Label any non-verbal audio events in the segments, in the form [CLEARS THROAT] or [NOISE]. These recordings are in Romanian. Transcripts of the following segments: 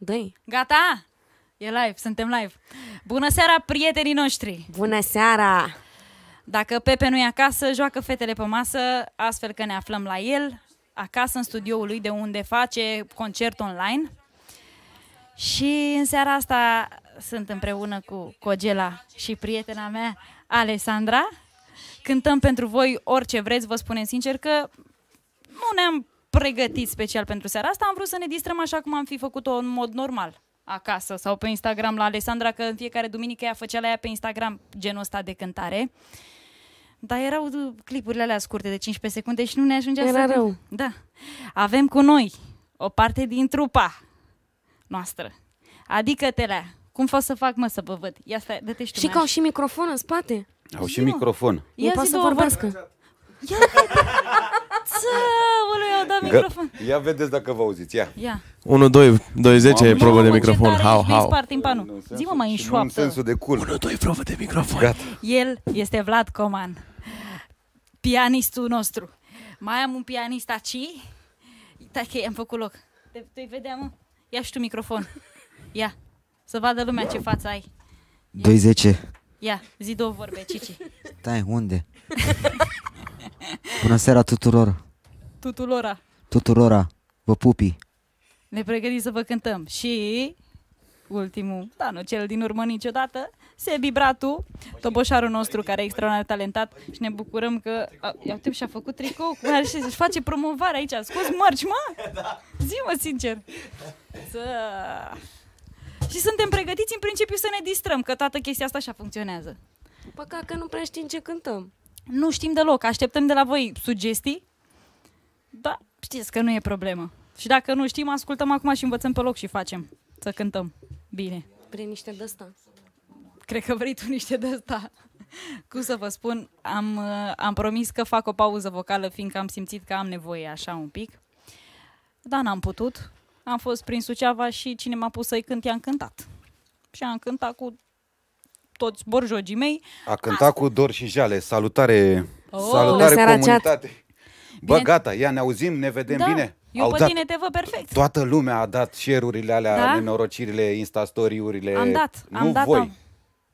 Dă-i. Gata? E live, suntem live. Bună seara, prietenii noștri! Bună seara! Dacă Pepe nu e acasă, joacă fetele pe masă, astfel că ne aflăm la el, acasă în studioul lui de unde face concert online. Și în seara asta sunt împreună cu Cogela și prietena mea, Alessandra. Cântăm pentru voi orice vreți, vă spunem sincer că nu ne-am pregătit special pentru seara asta, am vrut să ne distrăm așa cum am fi făcut-o în mod normal acasă sau pe Instagram la Alessandra, că în fiecare duminică ea făcea la ea pe Instagram genul ăsta de cântare. Dar erau clipurile alea scurte de 15 secunde și nu ne ajungea Era să... rău. Da. Avem cu noi o parte din trupa noastră. Adică telea. Cum pot să fac, mă, să vă văd? Ia stai, dă-te și tu, Și mai că au așa. și microfon în spate. Au și Zi, mă. microfon. Nu Ia poate zi să două vorbe. vorbească. Ia, Țăule, i-au dat Gă- microfon. Ia vedeți dacă vă auziți, ia. Ia. 1, 2, 2, 10, Mamă, probă de Mamă, ce microfon. tare Hau, ești, vei hau. spart timpanul. Nu în sensul- Zi-mă, mai în și nu în șoaptă. sensul de cul. 1, 2, probă de microfon. Gata. El este Vlad Coman, pianistul nostru. Mai am un pianist aici. Stai că i-am făcut loc. Te, te vedea, mă? Ia și tu microfon. Ia. Să vadă lumea ce față ai. 210. Ia, zi două vorbe, Cici. Stai, unde? Bună seara tuturor. Tuturora. Tuturora. Vă pupi. Ne pregătim să vă cântăm. Și ultimul, da, nu cel din urmă niciodată, Sebi Bratu, toboșarul nostru care e extraordinar de talentat și ne bucurăm că, a, ia uite, și-a făcut tricou cu are și își face promovare aici. Scoți mărci, mă? Da. Zi-mă, sincer. Să... Și suntem pregătiți în principiu să ne distrăm, că toată chestia asta așa funcționează. Păcat că nu prea știm ce cântăm. Nu știm deloc, așteptăm de la voi sugestii, dar știți că nu e problemă. Și dacă nu știm, ascultăm acum și învățăm pe loc și facem să cântăm. Bine. Vrei niște de asta? Cred că vrei tu niște de asta. [LAUGHS] Cum să vă spun, am, uh, am promis că fac o pauză vocală, fiindcă am simțit că am nevoie așa un pic. Dar n-am putut. Am fost prin Suceava și cine m-a pus să-i cânt, i-am cântat. Și am cântat cu toți borjogii mei. A cântat cu dor și jale. Salutare, Oh. Bună salutare seara, comunitate. Bă, Bine. gata, ia, ne auzim, ne vedem da, bine? eu Au pe dat. tine te văd perfect. Toată lumea a dat share-urile alea, Da? nenorocirile, instastoriurile. Am dat, am nu dat, voi, am-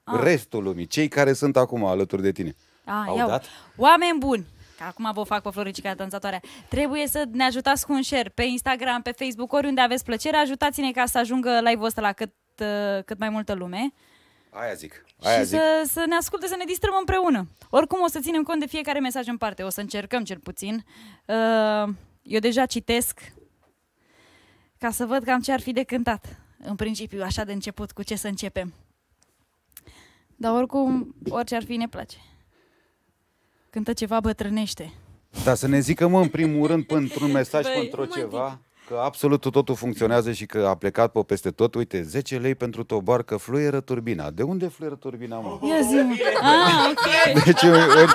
am. restul lumii, cei care sunt acum alături de tine. A, Au iau. dat? Oameni buni, că acum vă fac pe Floricica danțatoarea, trebuie să ne ajutați cu un share pe Instagram, pe Facebook, oriunde aveți plăcere, ajutați-ne ca să ajungă live-ul ăsta la cât, uh, cât mai multă lume Aia zic, aia și zic. să, să ne asculte, să ne distrăm împreună. Oricum o să ținem cont de fiecare mesaj în parte, o să încercăm cel puțin. Uh, Eu deja citesc ca să văd cam ce ar fi de cântat. În principiu, așa de început, cu ce să începem. Dar oricum, orice ar fi, ne place. Cântă ceva bătrânește. Da, să ne zică, mă, în primul rând, pentru un mesaj, Băi, pentru nu mai ceva, că absolut totul funcționează și că a plecat pe peste tot. Uite, 10 lei pentru tobar, că fluieră turbina. De unde fluieră turbina, mă? Ia zi Ah, ok. Deci, în,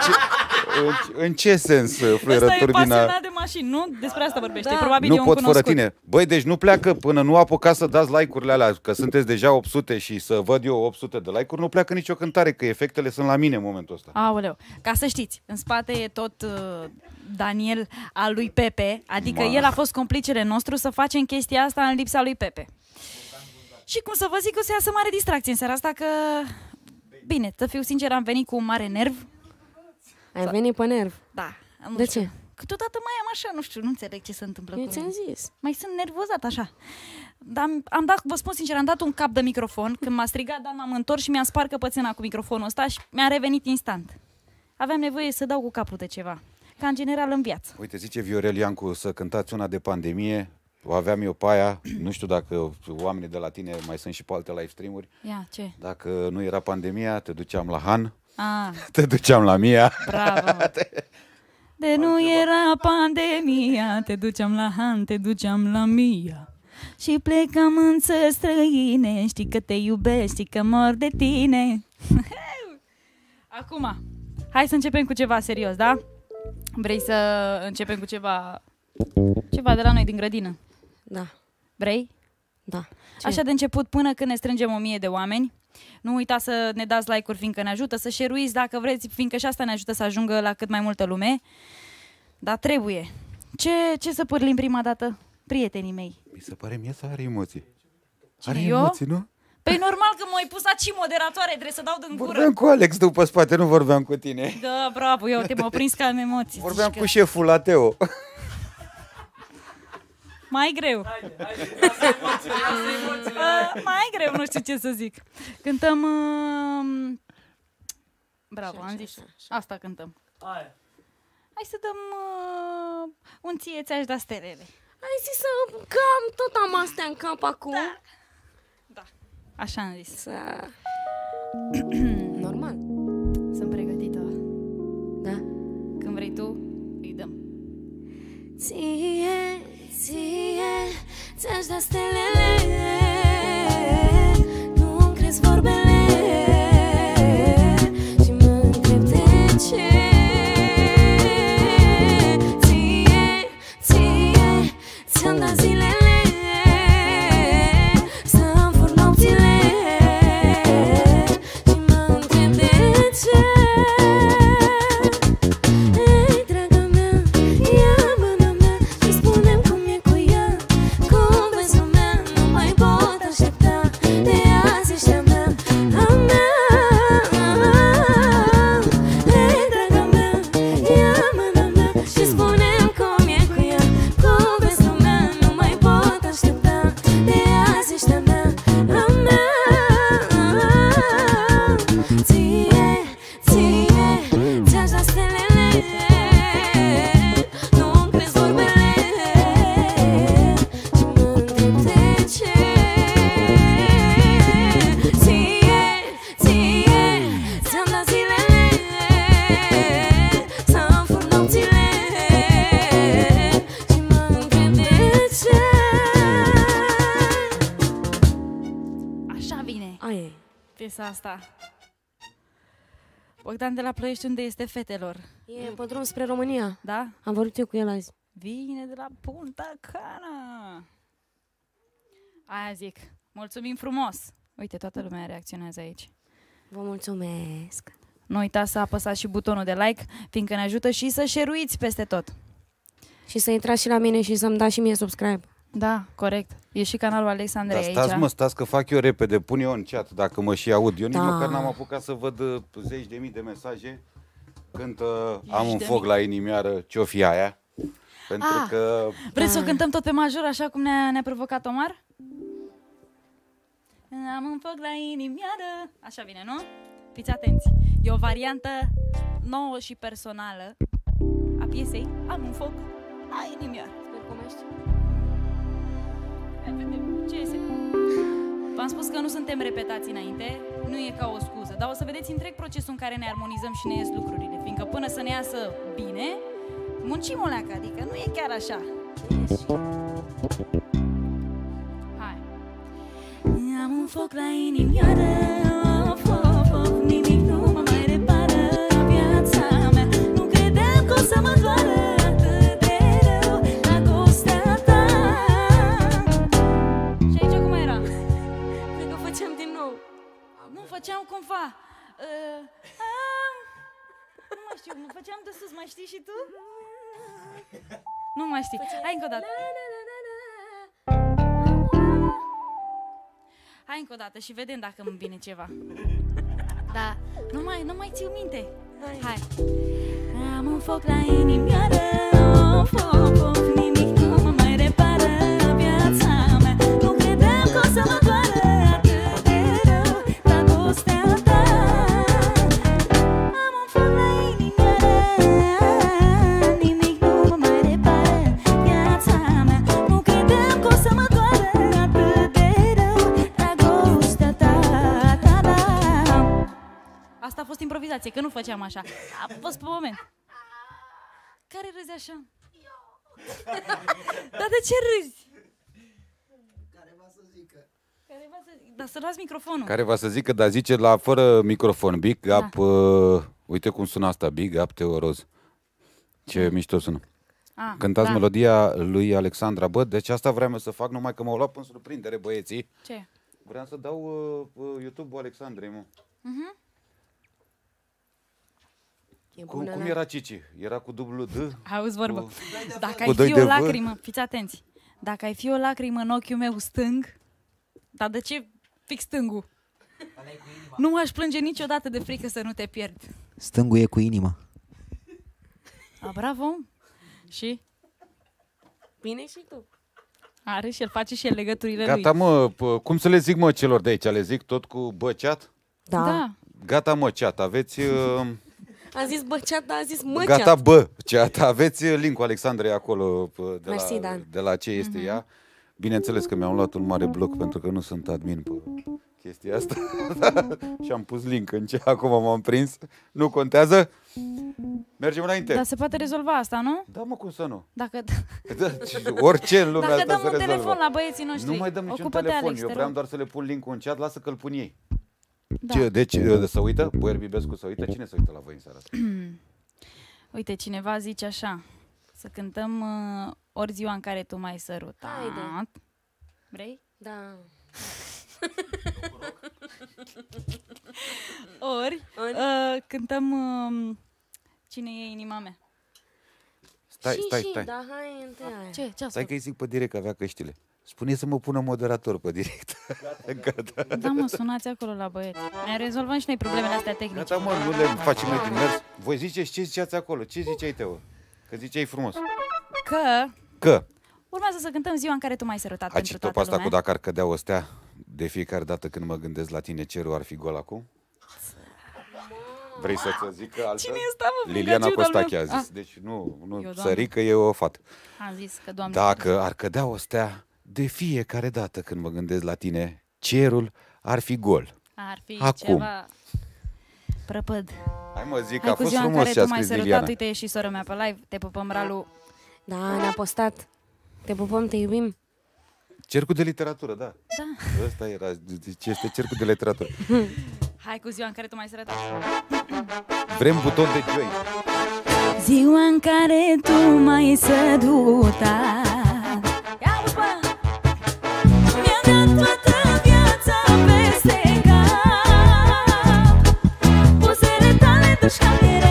în, ce, în, în ce sens uh, fluieră Ăsta e turbina? pasionat de mașini, nu? Despre asta vorbește. Da. Probabil e Nu un pot fără cunoscut. tine. Băi, deci nu pleacă până nu apucați să dați like-urile alea, că sunteți deja 800 și să văd eu 800 de like-uri, nu pleacă nicio cântare, că efectele sunt la mine în momentul ăsta. Aoleu, ca să știți, în spate e tot uh, Daniel al lui Pepe, adică Ma. el a fost complicele nostru să facem chestia asta în lipsa lui Pepe. Și cum să vă zic, o să iasă mare distracție în seara asta că... Bine, să fiu sincer, am venit cu un mare nerv. Ai venit pe nerv. Da. Nu De știu. ce? Câteodată mai am așa, nu știu, nu înțeleg ce se întâmplă Eu cu ți-am mine. zis. Mai sunt nervozat așa. Dar am, am dat, vă spun sincer, am dat un cap de microfon. Când m-a strigat, dar m-am întors și mi-am spart căpățâna cu microfonul ăsta și mi-a revenit instant. Aveam nevoie să dau cu capul de ceva. Ca în general în viață. Uite, zice Viorel Iancu să cântați una de pandemie, o aveam eu pe aia, nu știu dacă oamenii de la tine mai sunt și pe alte live stream-uri, Ia, ce? dacă nu era pandemia, te duceam la Han, Ah, te duceam la Mia. bravo. mă. [LAUGHS] De nu era pandemia, te duceam la Han, te duceam la Mia. Și plecam în țări străine, știi că te iubesc, știi că mor de tine. [LAUGHS] Acum, hai să începem cu ceva serios, da? Vrei să începem cu ceva, ceva de la noi din grădină? Da, Vrei? da. Ce? Așa de început până când ne strângem o mie de oameni. Nu uitați să ne dați like-uri fiindcă ne ajută, să share dacă vreți, fiindcă și asta ne ajută să ajungă la cât mai multă lume. Dar trebuie. Ce, ce să pârlim prima dată? Prietenii mei. Mi se pare mie să are emoții. Are eu? emoții, nu? Păi normal că m-ai pus aici moderatoare, trebuie să dau din gură. Vorbeam cu Alex după spate, nu vorbeam cu tine. Da, bravo, eu te m-am prins că am emoții. Vorbeam Zici cu că- șeful la Teo. Mai greu. [LAUGHS] Uh, mai greu, nu știu ce să zic. Cântăm... Uh... Bravo, am zis. Asta cântăm. Aia. Hai să dăm uh, un ție ți-aș da stelele. Ai zis să cam tot am astea în cap acum. Da. Așa am zis. Să... [CLEARS THROAT] Normal. Sunt pregătită. Da. Când vrei tu, îi dăm. Ție, ție, ți-aș da stelele Nu-mi asta. Bogdan de la Ploiești, unde este fetelor? E pe drum spre România. Da? Am vorbit eu cu el azi. Vine de la Punta Cana. Aia zic. Mulțumim frumos. Uite, toată lumea reacționează aici. Vă mulțumesc. Nu uitați să apăsați și butonul de like, fiindcă ne ajută și să share peste tot. Și să intrați și la mine și să-mi dați și mie subscribe. Da, corect. E și canalul Alexandrei Dar aici. stați mă, stați că fac eu repede, pun eu în chat dacă mă și aud. Eu nici Da. măcar n-am apucat să văd uh, zeci de mii de mesaje când uh, am un de foc mii. la inimioară, ce-o fi aia. Pentru Ah. că Vreți să o cântăm tot pe major, așa cum ne-a, ne-a provocat Omar? Am un foc la inimioară. Așa vine, nu? Fiți atenți. E o variantă nouă și personală a piesei Am un foc la inimioară. Sper că mai știu. Hai, vedem. Ce iese? V-am spus că nu suntem repetați înainte, nu e ca o scuză, dar o să vedeți întreg procesul în care ne armonizăm și ne ies lucrurile, fiindcă până să ne iasă bine, muncim o leacă, adică nu e chiar așa. Hai. Am un foc la inimioară, făceam cum fa. Uh, am... Nu mai știu, mă făceam de sus, mai știi și tu? Nu mai știi. Hai încă o dată. Hai încă o dată și vedem dacă îmi vine ceva. Da, nu mai, nu mai țiu minte. Hai. Am un foc la inimioară, of, of, of, nimic fost improvizație, că nu făceam așa. A fost pe moment. Care râzi așa? [LAUGHS] Dar de ce râzi? Care va să zică? Dar să luați microfonul. care va să zică, dar zice la fără microfon, Big Da. Up, uh, uite cum sună asta, Big Up Teo Roz. Ce mișto sună. Ah, Cântați da. melodia lui Alexandra, bă, deci asta vreau eu să fac, numai că m-au luat în surprindere băieții. Ce? Vreau să dau uh, uh, YouTube-ul Alexandrei, mă. E Cum, bună, cum na. era Cici? Era cu dublu D? Auzi vorbă. Cu- Dacă cu ai doi fi de o V? lacrimă, fiți atenți, dacă ai fi o lacrimă în ochiul meu stâng, Dar de ce fix stângul? Nu aș plânge niciodată de frică să nu te pierd. Stângul e cu inima. A, bravo! Și Bine și tu. are și el face și el legăturile Gata, lui. mă, p- cum să le zic, mă, celor de aici? Le zic tot cu băceat? Da. Da. Gata, mă, chat, aveți... Uh, [LAUGHS] Am zis băceat, dar am zis măceat. gata, bă, chat, aveți uh, linkul Alexandrei acolo p- de, Mersi, la, Dan. de la ce este Mhm. ea. Bineînțeles că mi-am luat un mare bloc pentru că nu sunt admin pe chestia asta. [LAUGHS] și am pus link în ce acum m-am prins. Nu contează. Mergem înainte. Dar se poate rezolva asta, nu? Da, mă, cum să nu? Dacă, [LAUGHS] Da, orice în lumea dacă asta dăm se un rezolvă. telefon la băieții noștri. Nu mai dăm niciun Ocupă-te, telefon, Alex, eu te vreau rog. doar să le pun link-ul în chat, lasă că îl pun ei. Da. Ce, deci, uh, să uită? Boier Bibescu să uită? Cine să uită la voi în seara asta? [CLEARS THROAT] Uite, cineva zice așa. Să cântăm uh, ori ziua în care tu m-ai sărutat. Haide. Vrei? Da. [LAUGHS] Ori Ori? uh, cântăm uh, Cine e inima mea. Stai, și, stai, și, stai. Da, hai întâi aia. Ce? Ce Stai că îi zic pe direct că avea căștile. Spune să mă pună moderator pe direct. Gata. Da, mă, sunați acolo la băieți. Ne rezolvăm și noi problemele astea tehnice. Gata, mă, nu le facem noi din mers. Voi ziceți ce ziceați acolo? Ce ziceai, Teo? Că ziceai frumos. Că Că urmează să cântăm ziua în care tu m-ai sărutat ai pentru citit toată asta lumea. cu dacă ar cădea o stea de fiecare dată când mă gândesc la tine, cerul ar fi gol acum? Vrei să-ți zic că altă? Cine e ăsta, mă? Liliana Pikachu, Costache a doamnă? zis. Deci nu, nu Eu, doamnă. sărică e o fată. Am zis că, doamne, Dacă ar cădea o stea de fiecare dată când mă gândesc la tine, cerul ar fi gol. ar fi Acum. ceva prăpăd. Hai mă zic, Hai a cu fost ziua în frumos care ce a tu m-ai scris sărutat, Liliana. uite, e și sora mea pe live, te pupăm, Ralu. Da, ne-a postat. Te pupăm, te iubim. Cercul de literatură, da. Da. Ăsta era, deci este cercul de literatură. [LAUGHS] Hai cu ziua în care tu m-ai sărutat. Vrem buton de joy. Ziua în care tu m-ai sărutat Ia viața peste cap Buzele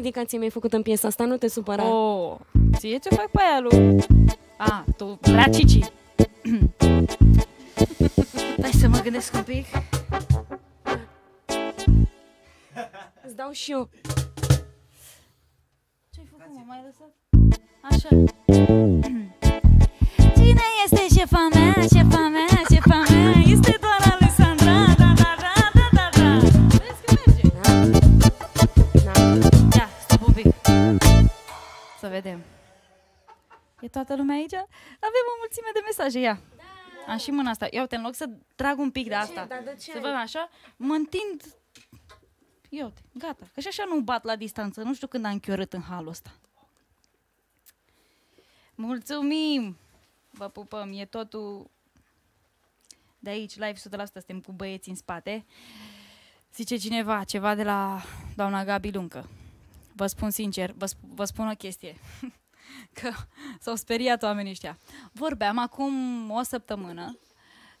dedicație mi-ai făcut în piesa asta? Nu te supăra. Oh, ție ce fac pe aia lui? A, tu, la Cici toată lumea aici? Avem o mulțime de mesaje, ia. Am și mâna asta. Ia uite, în loc să trag un pic de asta, Dar de ce să ai? văd așa, mă întind... Ia uite, gata. Că și așa nu bat la distanță. Nu știu când am chiorât în halul ăsta. Mulțumim! Vă pupăm, e totul de aici, live 100%, suntem cu băieți în spate. Zice cineva, ceva de la doamna Gabi Luncă. Vă spun sincer, vă, sp- vă spun o chestie. [LAUGHS] că [LAUGHS] s-au speriat oamenii ăștia. Vorbeam acum o săptămână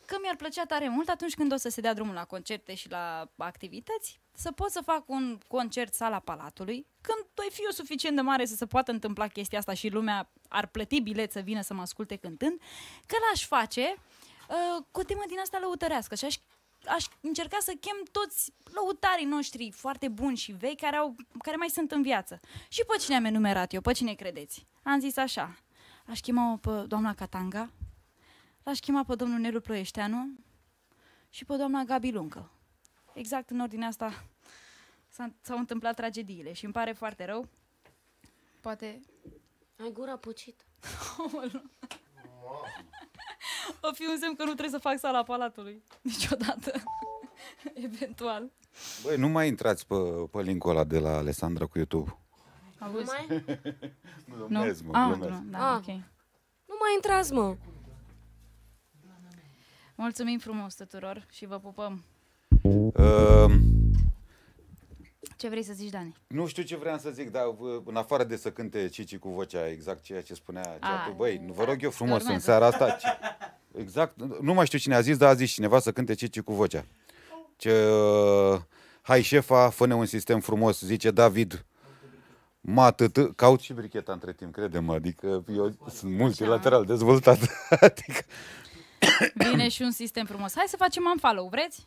că mi-ar plăcea tare mult atunci când o să se dea drumul la concerte și la activități să pot să fac un concert sala Palatului, când voi fi eu suficient de mare să se poată întâmpla chestia asta și lumea ar plăti bilet să vină să mă asculte cântând, că l-aș face uh, cu o temă din asta lăutărească și aș, aș încerca să chem toți lăutarii noștri foarte buni și vechi care, au, care mai sunt în viață. Și pe cine am enumerat eu, pe cine credeți? Am zis așa, aș chema pe doamna Catanga, l-aș chema pe domnul Nelu Ploieșteanu și pe doamna Gabi Luncă. Exact în ordinea asta s-a, s-au întâmplat tragediile și îmi pare foarte rău. Poate Ai gura pucită. o fi un semn că nu trebuie să fac sala Palatului. Niciodată. [LAUGHS] Eventual. Băi, nu mai intrați pe, pe linkul ăla de la Alessandra cu YouTube. Nu Auzi? mai, Nu, Nu? glumesc, mă, ah, glumesc. nu, da, Ah. ok. nu mai intrați, mă. Mulțumim frumos tuturor și vă pupăm. Uh, Ce vrei să zici, Dani? nu știu ce vreau să zic, dar vă- în afară de să cânte Cici cu vocea exact ceea ce spunea Ceatu, băi, nu vă rog eu frumos urmează. în seara asta. Ce, exact, nu mai știu cine a zis, dar a zis cineva să cânte Cici cu vocea. Ce, uh, hai șefa, fă un sistem frumos, zice David. Mă atât, caut și bricheta între timp, crede-mă, adică eu sunt multilateral dezvoltat. [LAUGHS] adică, Vine și un sistem frumos. Hai să facem unfollow, vreți?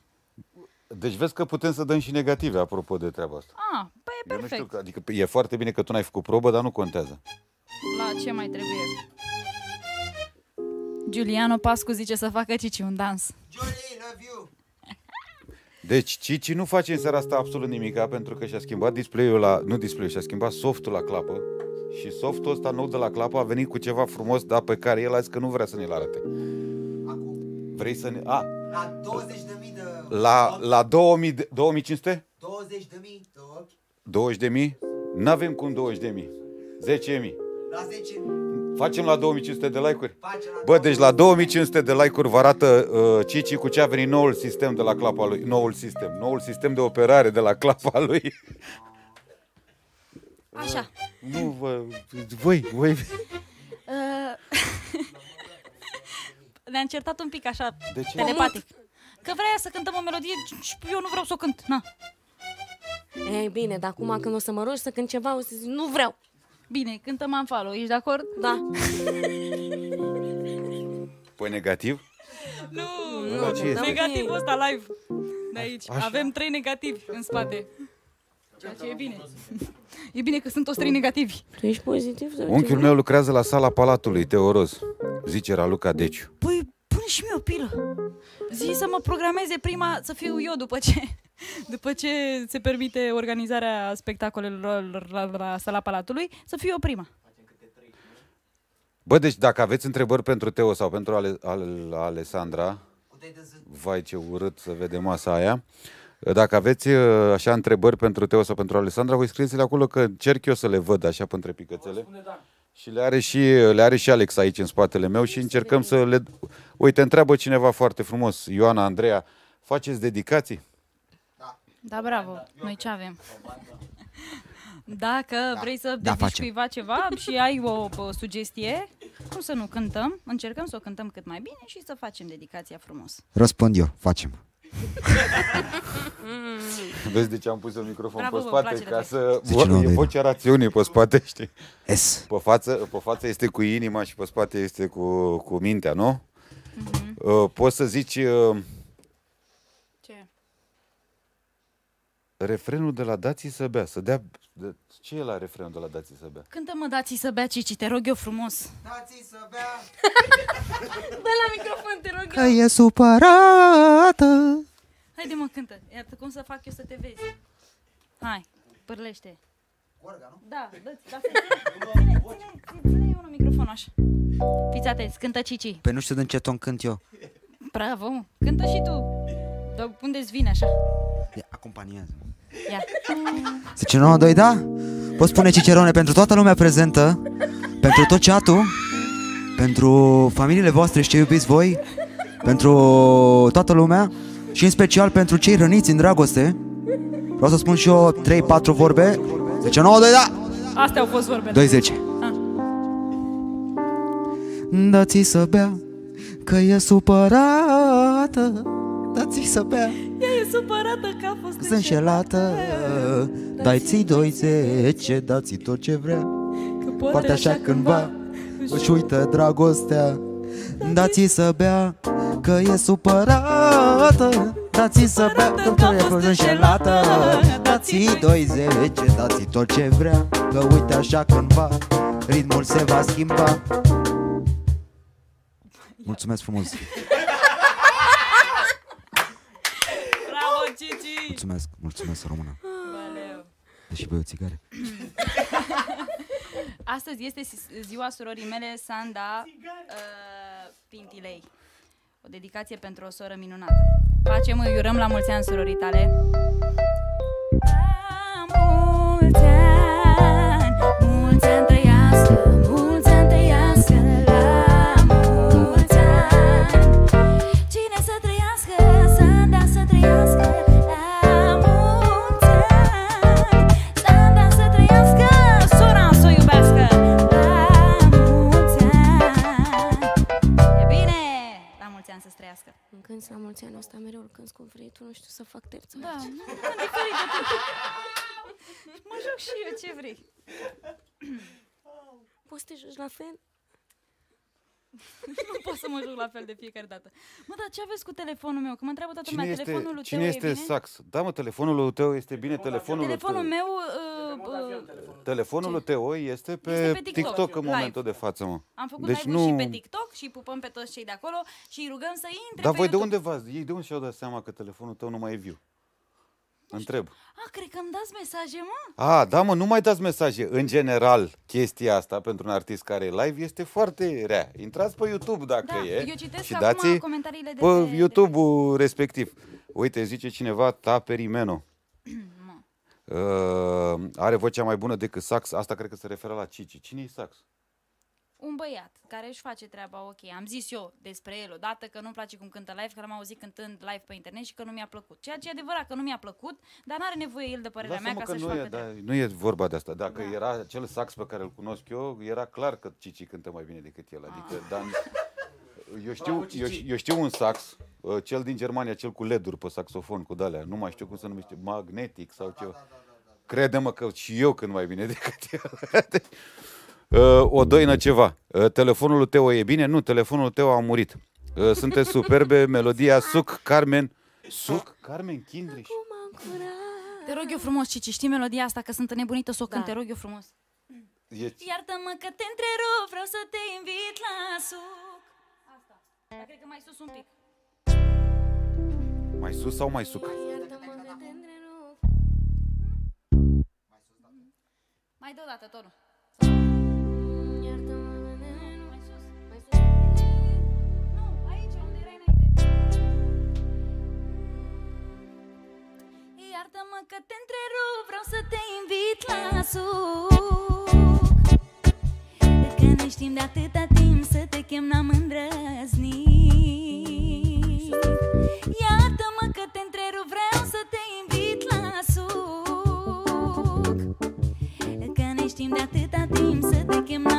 deci vezi că putem să dăm și negative apropo de treaba asta. Ah, păi e Eu nu perfect. știu, că- adică e foarte bine că tu n-ai făcut probă, dar nu contează. La ce mai trebuie? Giuliano Pascu zice să facă Cici un dans. Deci Cici nu face în seara asta absolut nimica pentru că și-a schimbat display-ul la, nu display și-a schimbat softul la clapă și softul ăsta nou de la clapă a venit cu ceva frumos, dar pe care el a zis că nu vrea să ne-l arate. Vrei să ne... A, La 20.000 de la, la 2000 de, 2500? 20.000 de ochi, 20 de mii? N-avem cum 20 de mii. 10 mii. la 10 Facem la 2500 de like-uri? facem la Bă, deci la 2500 de like-uri vă arată uh, Cici cu ce a venit noul sistem de la clapa lui. Noul sistem. Noul sistem de operare de la clapa lui. Așa. Nu, vă, voi, voi. Uh, [LAUGHS] Ne-am certat un pic așa, De ce? telepatic. Că vrea să cântăm o melodie și eu nu vreau să o cânt. Na. Ei, bine, dar acum când o să mă rogi să cânt ceva, o să zic, nu vreau. Bine, cântăm unfollow. Ești de acord? Da. Păi negativ? Nu, Ăla ce este? Negativul ăsta live. De aici. Așa. Avem trei negativi în spate. Ceea ce e bine. [LAUGHS] E bine că sunt toți trei negativi. Tu ești pozitiv? sau Unchiul ceva? meu lucrează la sala Palatului, Teoroz. Zice Raluca Deciu. Păi, pune și mie o pilă. Zi să mă programeze prima, să fiu eu după ce, după ce se permite organizarea spectacolelor la, la, la sala Palatului, să fiu eu prima. Bă, deci dacă aveți întrebări pentru Teo sau pentru Ale, Ale, Alessandra, vai ce urât să vedem masa aia, dacă aveți uh, așa întrebări pentru Teo sau pentru Alessandra, voi scrieți-le acolo că încerc eu să le văd așa pe între picățele. Și le are și, le are și Alex aici în spatele meu și încercăm să le... Uite, întreabă cineva foarte frumos, Ioana, Andreea, faceți dedicații? Da, bravo. Noi ce avem? Dacă da. vrei să Da, dedici facem. cuiva ceva și ai o, o sugestie, cum să nu cântăm, încercăm să o cântăm cât mai bine și să facem dedicația frumos. Răspund eu, facem. [LAUGHS] Vezi de ce am pus un microfon Bravo, pe vă spate? place Ca de să... Zice nu, e Andrei. vocea rațiunii pe spate, știi? S. Pe față, pe față este cu inima și pe spate este cu, cu mintea, nu? Uh, poți să zici uh, Ce? Refrenul de la Dații să bea, să dea... De, ce e la refrenul de la Dații să bea? Cântă-mă, dați să bea Cici, te rog eu frumos. Dați să bea [LAUGHS] Dă la microfon, te rog Că e supărată. Haide mă, cântă. Iată cum să fac eu să te vezi. Hai, pârlește. Corga, nu? Da, dă-ți, da, ține, ține, ține, ține unul microfonul așa. Fiți atenți, cântă Cici. Pe nu știu din ce ton cânt eu. Bravo, mă. cântă și tu. Dar unde-ți vine așa? Ia, acompaniază. Ia. Zice 9, 2, da? Poți spune Cicerone pentru toată lumea prezentă, pentru tot chatul, pentru familiile voastre și ce iubiți voi, pentru toată lumea și în special pentru cei răniți în dragoste. Vreau să spun și eu 3-4 vorbe. Zice 9, 2, da? Astea au fost vorbele. 2, 10. Ah. Dați-i să bea, că e supărată Dați-i să bea, Ea e supărată că a fost că sunt înșelată. Dați-i 20, dați-i tot ce vrea. Că Poate așa cândva își uită dragostea. Dați-i să bea, că e supărată. Dați-i să bea, că tot e fost înșelată. Dați-i 20, dați-i tot ce vrea Că uite așa cândva ritmul se va schimba. Mulțumesc frumos, [LAUGHS] Bravo, Cici! Mulțumesc, mulțumesc română Valeu. Deși bei o țigare [LAUGHS] Astăzi este zi- ziua surorii mele, Sanda uh, Pintilei. O dedicație pentru o soră minunată. Facem, îi urăm la mulți ani surorii tale. La mulți ani, mulți ani trăiască, mulți ani trăiască, la mulți ani. Cine să trăiască, Sanda să trăiască, trăiască. Îmi cânt la mulți ani ăsta mereu îl cânt cu vrei, nu știu să fac terță. Da, nu mă diferit de tot. Mă joc și eu, ce vrei. Poți să te joci la fel? [LAUGHS] Nu pot să mă joc la fel de fiecare dată. Mă, dar ce aveți cu telefonul meu? Că mă întreabă toată Cine lumea, este, telefonul lui cine Teo este e bine? sax? Da, mă, telefonul lui Teo este bine. Telefonul, lui Telefonul Teo. meu... Uh, uh, Telefonul lui Teo este pe, Este pe TikTok, TikTok, în live. momentul de față, mă. am făcut Deci live-uri nu- și pe TikTok și îi pupăm pe toți cei de acolo și îi rugăm să intre Dar pe voi de YouTube. unde v-ați? Ei de unde și-au dat seama că telefonul tău nu mai e viu? Întreb. Ah, cred că îmi dați mesaje, mă? A, da, mă, nu mai dați mesaje. În general, chestia asta pentru un artist care e live este foarte rea. Intrați pe YouTube dacă Da, e eu citesc și acum dați comentariile de pe pe- de- YouTube-ul respectiv. Uite, zice cineva, Taperimeno. [CLEARS THROAT] Uh, are vocea mai bună decât sax. Asta cred că se referă la Cici. Cine e sax? Un băiat care își face treaba ok. Am zis eu despre el odată că nu-mi place cum cântă live, că l-am auzit cântând live pe internet și că nu mi-a plăcut. Ceea ce e adevărat că nu mi-a plăcut, dar n-are nevoie el de părerea mea Lasă-mă ca că să-și nu facă e, treaba. da, nu e vorba de asta. Dacă Da. era acel sax pe care îl cunosc eu, era clar că Cici cântă mai bine decât el. Adică, Ah. Dan, [LAUGHS] eu, știu, eu, eu știu un sax, uh, cel din Germania, cel cu leduri pe saxofon, cu dalea. Nu mai știu cum se numește, magnetic sau ceva. Crede-mă că și eu cânt mai bine [LAUGHS] decât el. Uh, o doină ceva. Uh, telefonul lui Teo e bine? Nu, telefonul lui Teo a murit. Uh, Sunteți superbe, melodia Suc, Carmen. Suc, Carmen Kindriș. Cum am curat. Te rog eu frumos, Cici, știi melodia asta, că sunt înnebunită să o cânt, Da. te rog eu frumos. E, Iartă-mă că te întrerup, vreau să te invit la suc. Asta. Dar cred că mai sus un pic. mai sus sau mai suc? Iartă-mă că te întrerup. Mai dă o dată, tonul. Iartă-mă că te întrerup. Mai sus. Mai sus. Nu, aici, unde erai înainte. Iartă-mă că te întrerup, vreau să te invit la suc Că ne știm de atâta timp să te chem n-am îndrăznit Iartă-mă că te întrerup, vreau să te invit la suc Că ne știm de atâta timp să te chem n-am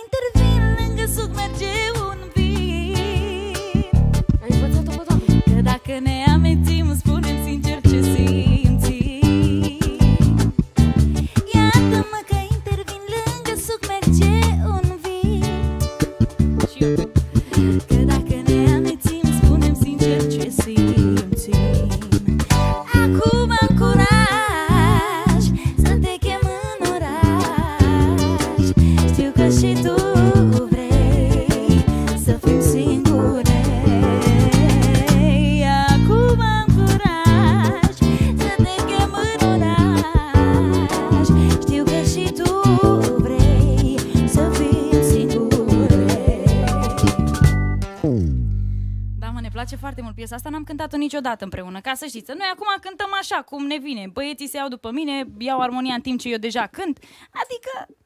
piesa asta, n-am cântat-o niciodată împreună, ca să știți. Noi acum cântăm așa, cum ne vine. Băieții se iau după mine, iau armonia în timp ce eu deja cânt. Adică,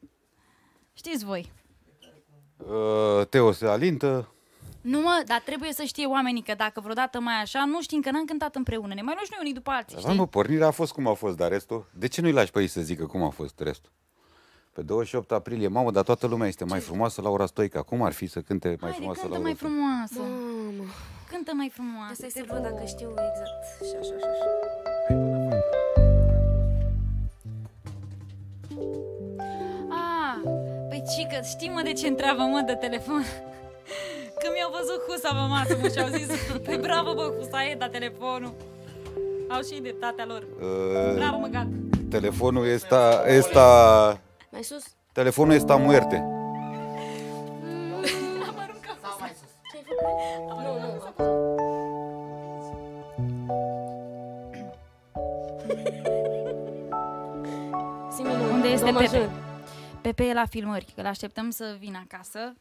știți voi. Uh, Teo se alintă. Nu mă, dar trebuie să știe oamenii că dacă vreodată mai așa, nu știm că n-am cântat împreună. Ne mai luăm și noi unii după alții, Da, știi? mă, pornirea a fost cum a fost, dar restul... De ce nu-i lași pe ei să zică cum a fost restul? Pe 28 aprilie, mamă, dar toată lumea este mai frumoasă Laura Stoica. Cum ar fi să cânte mai Haide, frumoasă cântă Laura mai Stoica? frumoasă. Mamă. Cântă mai frumoasă. Stai te să rog. văd dacă știu exact. Și așa, și așa. Ah, păi cică, știi mă de ce întreabă mă de telefon? Când mi-au văzut husa pe masă mă, și au zis Păi bravo bă, husa e, da telefonul Au și dreptatea lor Uh, Bravo mă, gata telefonul este, este, Mai sus? telefonul este a muerte. Ce ai făcut? Nu, nu. Unde este domn Pepe? major. Pepe e la filmări, că l-așteptăm să vină acasă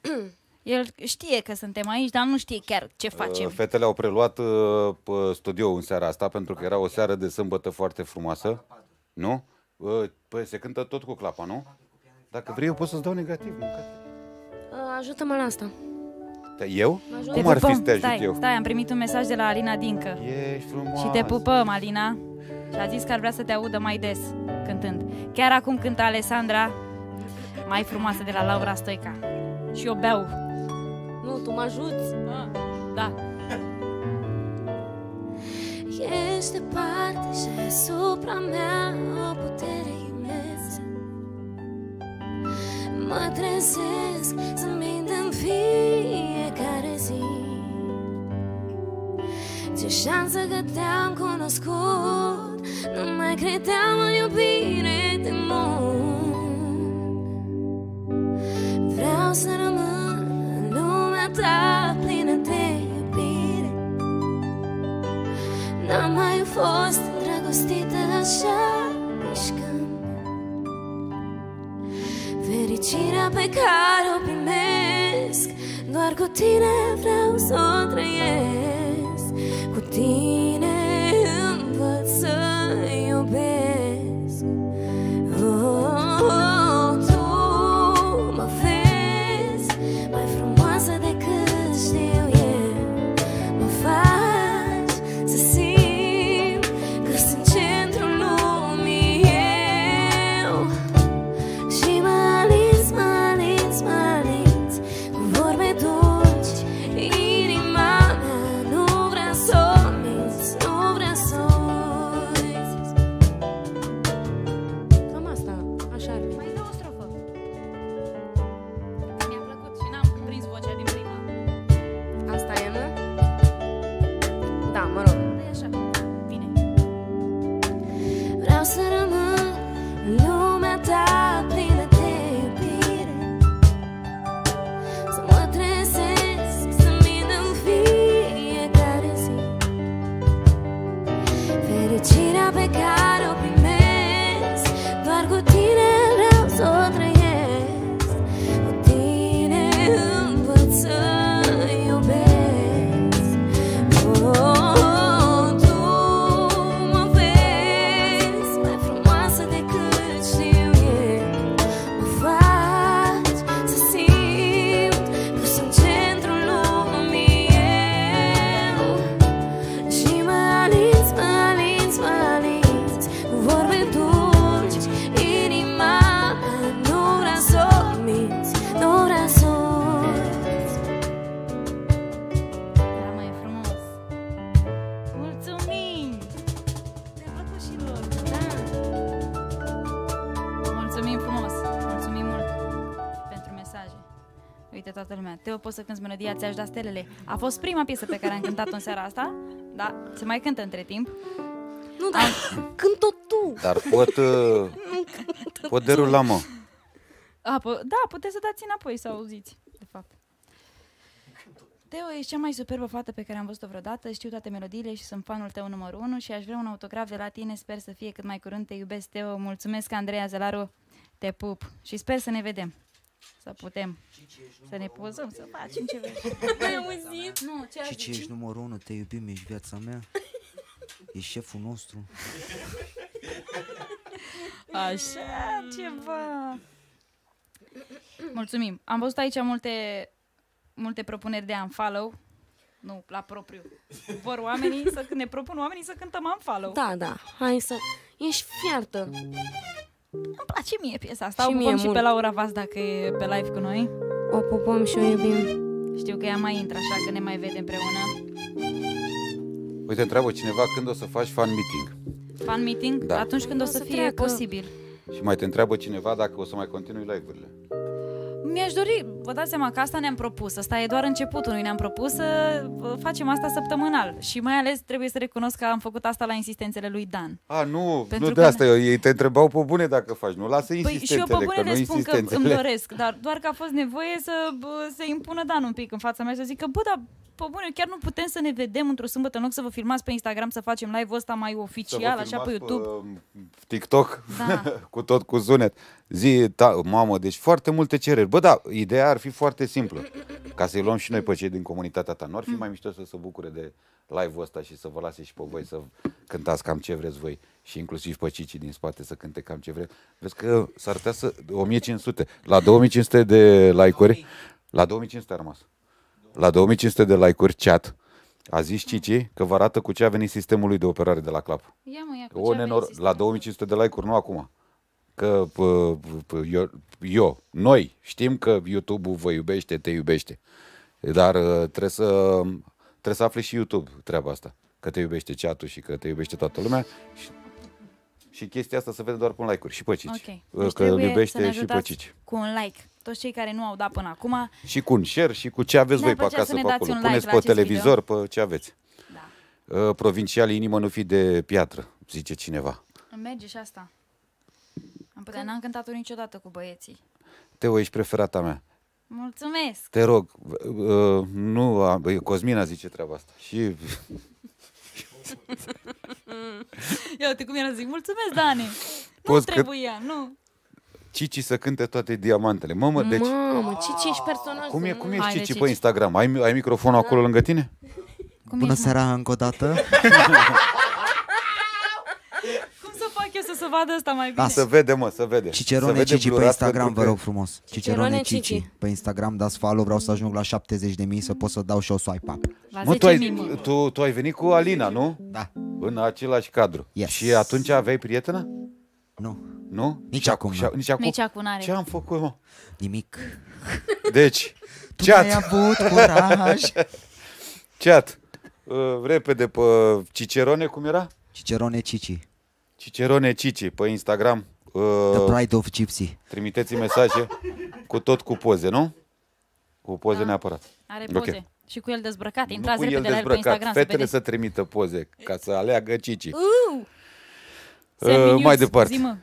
[CLEARS THROAT] El știe că suntem aici, dar nu știe chiar ce facem Uh, Fetele au preluat uh, pe studioul în seara asta pentru că era o seară de sâmbătă foarte frumoasă. Nu? Uh, Păi se cântă tot cu clapa, nu? Dacă vrei, eu pot să-ți dau negativ. mâncați. Uh, Ajută-mă la asta. Te- Eu? Mă ajut. Cum ar fi să te ajut stai, eu? stai, am primit un mesaj de la Alina Dincă Ești frumoasă. Și te pupăm, Alina Și a zis că ar vrea să te audă mai des cântând Chiar acum cântă Alessandra Mai frumoasă de la Laura Stoica Și eu beau Nu, tu mă ajuți. Ah, Da Ești departe și asupra mea o putere Mă trezesc să mint în fiecare zi. Ce șansă că te-am cunoscut Nu mai credeam în iubire de mult. Vreau să rămân în lumea ta plină de iubire. N-am mai fost îndrăgostită așa Fericirea pe care o primesc Doar cu tine vreau să o trăiesc Cu tine poți să cânti melodia Ți-aș da stelele. A fost prima piesă pe care am cântat-o în seara asta Da, se mai cântă între timp. Nu, dar când tot tu. Dar pot, [LAUGHS] uh, pot derula, mă. A, po- da, puteți să dați înapoi să auziți, de fapt. Teo, ești cea mai superbă fată pe care am văzut-o vreodată, știu toate melodiile și sunt fanul tău numărul 1 și aș vrea un autograf de la tine, sper să fie cât mai curând, te iubesc, Teo, mulțumesc, Andreea Zelaru, te pup. Și sper să ne vedem. Să putem să ne pozăm, să facem ce vrem. [LAUGHS] Ai auzit? Nu, ce Și ce ești numărul unu, te iubim, ești viața mea. [LAUGHS] Ești șeful nostru. Așa ceva. Mulțumim. Am văzut aici multe, multe propuneri de unfollow. Nu, la propriu. Vor oamenii să ne propun oamenii să cântăm unfollow. Da, da, hai să... Ești fiartă. Îmi place mie piesa asta. Și o mie pupăm și mult. pe Laura Vas dacă e pe live cu noi. O pupăm și o iubim. Știu că ea mai intră așa că ne mai vede împreună. Uite, întreabă cineva când o să faci fan meeting. Fan meeting? Da. Atunci când o O să să fie treacă. posibil. Și mai te întreabă cineva dacă o să mai continui live-urile. Mi-aș dori, vă dați seama că asta ne-am propus, asta e doar începutul, noi ne-am propus să uh, facem asta săptămânal și mai ales trebuie să recunosc că am făcut asta la insistențele lui Dan. A, nu, Pentru nu că de asta, eu, ei te întrebau pe bune dacă faci, nu lasă Păi și eu insistențele, pe că bune nu le spun că îmi insistențele. doresc, dar doar că a fost nevoie să bă, se impună Dan un pic în fața mea și să zică, bă, dar pe bune, chiar nu putem să ne vedem într-o sâmbătă în loc să vă filmați pe Instagram, să facem live-ul ăsta mai Să vă oficial, așa pe filmați YouTube. um, TikTok, Da. [LAUGHS] cu tot cu zunet. Zi, ta, mamă, deci foarte multe cereri. Bă, da, ideea ar fi foarte simplă. Ca să-i luăm și noi pe cei din comunitatea ta. Nu ar fi mai mișto să se bucure de live-ul ăsta și să vă lase și pe voi să cântați cam ce vreți voi. Și inclusiv pe Cici din spate să cânte cam ce vreți. Vezi că s-ar putea să... 1500. La 2500 de like-uri... La 2500 a rămas. La 2500 de like-uri chat a zis Cici că vă arată cu ce a venit sistemul lui de operare de la clap. Ia mă, ia cu O ce a venit nenor- sistemul. la 2500 de like-uri, nu acum. Că pă, pă, eu, eu, noi știm că YouTube-ul vă iubește, te iubește. Dar uh, trebuie să, trebuie să afle și YouTube treaba asta. Că te iubește chat și că te iubește toată lumea. Și, și chestia asta se vede doar prin like-uri și pe Cici. Ok. Uh, Deci Că îl trebuie să iubește ne și pe ajutați Cici. cu un like. Toți cei care nu au dat până acum, Și cu un share și cu ce aveți Ne-ar voi pe plăcea să acasă ne pe dați acolo. un like Puneți la pe acest televizor, pe ce aveți. da. Uh, provincial, inimă nu fi de piatră, zice cineva. Îmi merge și asta. Am putea, n-am cântat-o niciodată cu băieții. Teo, ești preferata mea. Mulțumesc! Te rog, uh, nu, a- băi, Cosmina zice treaba asta. Și Ia uite cum era să zic, mulțumesc, Dani! Nu Poți că- trebuia, nu. Cici să cânte toate diamantele. Mamă, deci, Mamă, ce, ce ești personaj? cum, e, cum ești Haide, Cici Cici. pe Instagram? Ai, ai microfonul acolo lângă tine? Cum, Bună ești, mă? seara încă o dată. [LAUGHS] cum să fac eu să se vadă asta mai bine? Da, Să vede, mă, să vede. să Cicerone vede Cici pe blurat Instagram, pentru vă că- rog frumos. Cicerone Cici. Cici pe Instagram, dați follow, vreau să ajung la 70 de mii să pot să dau și o swipe up. La Mă, tu 10.000, mă. ai, tu, tu ai venit cu Alina, nu? Da. În același cadru. Yes. Și atunci aveai prietenă? Nu, Nu? Nici Și acum și- nu. Nici acum? Nici acum n-are. Ce am făcut, mă? nimic. Deci, Tu chat, ai avut curaj. [LAUGHS] chat. Uh, repede pe Cicerone, cum era? Cicerone Cici, Cicerone Cici pe Instagram. The Uh, Pride of Gypsy. trimiteți mesaje cu tot cu poze, nu? Cu poze Da. neapărat. Are Ok. poze. Și cu el dezbrăcat. Nu Intrați cu el repede la el pe dezbrăcat. Instagram să Fetele vedeți. să trimită poze ca să aleagă Cici. Sammy Uh, News, mai departe. zi-mă.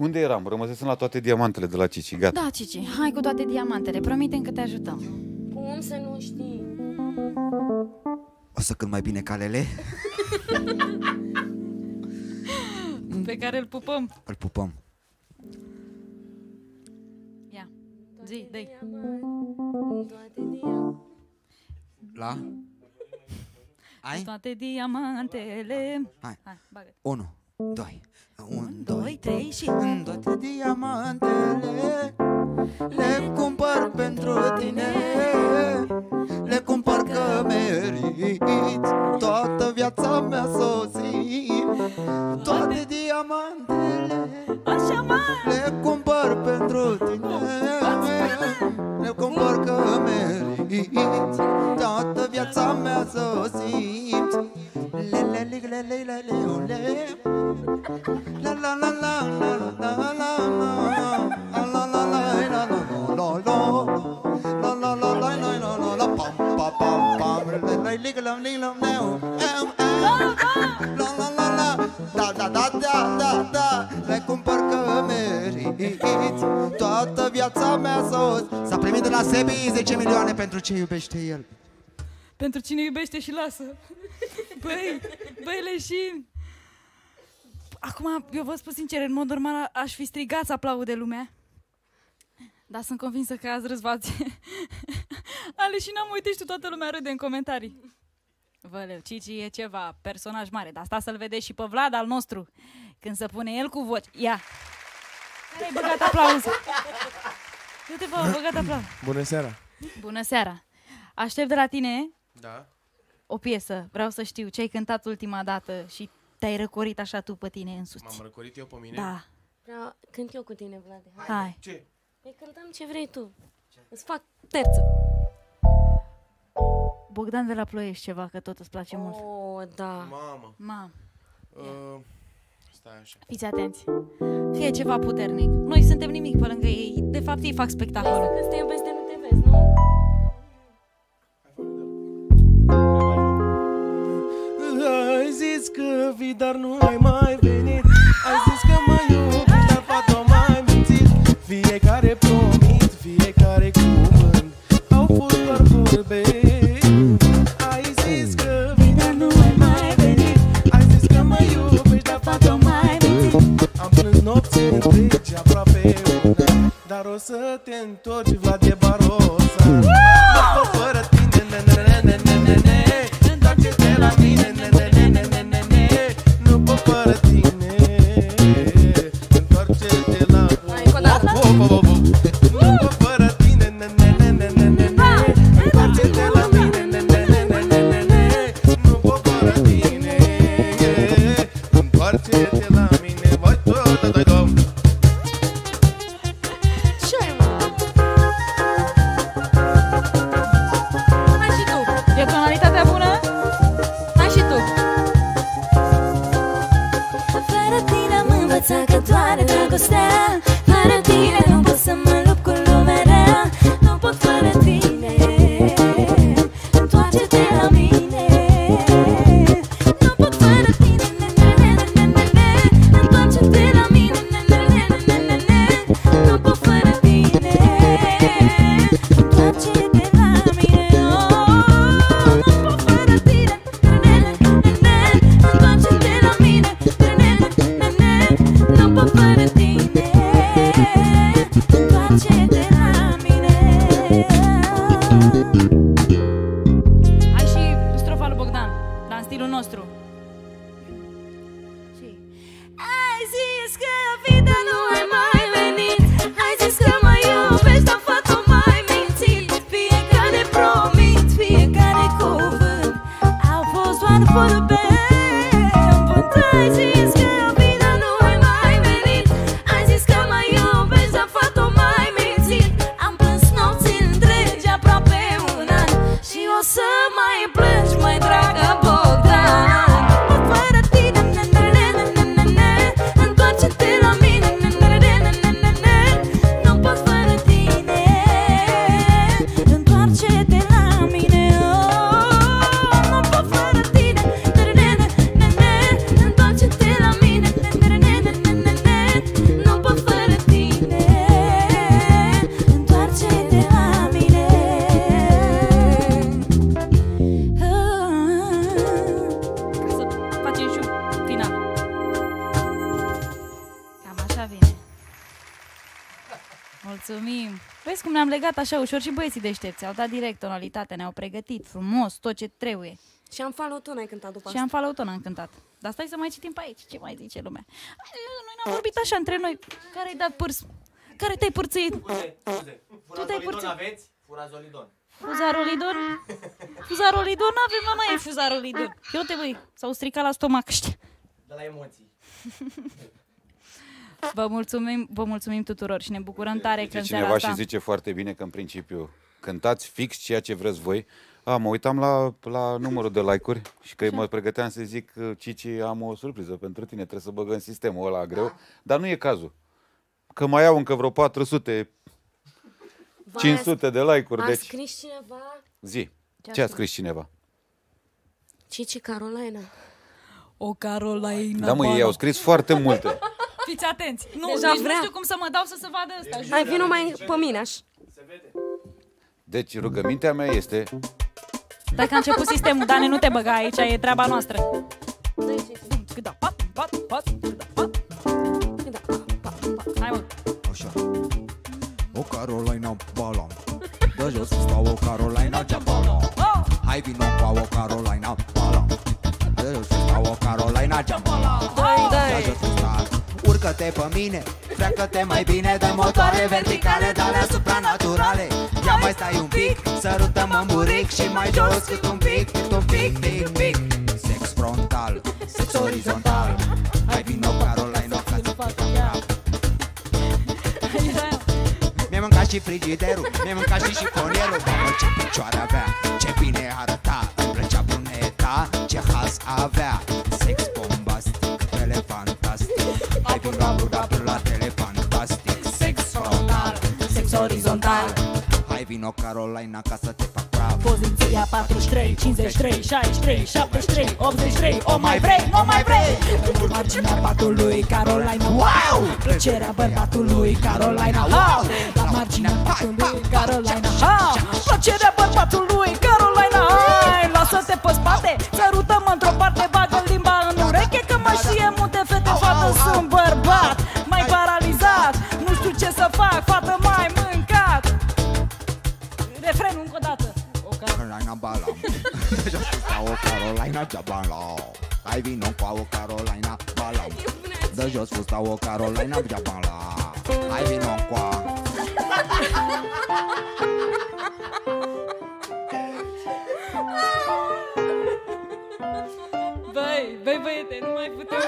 Unde eram? Rămăsesem la toate diamantele de la Cici. Gata. Da, Cici, hai cu toate diamantele. Promitem că te ajutăm. Cum să nu știi? O să cânt mai bine calele. [LAUGHS] Pe care îl pupăm. Îl pupăm. Ia, zi, dă Toate diamantele. La? Ai? Toate diamantele. Hai. Hai, bagă 1, 2, 1, 2, 2, 3 și... În toate diamantele Le cumpăr pentru tine Le cumpăr că meriți Toată viața mea să o simt Toate diamantele Așa, mă! Le cumpăr pentru tine Le cumpăr că meriți Toată viața mea să o simt Le le le le le le le le La la la la la la la la la la la la pam le le le le le le le la la la la. Da da da da da da. Le cumpăr că meriți. Toată viața mea să o S-a primit de la Sebi 10 milioane. Pentru ce iubește el? Pentru cine iubește și lasă. [LAUGHS] Băi, băi, leșin. Acum, eu vă spun sincer, în mod normal aș fi strigat să aplaude lumea. Dar sunt convinsă că azi răzvați. [LAUGHS] Ale și n-am uitat și tu, toată lumea râde în comentarii. Văleu, Cici e ceva, personaj mare, dar asta să-l vedeți și pe Vlad al nostru, când se pune el cu voce. Ia! Care-ai băgat aplauz? Du-te, bă, băgat aplauz. Bună seara. Bună seara! Aștept de la tine Da? o piesă. Vreau să știu ce ai cântat ultima dată și te-ai răcorit așa tu pe tine însuți. M-am răcorit eu pe mine? Da, Vreau, cânt eu cu tine, Vlad. Hai. hai. Ce? Păi cântăm ce vrei tu. Îți fac terță. Bogdan de la Ploiești ceva, că tot îți place mult. Oh, da. Mamă. Ma, Uh, stai așa. fiți atenți. Fie ceva puternic. Noi suntem nimic pe lângă ei. De fapt, ei fac spectacolul. Când te iubesc de nu te vezi, nu? Ai zis că vii, dar nu ai mai venit Fiecare promit, fiecare cuvânt Au fost doar vorbe Ai zis că vii, dar nu ai mai venit Ai zis că mă iubești, dar fata mai mințit Am plâns nopți întregi, aproape una Dar o să te întorci, Vlad e Barosa Nu pot fără tine, ne, ne, ne, ne, ne, ne, ne Întoarce-te la mine, ne, ne, ne, ne, ne, legat așa ușor și băieții deștepți. Au dat direct tonalitatea, ne-au pregătit frumos, tot ce trebuie. Și am follow tu, n-ai cântat după Și asta. am follow ton am cântat. Dar stai să mai citim pe aici, ce mai zice lumea. Hai, Noi n-am vorbit așa între noi. Care ai dat pârs? Care te-ai pârțit? Scuze, scuze. Tu te-ai Furazolidon părțit. aveți? Furazolidon. Fuzarolidon? Fuzarolidon? N-avem, la noi e fuzarolidon. Eu te băi, s-au stricat la stomac, știi? De la emoții. [LAUGHS] Vă mulțumim, vă mulțumim tuturor și ne bucurăm tare că Zice în seara cineva asta... și zice foarte bine că în principiu cântați fix ceea ce vreți voi. A, mă uitam la, la numărul de like-uri și că mă pregăteam să zic că Cici am o surpriză pentru tine, trebuie să băgăm sistemul ăla greu, dar nu e cazul. Că mai au încă vreo 400, Vai, 500 de like-uri, A deci scris cineva zi. Ce a scris cineva? Cici Carolina. O Carolina Da, mă, ei au scris foarte multe. Fiți atenți! Nu, Deja deci nu vrea. știu cum să mă dau să se vadă ăsta. jur. Hai, vină mai pe mine, aș. Deci rugămintea mea este Dacă a început sistemul, Dane, nu te băga aici, e treaba noastră. Dă-i, Cici. Cât da, pat, pat, pat, cât da, pat. Da, pa, pa, pa. Hai, mă. Așa. O Carol jos fusta o Carolina Jabala Hai vino cu o Carolina Bala Dă jos fusta o Carolina Jabala Dai, Dă dai. jos fusta Urcă-te pe mine, freacă-te mai bine De motoare verticale, de alea supranaturale. Ia mai stai un pic, sărutăm în buric Și mai jos cât un pic, cât un pic, pic, pic. Sex frontal, sex orizontal. Hai vino Carolina ca să fac rap Mi-ai mâncat și frigiderul, mi-ai mâncat și șifonierul Mamă ce picioare avea, ce bine arăta Îmi plăcea bruneta, ce has avea. Sex bombastic, tele sex orizontal Hai vino Carolina ca să te fac praf Poziția 43, 53, 63, 73, 83 O mai vrei, nu mai vrei Pentru marginea patului Carolina Wow! Plăcerea bărbatului Carolina Wow! La marginea patului Carolina Ha! Plăcerea bărbatului Carolina Hai! Lasă-te pe spate Sărutăm într-o parte Bagă limba în ureche Că mă știe multe fete Fată sunt bărbat Mai paralizat Nu știu ce să fac Fată mai [LAUGHS] Carolina Bala Jos sta o Carolina Jabala Hai vino cu o Carolina Bala Dă jos fusta o Carolina Jabala Hai vino cu Băi, băi băiete, nu mai putem.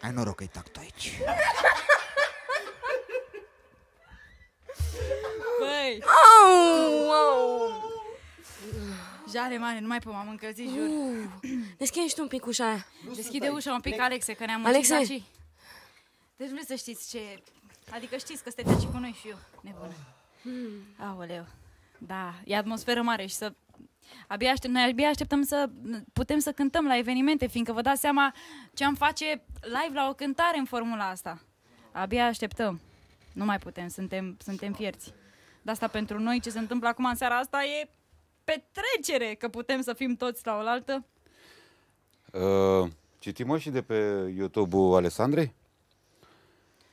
Ai noroc că-i tactul aici Băi, Au, au. jale mare, nu mai pot, m-am încălzit, jur Deschideți tu un pic ușa aia. Deschide ușa un pic, Alexe, că ne-am Alexe! muncit și... Deci vreți să știți ce... Adică știți că sunteți aici cu noi și eu, nebună. Aoleu. Da, e atmosferă mare și să... Abia aștept, noi abia așteptăm să putem să cântăm la evenimente, fiindcă vă dați seama ce am face live la o cântare în formula asta. Abia așteptăm. Nu mai putem, suntem, suntem fierți. De asta pentru noi ce se întâmplă acum în seara asta e petrecere, că putem să fim toți la oaltă. Uh, citim mă și de pe YouTube-ul Alessandrei?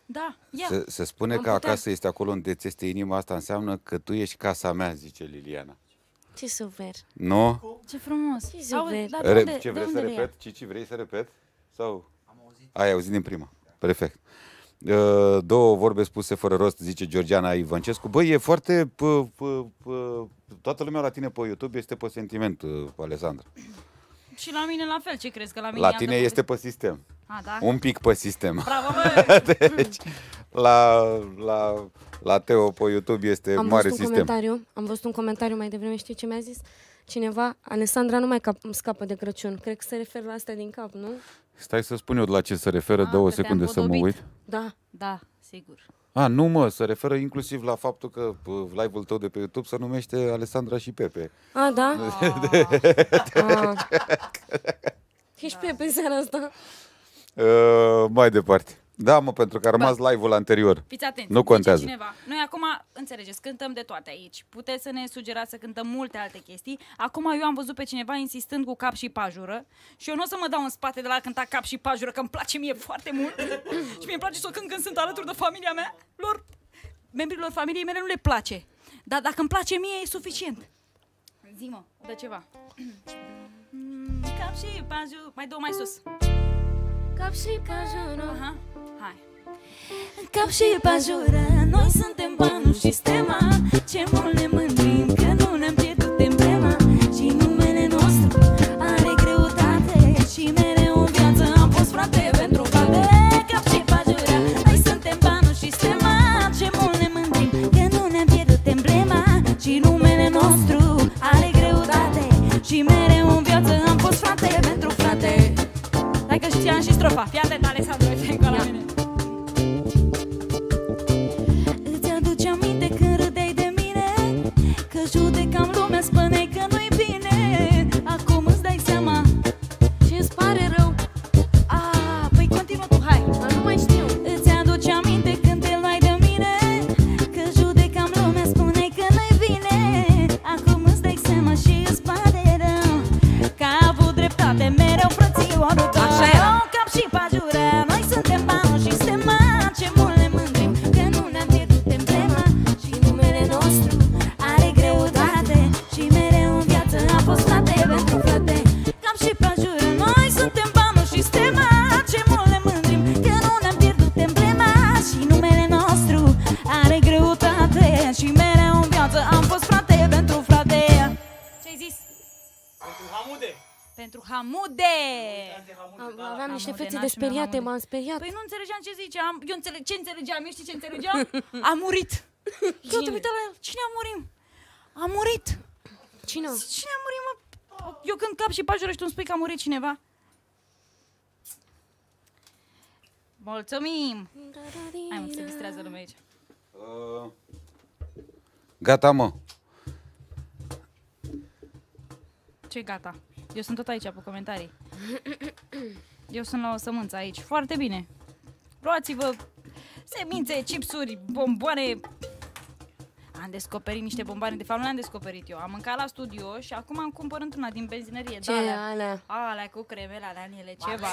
Da, ia. Se, se spune Am că putea. acasă este acolo unde ți este inima, asta înseamnă că tu ești casa mea, zice Liliana. Ce super. Nu? Ce frumos. Ce să Auzi, vezi? dar de Re- unde, ce de vrei să unde le ia? repet? Cici, vrei să repet? Sau? Am auzit. Ai auzit din prima. Perfect. Uh, două vorbe spuse fără rost, zice Georgiana Ivancescu. Băi, e foarte... P- p- p- toată lumea la tine pe YouTube este pe sentiment, uh, Alessandra. Și la mine la fel, ce crezi? Că la mine La e altă tine poveste? este pe sistem. A, da? Un pic pe sistem. Bravo, [LAUGHS] bă! deci, la, la, la Teo pe YouTube este Am mare văzut un sistem. comentariu, am văzut un comentariu mai devreme, știi ce mi-a zis? Cineva, Alessandra nu mai cap, scapă de Crăciun. Cred că se referă la asta din cap, nu? Stai să spun eu la ce se referă, Ah, două că te-am secunde să mă podobit. uit. Da. Da, sigur. A, nu mă, se referă inclusiv la faptul că uh, live-ul tău de pe YouTube se numește Alessandra și Pepe. A, da? [LAUGHS] [LAUGHS] Ah. Ești pe pe seara asta? Uh, mai departe. Da, mă, pentru că a rămas live-ul anterior. Fiți atenți. Nu zice contează. Cineva. Noi acum, înțelegeți, cântăm de toate aici. Puteți să ne sugerați să cântăm multe alte chestii. Acum eu am văzut pe cineva insistând cu cap și pajură și eu nu o să mă dau în spate de la a cânta cap și pajură, că îmi place mie foarte mult [COUGHS] și mie îmi place să o cânt când sunt alături de familia mea. Lor, membrilor familiei mele nu le place. Dar dacă îmi place mie, e suficient. Zi-mă, dă ceva. Mm, cap și pajură, mai dă mai sus. Cap și pajură. Aha, hai. Cap și pajură, noi suntem banul și stema. Ce mult ne mândrim că nu ne-am pierdut emblema Și numele nostru are greutate Și mereu în viață am fost frate pentru frate Cap și pajură, noi suntem banul și stema. Ce mult ne mândrim că nu ne-am pierdut emblema Și numele nostru are greutate Și mereu în viață am fost frate pentru frate. Hai că știam și strofa. Fii atent, Alexandru, uite Aveam niște Hamude, fețe de nașul meu, speriate, Hamude. m-am speriat. Păi nu înțelegeam ce zice. Am, eu înțeleg, ce înțelegeam? Eu știi ce înțelegeam? [LAUGHS] A murit. [LAUGHS] Eu te uitat la el. Cine a murit? A murit. Cine? Cine a murit, mă? Eu când cap și pajură și tu îmi spui că a murit cineva. Mulțumim! Hai mă, se distrează lumea aici. Uh, gata, mă. ce gata? Eu sunt tot aici pe comentarii. [LAUGHS] Eu sunt la o sămânță aici. Foarte bine. Luați-vă semințe, chipsuri, bomboane. Am descoperit niște bomboane. De fapt, nu le-am descoperit eu. Am mâncat la studio și acum am cumpărat într-una din benzinărie. Ce Da, alea, alea? alea cu cremele, alea în ele, ceva.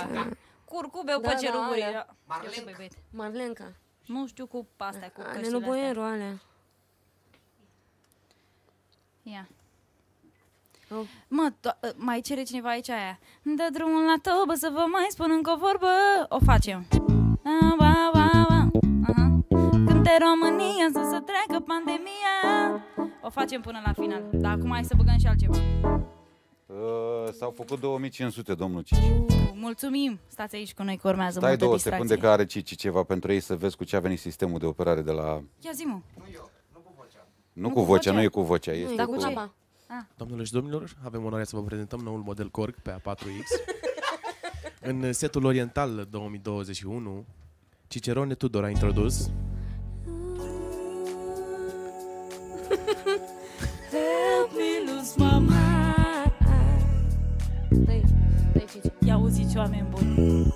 Curcube Da, pe da, ceruguri. alea. Eu ce, băi, băiete? Marlenca. Nu știu cu astea, cu Ale căștile lui astea. Boieru, alea. Ia. Oh. Mă, to- mai cere cineva aici aia. Dă drumul la tobă să vă mai spun încă o vorbă. O facem. A, ba, ba, ba. Aha. Cânte România să se treacă pandemia. O facem până la final. Dar acum hai să băgăm și altceva. Uh, s-au făcut 2500, domnul Cici. Uh, mulțumim. Stați aici cu noi că urmează Stai multă două distracție. secunde că are Cici ceva pentru ei să vezi cu ce a venit sistemul de operare de la... Ia zi, mă. Nu cu vocea, nu e cu vocea, este Dar cu... cu ce? Apa. Doamnelor și domnilor, avem onoarea să vă prezentăm noul model Korg pe A4X. [LAUGHS] În setul oriental 2021, Cicerone Tudor a introdus Help me lose my mind. Dă-i, dă-i, Cici. Ia auziți, oameni buni.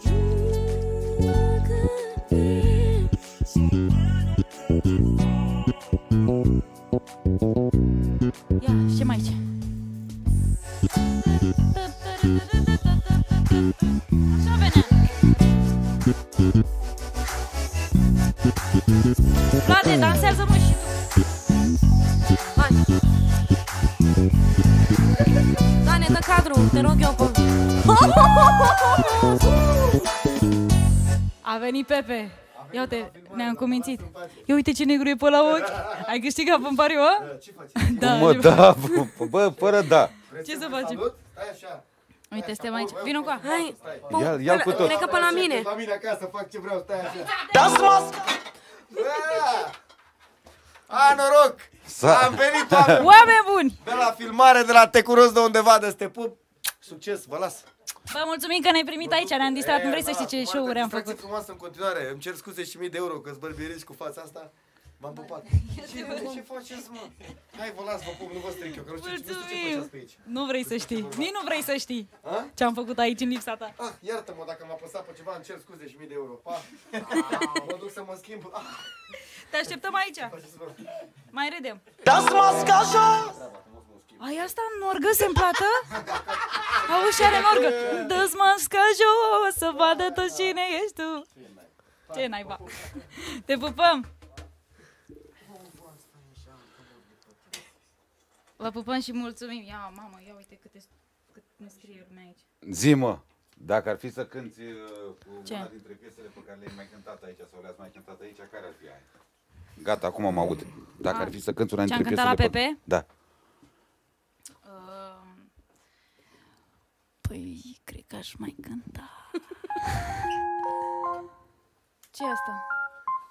Pepe. Ia uite, ne-am cumințit. Ia uite ce negru e pe la ochi. Ai câștigat pe pariu, a? [LAUGHS] Da, Mă, ce- da, bă, [LAUGHS] bă, fără da. Ce să facem? Uite, suntem aici. Vino cu a. Hai. Ia- ia-l cu tot. Plecă pe la mine. La mine acasă fac ce vreau, stai așa. A, noroc! S-a- Am venit, oameni! Oameni buni! De la filmare, de la Tecuros, de undeva, de să te pup. Succes, vă las! Vă mulțumim că ne-ai primit aici, ne-am distrat. Nu vrei să știi ce show-uri am făcut. frumoasă în continuare. Îmi cer scuze și mii de euro că-ți bărbiriți cu fața asta. M-am pupat. Ce, ce faceți, mă? Hai, vă las, vă pup, nu vă stric eu, că nu știu, nu știu ce Mulțumim! faceți pe aici. Nu vrei să știi. Nici nu vrei să știi A? ce am făcut aici în lipsa ta. Ah, iartă-mă dacă m-a apăsat pe ceva, îmi cer scuze și mii de euro. Pa! mă duc să mă schimb. Ah, Te așteptăm aici. faceți vă. Mai redem. Ai asta în norgă se plată? Auzi și are norgă. Dă-ți masca jos să vadă tot cine ești tu. Ce naiba? Te pupăm! Vă pupăm și mulțumim. Ia, mamă, ia uite câte, cât ne scrie lumea aici. Zi, mă, dacă ar fi să cânti uh, cu Ce? una dintre piesele pe care le-ai mai cântat aici sau le-ați mai cântat aici, care ar fi aia? Gata, acum mă aud. Dacă ar fi să cânti una Ce-am dintre cântat piesele la pe... Pepe? Da. Păi, cred că aș mai cânta. [LAUGHS] ce e asta?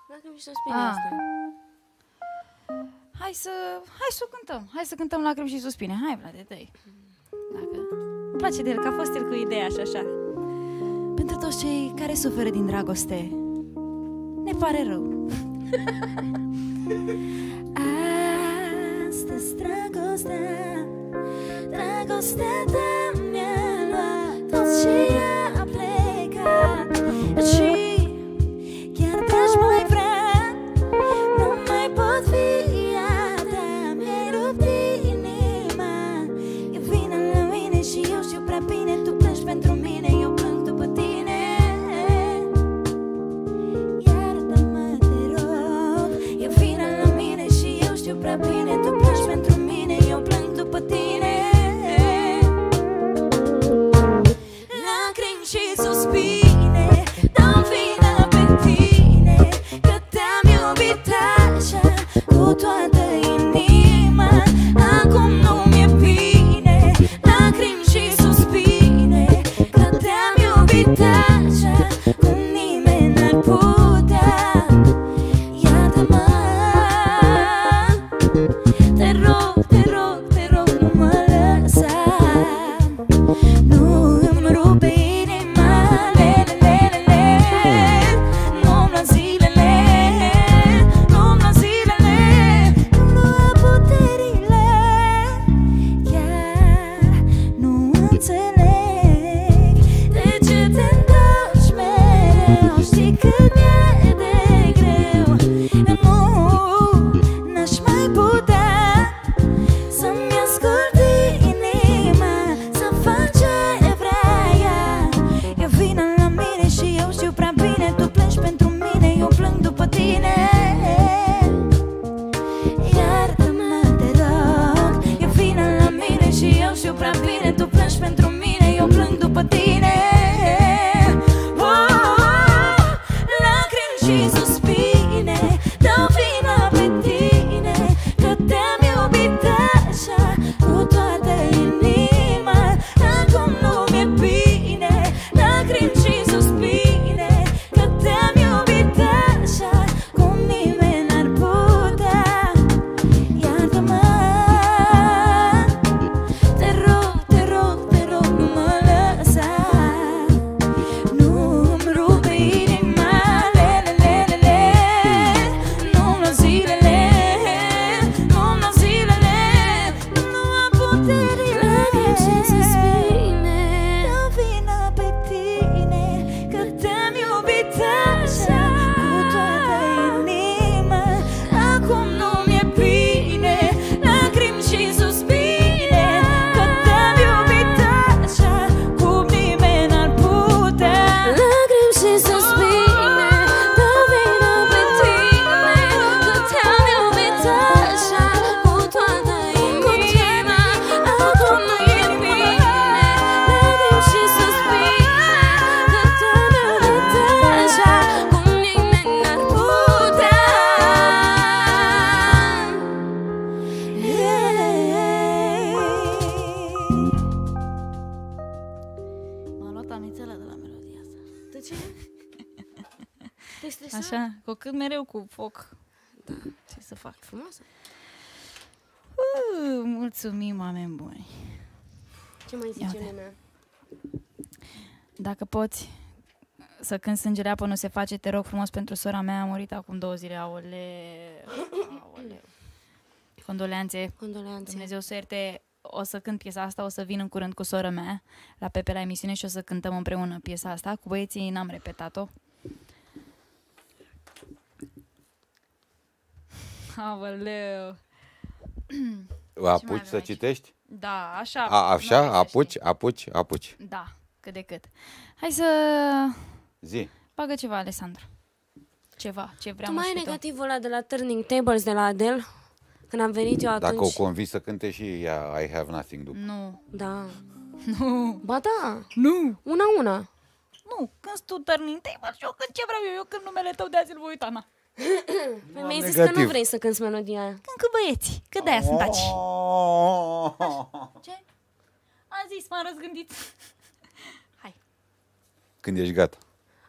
Dacă mi se spune Ah. asta. Hai să, hai să o cântăm. Hai să cântăm lacrimi și suspine. Hai, Vlade, dă Dacă... Îmi place de el, că a fost el cu ideea și așa. Pentru toți cei care suferă din dragoste, ne pare rău. [LAUGHS] Astăzi dragostea, dragostea ta mi-a luat tot ce pour toi. Ce mai zice Iată. lumea? Dacă poți să când sângele apă nu se face, te rog frumos pentru sora mea, a murit acum două zile, aole, aole. Condoleanțe, Condoleanțe. Dumnezeu să ierte, o să cânt piesa asta, o să vin în curând cu sora mea la Pepe la emisiune și o să cântăm împreună piesa asta. Cu băieții n-am repetat-o. Aoleu. Apuci avem să aici? citești? Da, așa. A, nu așa? vrei să Apuci? știi. Apuci? Apuci. Da, cât de cât. Hai să Zi. bagă ceva, Alessandra. Ceva, ce vrea Tu mai ai mușchiul tău. negativul ăla de la Turning Tables de la Adele? Când am venit eu atunci. Dacă o convins să cânte și ea I have nothing după. Nu, Da. nu, Ba da, nu, una una. nu. Când tu turning table și eu când ce vreau eu, eu când numele tău de azi îl voi uita, na. [COUGHS] Păi mi-ai zis că negativ. nu vrei să cânti melodia aia. Când cu băieții, că de-aia sunt aici. Oh. Ce? Am zis, m-am răzgândit. Hai. Când ești gata.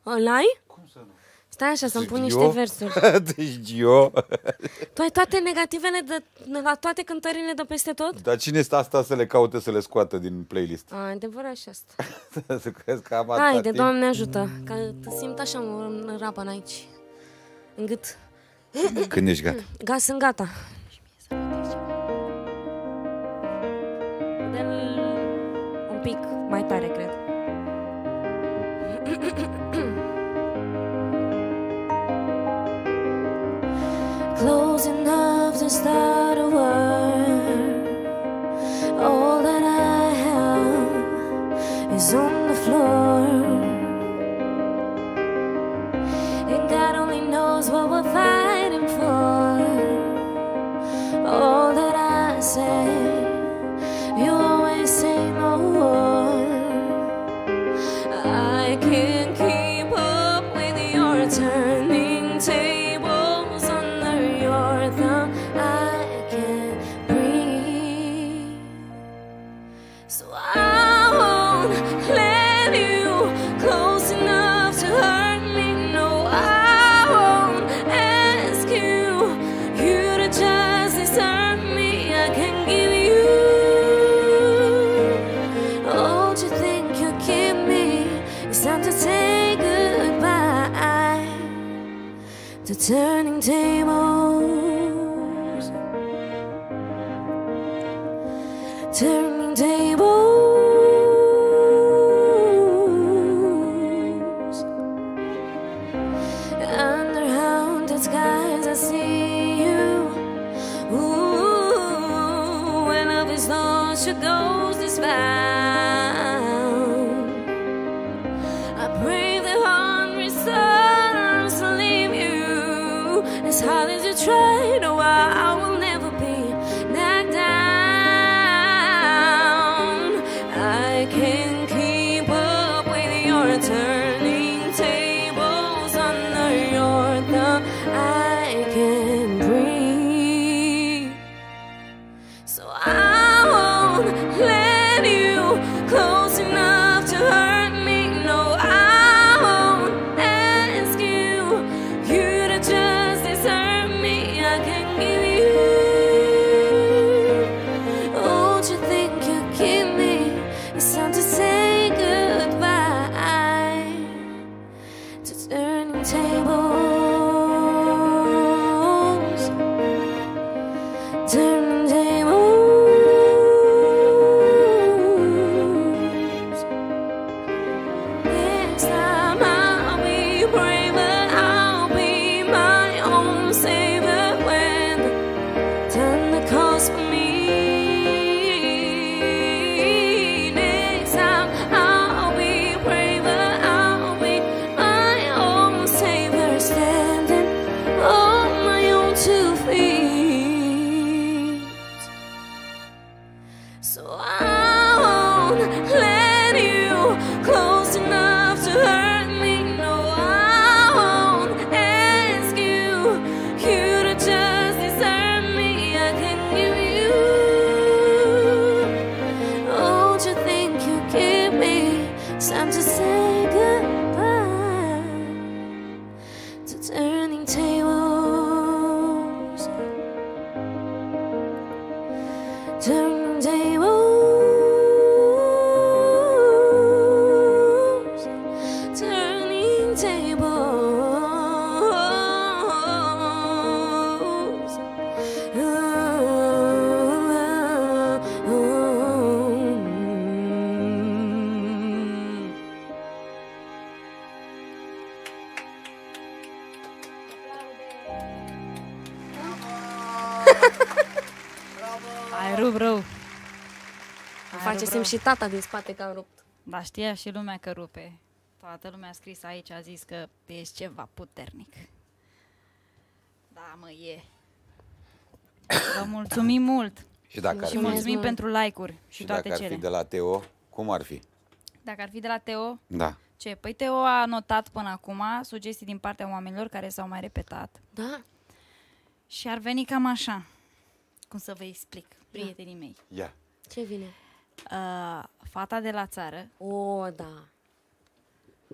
Ăla-i? Cum să nu? Stai așa să-mi pun niște Eu? versuri. [LAUGHS] deci eu... Tu ai toate negativele de, de la toate cântările de peste tot? Dar cine stă asta să le caute să le scoată din playlist? A, adevărat și asta. [LAUGHS] să crezi că am atâta Hai, de timp? Doamne ajută, că te simt așa un rapă aici. În gât. Când ești gata. [CLEARS THROAT] Ga, sunt gata. Dă-l un pic mai tare, cred. Close enough to start a war. All that I have is on the floor. Face rău, rău. simț și tata din spate că am rupt. Dar știa și lumea că rupe. Toată lumea a scris aici, a zis că ești ceva puternic. Da, mă, e. Vă mulțumim mult Și dacă ar și fi, mulțumim mult. pentru like-uri și, și toate dacă ar cele. fi de la Teo, cum ar fi? Dacă ar fi de la Teo, Da. ce? Păi Teo a notat până acum sugestii din partea oamenilor care s-au mai repetat. Da? Și ar veni cam așa. Cum să vă explic, prietenii mei. Ia. Ce vine? Uh, fata de la țară. O, da.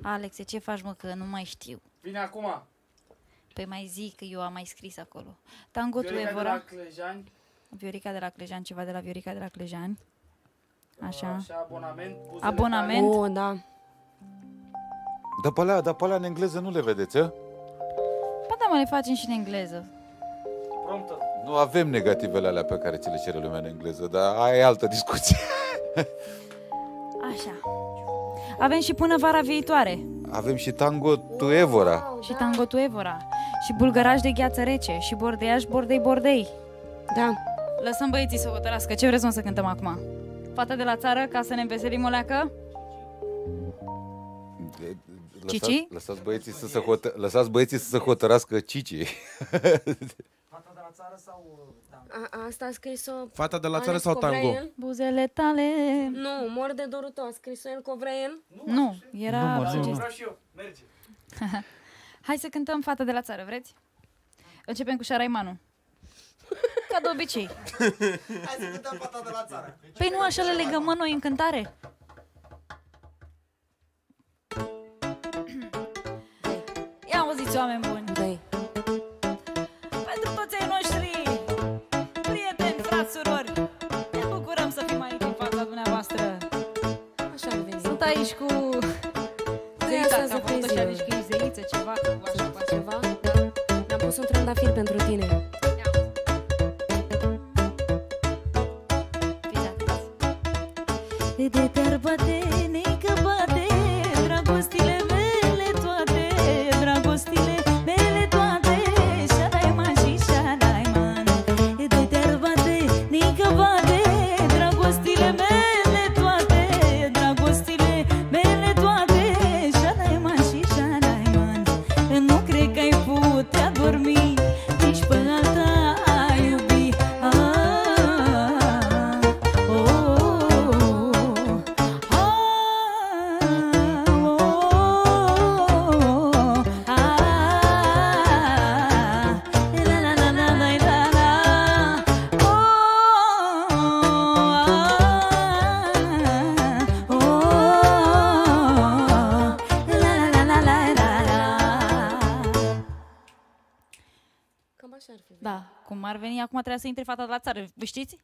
Alexe, ce faci, mă, că nu mai știu. Vine acum. Păi mai zic că eu am mai scris acolo. Tango tu Viorica de Evora. la Clejani. Viorica de la Clejan, ceva de la Viorica de la Clejani. Așa. Așa, abonament. buzele Abonament. O, da. Dar pe alea, dar pe alea în engleză nu le vedeți, a? Ba da, mă, le facem și în engleză. tale. Promptă. Nu avem negativele alea pe care ți le cere lumea în engleză, dar aia e altă discuție. [LAUGHS] [LAUGHS] Așa. Avem și până vara viitoare. Avem și tango tu Evora. Și tango tu Evora. Și bulgăraș de gheață rece. Și bordeiaș bordei bordei. Da. Lăsăm băieții să hotărască. Ce vreți mă, să cântăm acum? Fata de la țară, ca să ne înveselim o leacă? Cici? Lăsați, lăsați, băieții să se hotă, lăsați băieții să se hotărască Cici. [LAUGHS] Fata de la țară sau... Da. A, asta a scris-o... Fata de la țară Alex sau tango? Covraien? Buzele tale... Nu, mor de dorul tău. A scris-o el Covraien? Nu, era Nu, mă, sugestie. Vreau și eu. Merge. [LAUGHS] Hai să cântăm Fata de la țară, vreți? Începem cu Șaraimanu. [LAUGHS] Ca de obicei. Hai să cântăm fata de la țară. Păi nu așa le legăm mă noi în cântare? Ia auziți, oameni buni. Dai. Pentru toți și cu... Zeița, ți-am făcut așa nici ceva, așa, ceva. Da. Mi-am pus un trandafir pentru tine. De te-ar bate să intre fata de la țară, știți?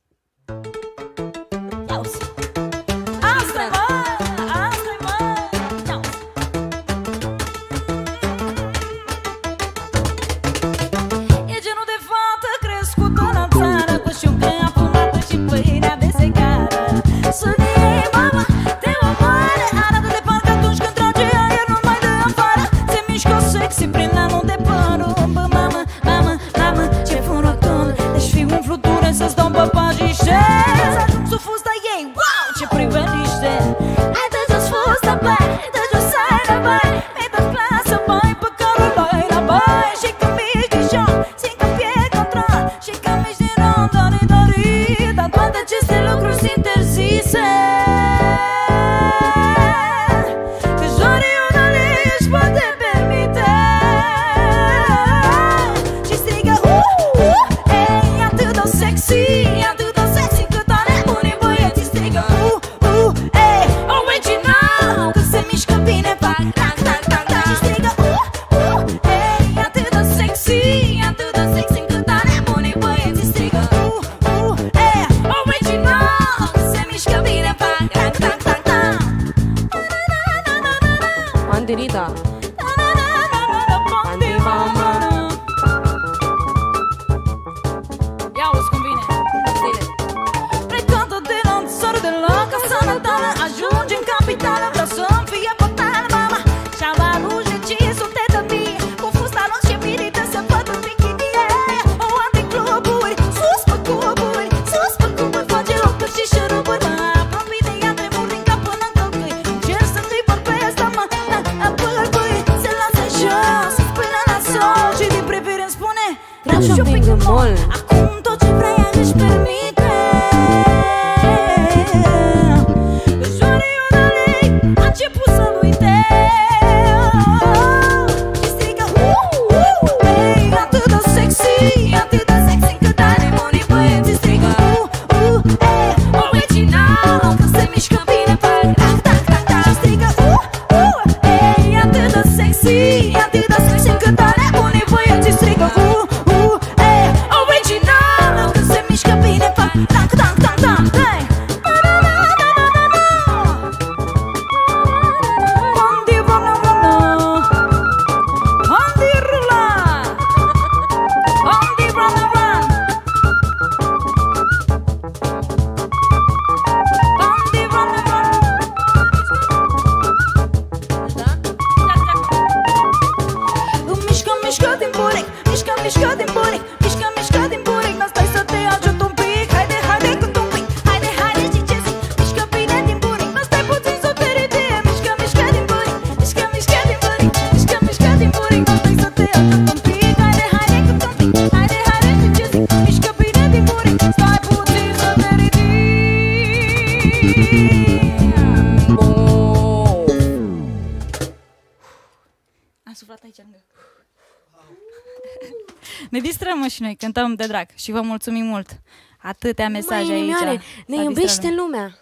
noi cântăm de drag și vă mulțumim mult. Atâtea mesaje Măi, aici. Mioare, ne iubește lumea.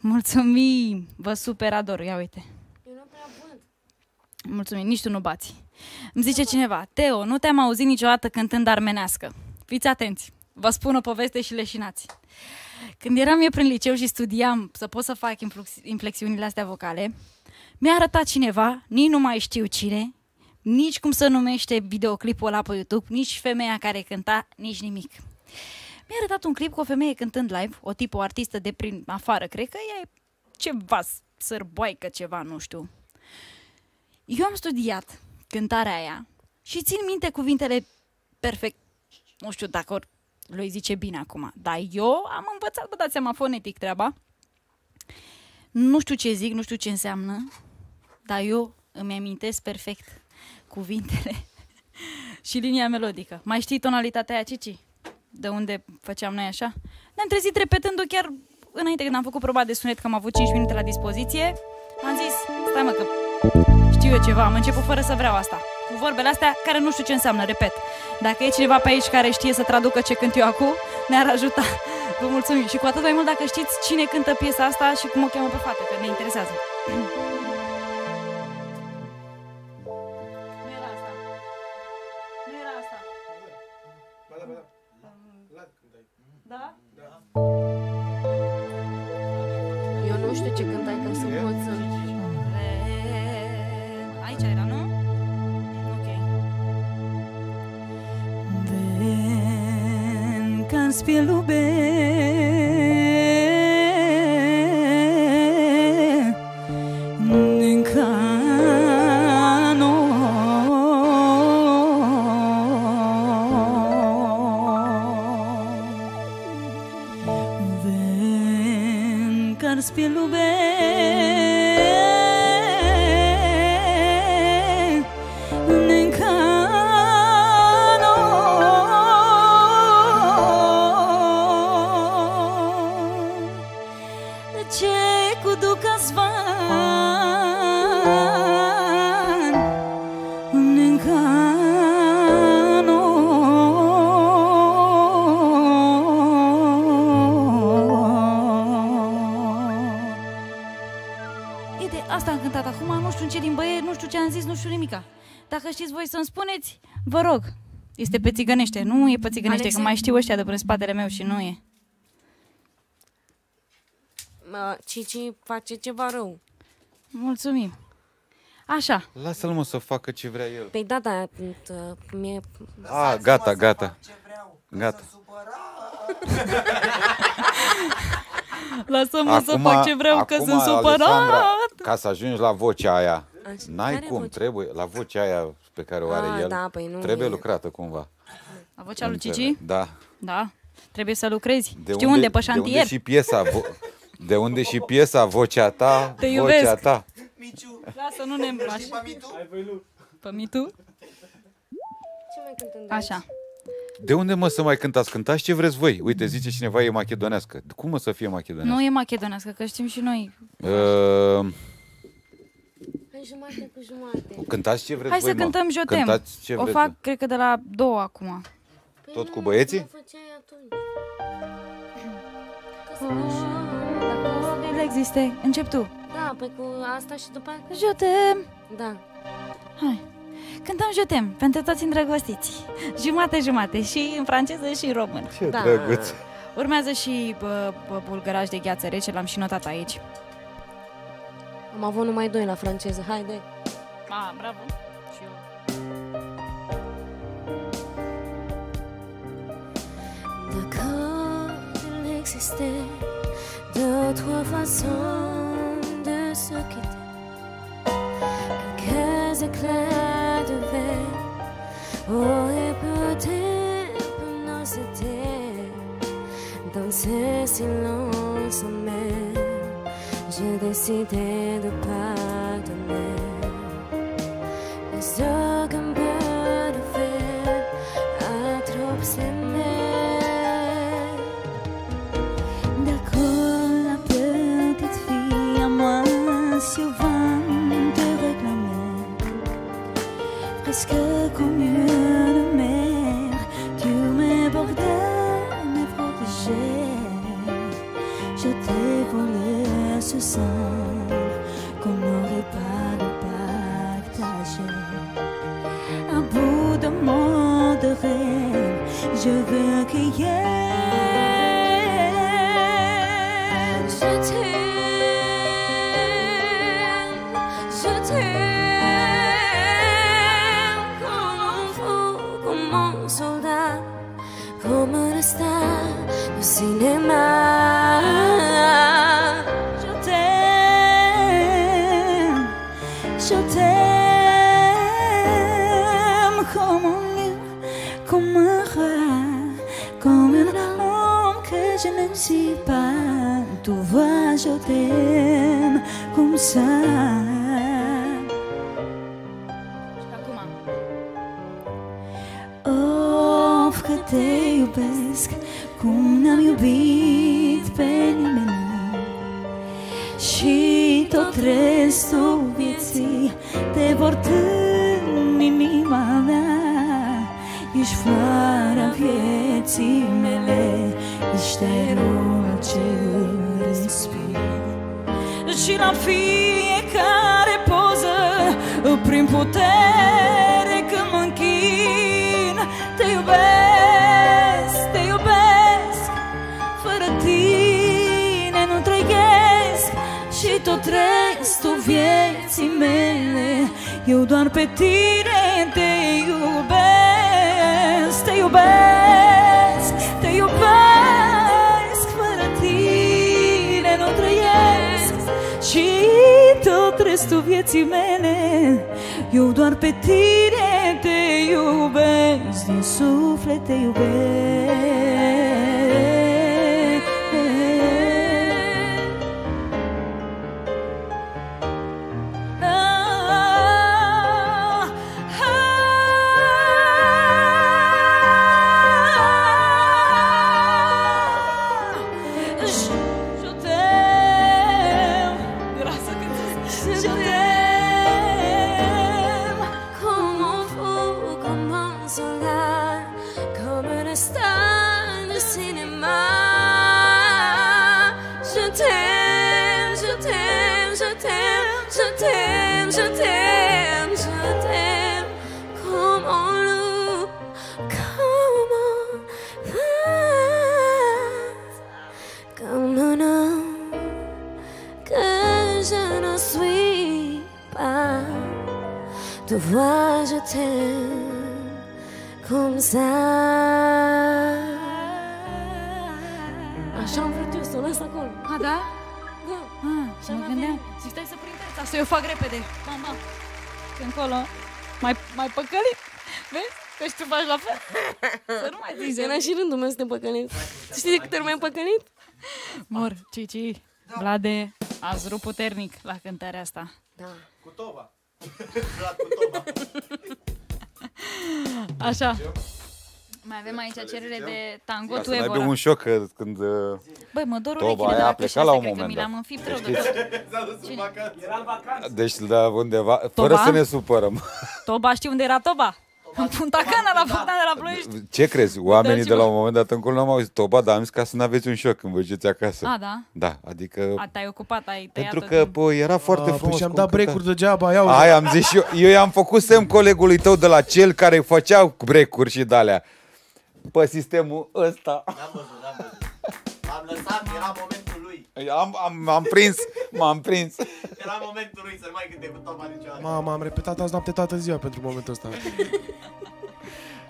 Mulțumim! Vă super ador, ia uite. Mulțumim, nici tu nu bați. Îmi zice cineva, Teo, nu te-am auzit niciodată cântând armenească. Fiți atenți, vă spun o poveste și leșinați. Când eram eu prin liceu și studiam să pot să fac inflexiunile astea vocale, mi-a arătat cineva, nici nu mai știu cine, nici cum se numește videoclipul ăla pe YouTube, nici femeia care cânta, nici nimic. Mi-a arătat un clip cu o femeie cântând live, o tipă, o artistă de prin afară, cred că ea e ceva sărboaică, ceva, nu știu. Eu am studiat cântarea aia și țin minte cuvintele perfect. Nu știu dacă or lui zice bine acum, dar eu am învățat, vă dați seama, fonetic treaba. Nu știu ce zic, nu știu ce înseamnă, dar eu îmi amintesc perfect cuvintele [LAUGHS] și linia melodică. Mai știi tonalitatea aia, Cici? De unde făceam noi așa? Ne-am trezit repetând-o chiar înainte când am făcut proba de sunet, că am avut 5 minute la dispoziție. Am zis, stai mă că știu eu ceva, am început fără să vreau asta. Cu vorbele astea care nu știu ce înseamnă, repet. Dacă e cineva pe aici care știe să traducă ce cânt eu acum, ne-ar ajuta. Vă mulțumim. Și cu atât mai mult dacă știți cine cântă piesa asta și cum o cheamă pe fată, că ne interesează. [CLEARS THROAT] Eu nu știu ce cântai ca să pot să... Aici era, nu? Ok. Ven can spielube Ven can nu știu ce am zis, nu știu nimica. Dacă știți voi să-mi spuneți, vă rog. Este pe țigănește, nu e pe țigănește, Alexe? că mai știu ăștia de prin spatele meu și nu e. Mă, Cici face ceva rău. Mulțumim. Așa, Lasă-l mă să facă ce vrea el. Păi da, da, t- mie... A, gata, gata. Gata. [LAUGHS] lasă-mă să fac ce vreau, că sunt supărat. Alexandra, ca să ajungi la vocea aia, Așa. n-ai Care cum, voce? trebuie, la vocea aia pe care o are Ah, el, da, păi nu trebuie e. lucrată cumva. La vocea lui Înțeleg. Cici? Da. Da. Trebuie să lucrezi. De Știi unde? Pe șantier. De unde și piesa, vo- de unde și piesa, vocea ta, Te vocea iubesc. ta. Lasă, nu ne îmbraci. Pe mitu? Ce mai cântând Așa. De unde mă să mai cântați? Cântați ce vreți voi. Uite, zice cineva, e macedonească. Cum mă să fie macedonească? Nu e macedonească, că știm și noi. Uh, Hai jumate cu jumate. cântați ce vreți Hai voi, să mă. cântăm Jotem. Cântați ce O vreți fac, voi. cred că de la două acum. Păi Tot nu, cu băieții? cum făceai atunci? Ca să nu- Dacă el existe, încep tu. Da, păi cu asta și după aia... Jotem. Da. Hai. Cântăm Jotem pentru toți îndrăgostiți. Jumate-jumate și în franceză și în român. Ce Da. drăguț. Urmează și bă, bă, bulgăraj de gheață rece, l-am și notat aici. Am avut numai doi la franceză. Haide. Ah, bravo. Și eu. D'accord, il existait deux, trois façons de se quitter. Quelques éclairs de verre auraient peut-être dans ces silences amers. J'ai décidé de pardonner. Et ce veux, je veux crier. Je t'aime, je t'aime comme un fou, comme un soldat, comme un star du cinéma. Tu vois, je t'aime comme ça. Acum. Of că te iubesc cum n-am iubit pe nimeni Și tot restul vieții te port în inima mea Ești floarea vieții mele, ești aerul ce îl respir și la fiecare poză Prin putere când mă închin Te iubesc, te iubesc. Fără tine nu trăiesc Și tot restul vieții mele. Eu doar pe tine te iubesc Te iubesc, restul vieții mele. Eu doar pe tine te iubesc Din suflet te iubesc Știi de câte ori m-ai păcălit? Mor, Cici, Vlade, ați rupt puternic la cântarea asta. Da. Cu toba. [LAUGHS] Vlad cu toba. Așa. Mai avem aici cerere de tango, Ca tu să n-aibă Evora. un șoc că, când... uh, Băi, mă dor Toba urechile de aia a la plecat căști la astea, un cred că moment mi dat. l-am înfipt rău de Știți? tot. [LAUGHS] S-a dus în vacanță. Era în vacanță. Deci, da, undeva, fără Toba? să ne supărăm. [LAUGHS] Toba, știi unde era Toba? În Punta Cana, la Punta de la Ploiești. Ce crezi? Oamenii de la Uitați-vă. un moment dat încolo n-am auzit toba, dar am zis ca să n-aveți un șoc când vă duceți acasă. A, da? Da, adică... A, te-ai ocupat, ai tăiat pentru că, pă, era foarte Ah, frumos. păi și-am cum dat cânta. break-uri degeaba, iau Aia am zis și eu. Eu i-am făcut semn colegului tău de la cel care făcea break-uri și de-alea. Pe sistemul ăsta. N-am văzut, n-am văzut. Am lăsat, era momentul lui. Am, am, am prins, m-am prins. Era momentul lui să nu mai cânte cu Toma niciodată. Mama, am repetat azi noapte toată ziua pentru momentul ăsta. [LAUGHS]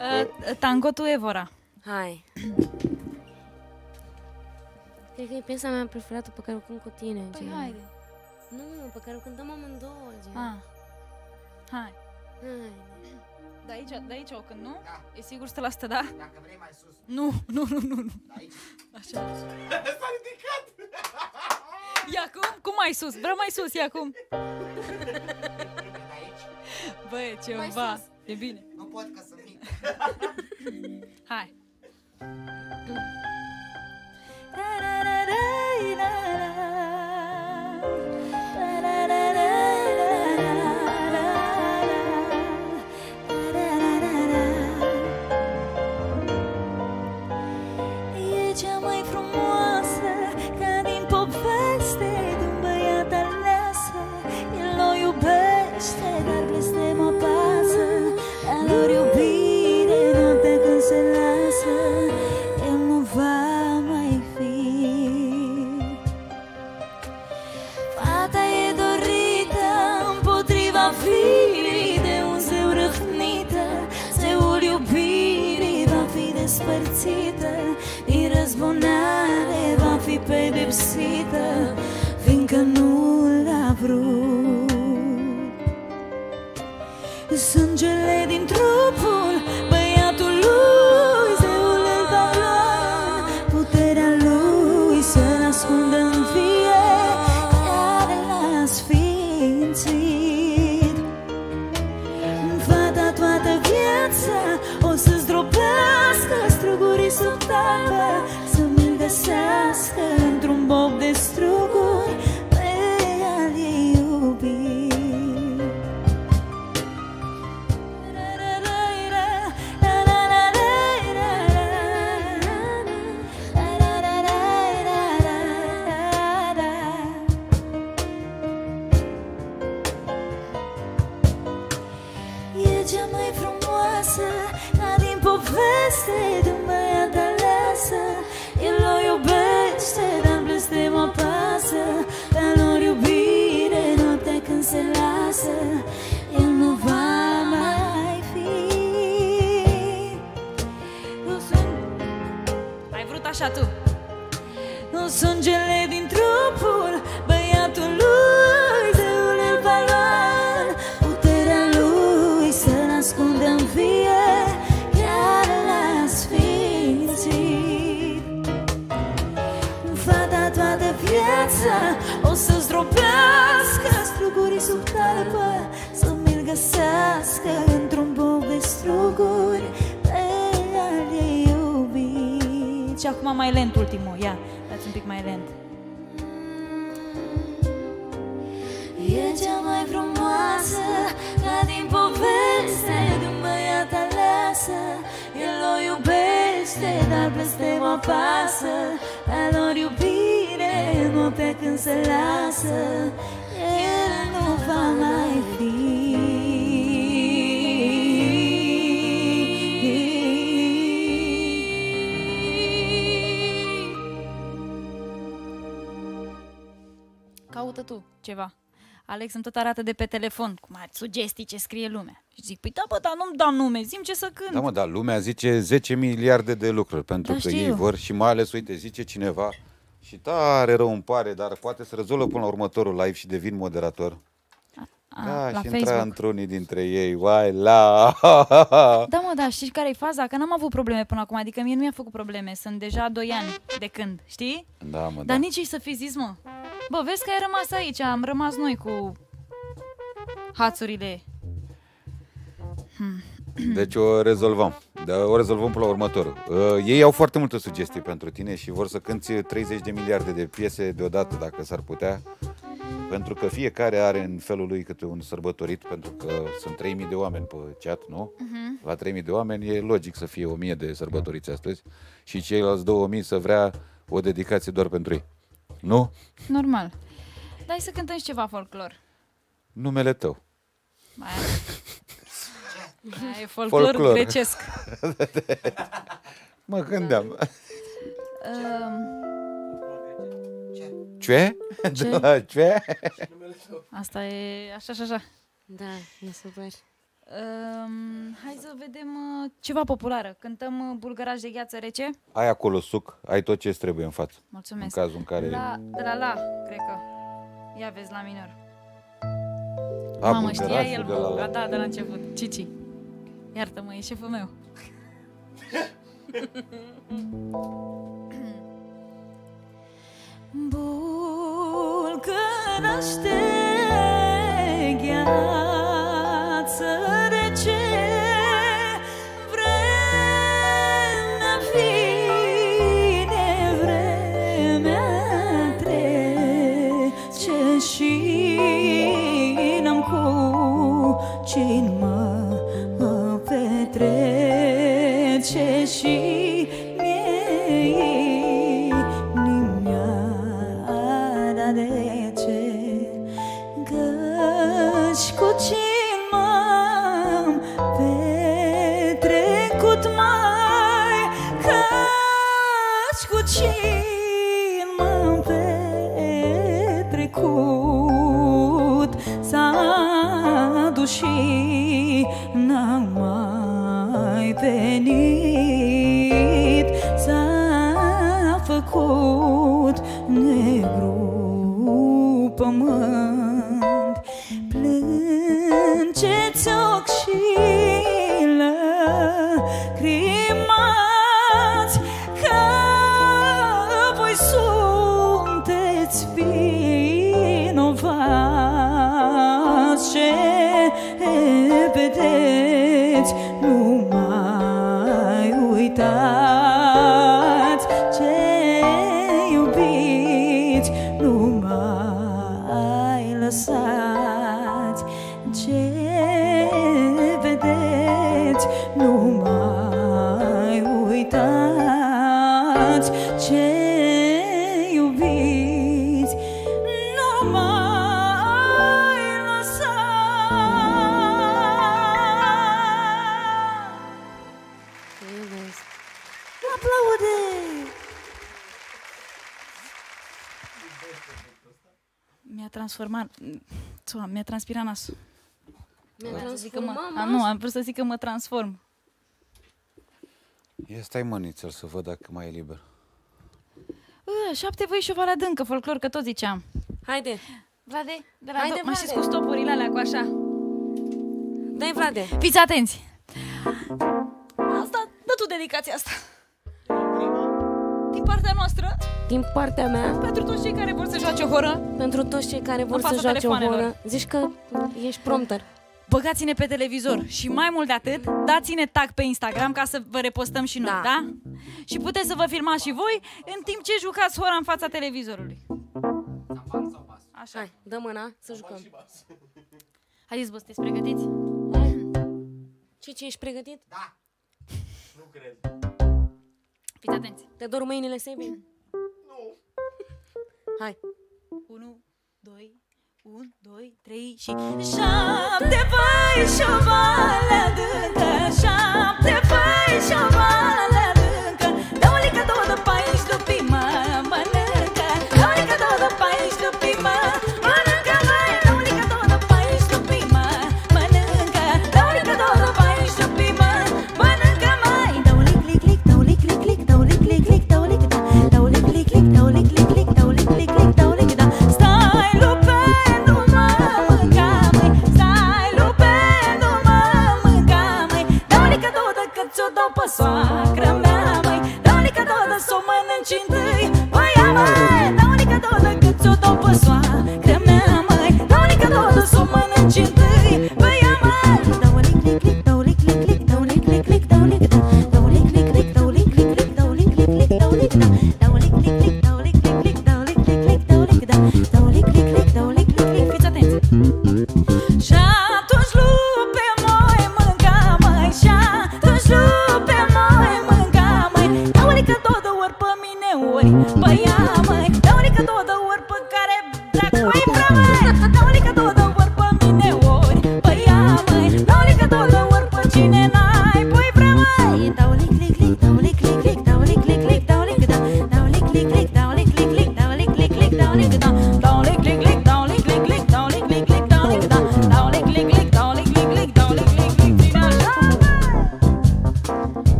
Uh, tango, tu Evora. Hai. Cred că e piesa mea preferată pe care o cânt cu tine, Păi gen. haide. Nu, pe care o cântăm amândouă, gen. Ah. Hai. Hai. De aici, de aici o când, nu? Da. E sigur 100% da? Dacă vrei mai sus. Nu, nu, nu, nu. nu. Aici. Așa. [LAUGHS] S-a ridicat. Ia cum? Cum mai sus? Vreau mai sus, ia cum? De aici. Băi, Mai ceva. sus. E bine. Nu pot că sunt mic. Hai. E va fi pedepsită așa tu. nu sângele din trupul băiatului Zeul îl va lua Puterea lui să-l ascundă în vie Chiar l-a sfințit Fata toată viața O să zdrobească Strugurii sub talpă Să mi-l găsească Într-un acum mai lent ultimul. Ia, dați un pic mai lent. E cea mai frumoasă Ca din poveste De un băiat aleasă El o iubește Dar blestem apasă Dar lor iubire Noaptea când se lasă El nu va mai fi Caută tu ceva. Alex îmi tot arată de pe telefon, cum are sugestii ce scrie lumea. Și zic, păi da, bă, dar nu-mi dau nume, zim ce să cânt. Da, mă, dar lumea zice 10 miliarde de lucruri pentru Da, că știu. ei vor și mai ales, uite, zice cineva și tare rău îmi pare, dar poate să rezolvă până la următorul live și devin moderator. A, Da, la și intra Facebook. într-unii dintre ei, uai, la... Da, mă, da, știi care e faza? Că n-am avut probleme până acum, adică mie nu mi-a făcut probleme. Sunt deja 2 ani de când, știi? Da, mă, da. Dar nici ei să fi zis, mă. Bă, vezi că ai rămas aici, am rămas noi cu hațurile. [CLEARS THROAT] Deci o rezolvăm. Da, o rezolvăm până la următorul. Uh, ei au foarte multe sugestii pentru tine și vor să cânti 30 de miliarde de piese deodată, dacă s-ar putea. Pentru că fiecare are în felul lui câte un sărbătorit, pentru că sunt 3000 de oameni pe chat, nu? Mhm. La 3000 de oameni e logic să fie 1000 de sărbătoriți astăzi și ceilalți 2000 să vrea o dedicație doar pentru ei. Nu? Normal. Dai să cântăm și ceva folclor. Numele tău. Mai Aia [LAUGHS] e folclor, Folclor. grecesc. [LAUGHS] Mă gândeam. Um, Ce? Ce? [LAUGHS] Da, ce? asta e așa și așa. Da, e super. Um, hai să vedem uh, ceva populară. Cântăm uh, bulgăraș de gheață rece. Ai acolo suc, ai tot ce îți trebuie în față. Mulțumesc. În cazul în care... La, de la la, cred că. Ia vezi, la minor. A, Mamă, știa bulgărașul el, de la mă. la. A, da, de la început. Cici. Iartă-mă, e șeful meu. [LAUGHS] Bulgăraș de gheață transformat... Țua, mi-a transpirat nasul. Mi-a Vreau să zic că transformat mă, a, nu, am vrut să zic că mă transform. Ia stai mănițel să văd dacă mai e liber. Uh, șapte voi și o valea adâncă, folclor, că tot ziceam. Haide, Vlade, de la Haide, do- mă știți Vlade. cu stopurile alea, cu așa. dai Vlade. Fiți atenți! Asta, dă tu dedicația asta. Din partea noastră, Din partea mea, pentru toți cei care vor să joace o horă, pentru toți cei care vor În să fața joace o telefoanelor. horă, zici că ești prompter. băgați-ne pe televizor și mai mult de atât, dați-ne tag pe Instagram ca să vă repostăm și noi, da? Da. da? Și puteți să vă filmați și voi în timp ce jucați hora în fața televizorului. Așa. Hai, dă mâna să jucăm. Haideți, bă, sunteți pregătiți? Ce, ce, ești pregătit? Fiți atenți. Te dor mâinile, Sebi? Nu. Hai. 1, 2, 1, 2, 3 și Șapte păi și o vale adâncă Șapte păi și o vale adâncă Dă o lică două de pe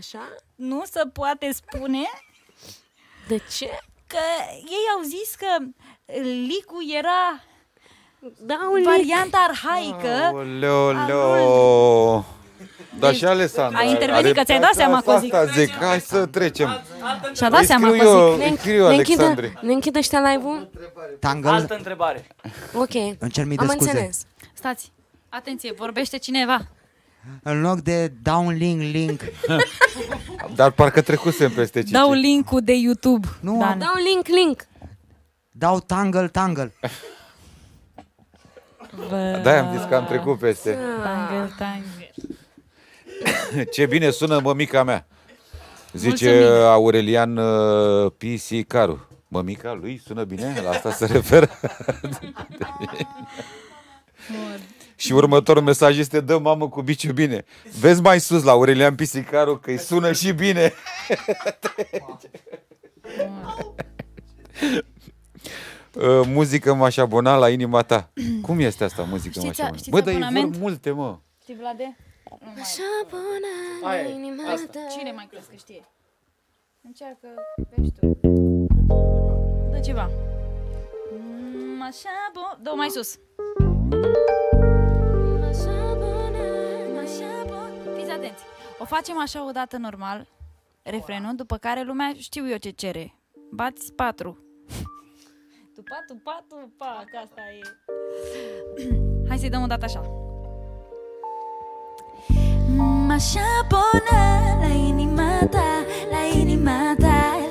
Așa? Nu se poate spune De ce? că ei au zis că licul era Dau lic. varianta arhaică Leo, Leo. Da, și Alessandra. Deci, a intervenit, că ți-ai dat seama că o zic. Asta zic, hai să trecem. și-a dat Îi seama scriu că eu, zic îi scriu ne Alexandre. închidă, ne închidă ăștia live-ul? Tangle, Altă întrebare. Ok. Îmi cer mii de Am scuze. înțeles. Stați, atenție, vorbește cineva în loc de down link link, [LAUGHS] Dar parcă trecusem peste Cici. Dau link-ul de YouTube Nu, Dan. am- Dau link, link. dau tangle tangle. Da, am zis că am trecut peste. Tangle, tangle. [COUGHS] Ce bine sună mămica mea. Zice Mulțumim. Aurelian uh, Pisicaru. Mămica lui sună bine? La asta se referă? Și următorul mesaj este Dă mamă cu biciu bine Vezi mai sus la Aurelian Pisicaru Că îi sună și bine [LAUGHS] Uh, Muzică m-aș abona la inima ta Cum este asta, muzică m-aș Știți- abona? știți Bă, dar ei abonament? vor multe, mă Știi, Vlade? Așa bună Aia e, inima ta. Cine mai crezi că știe? Încearcă, vezi tu. Dă ceva. Mm, Așa, bun. Dă mai sus. Așa, Fiți atenți. O facem așa o dată normal, refrenul, după care lumea știu eu ce cere. Bați patru. [LAUGHS] Tupa, tupa, tupa, că asta e. [CLEARS THROAT] Hai să-i dăm o dată așa. M-aș abona la inima ta, la inima ta,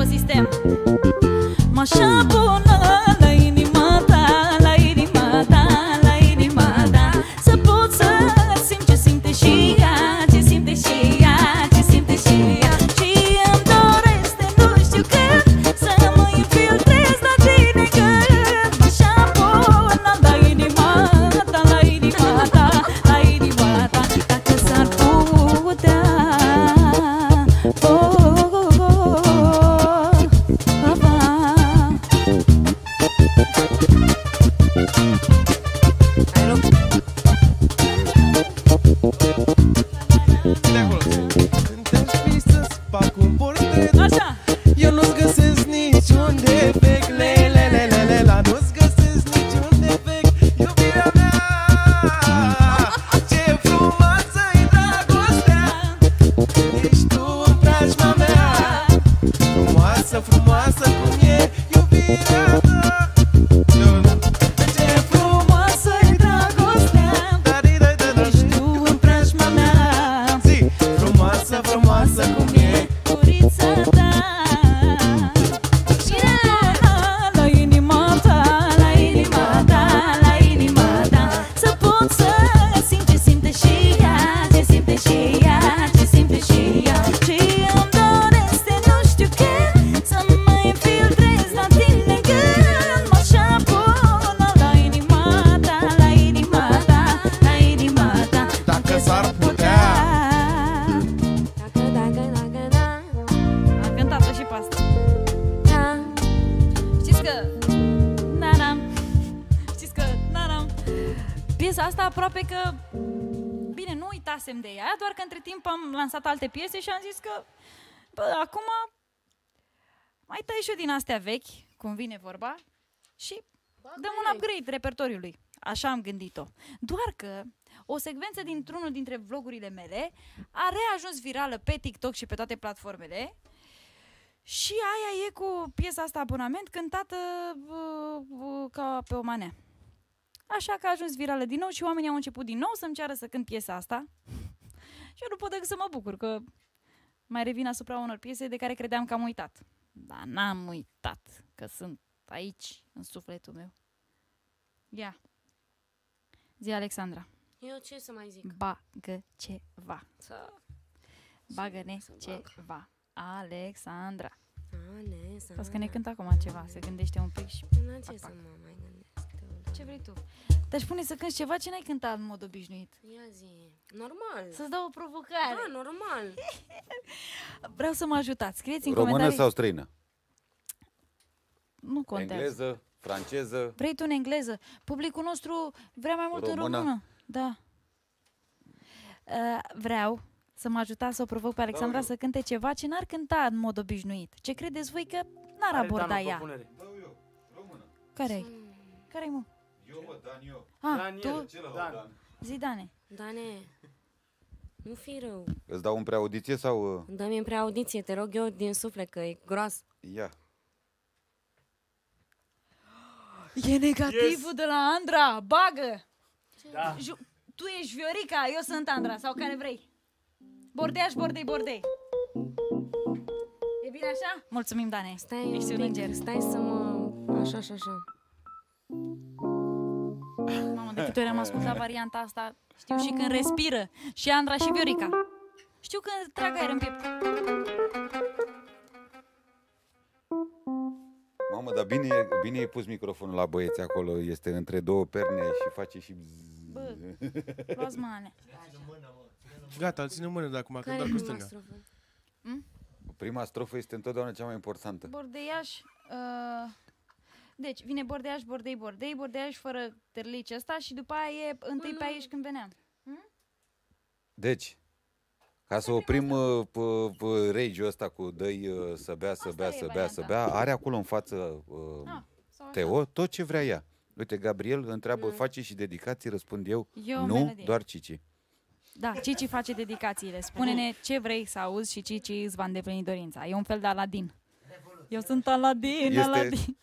varianta pe sistem. Lansat alte piese și am zis că... Bă, acum... Mai tai și eu din astea vechi, cum vine vorba, și dăm un upgrade repertoriului. Așa am gândit-o. Doar că o secvență dintr-unul dintre vlogurile mele a reajuns virală pe TikTok și pe toate platformele și aia e cu piesa asta abonament cântată uh, uh, ca pe o manea. Așa că a ajuns virală din nou și oamenii au început din nou să-mi ceară să cânt piesa asta. Și eu nu pot decât să mă bucur că mai revin asupra unor piese de care credeam că am uitat. Dar n-am uitat că sunt aici, în sufletul meu. Ia. Zi, Alexandra. Eu ce să mai zic? Bagă ceva. Să... Bagă-ne Să bag. ceva. Alexandra. Ane, să... Poți că ne cântă acum ceva, se gândește un pic și La ce să mă mai gândesc? eu? Ce vrei tu? Te-aș pune să cânti ceva ce n-ai cântat în mod obișnuit. Ia zi. Normal. Să-ți dau o provocare. Da, normal. [LAUGHS] Vreau să mă ajutați. Scrieți în Română comentarii. sau străină? Nu contează. Engleză, franceză, Vrei tu în engleză? Publicul nostru vrea mai mult Română. în română. Da. Uh, vreau să mă ajutați să o provoc pe Alexandra să cânte ceva ce n-ar cânta în mod obișnuit. Ce credeți voi că n-ar Are aborda Dan o ea? propunere. Care-i? Care-i, mă? Eu, mă, Dan, eu. Ah, Daniel, tu? Dan. Zi, Dane. Dane, nu fi rău. Îți dau un preaudiție sau... uh, Dă-mi în preaudiție, te rog eu din suflet, că e gros. Ia. E negativul de la Andra, bagă! Da. Ju- tu ești Viorica, eu sunt Andra, sau care vrei? Bordeaș, bordei, bordei. E bine așa? Mulțumim, Dane. Stai Ești un un înger. pic, stai să mă... Așa, așa, așa. Mamă, de câte ori am ascultat [LAUGHS] varianta asta, știu și când respiră. Și Andra și Viorica. Știu când trag aer în piept. Mamă, dar bine, e- bine e pus microfonul la băieți acolo. Este între două perne și face și... bzzz. Bă. Luați mane. Gata, îl ține în mână de acum, că Care doar e cu prima stânga. strofă? Prima strofă este întotdeauna cea mai importantă. Bordeiaș, uh, Deci, vine bordeaș, bordei, bordei, bordeaș fără târlici ăsta și după aia e întâi pe aici când veneam. Deci, ca să oprim uh, p- p- rage-ul ăsta cu dăi uh, să bea, să Asta bea, e să bea, varianta. să bea, are acolo în față uh, Ah, sau așa. Teo tot ce vrea ea. Uite, Gabriel întreabă, face și dedicații, răspund eu, E o nu, melodie. doar Cici. Da, Cici face dedicațiile. Spune-ne ce vrei să auzi și Cici îți va îndeplini dorința. E un fel de Aladin. Eu sunt Aladin, Este- Aladin.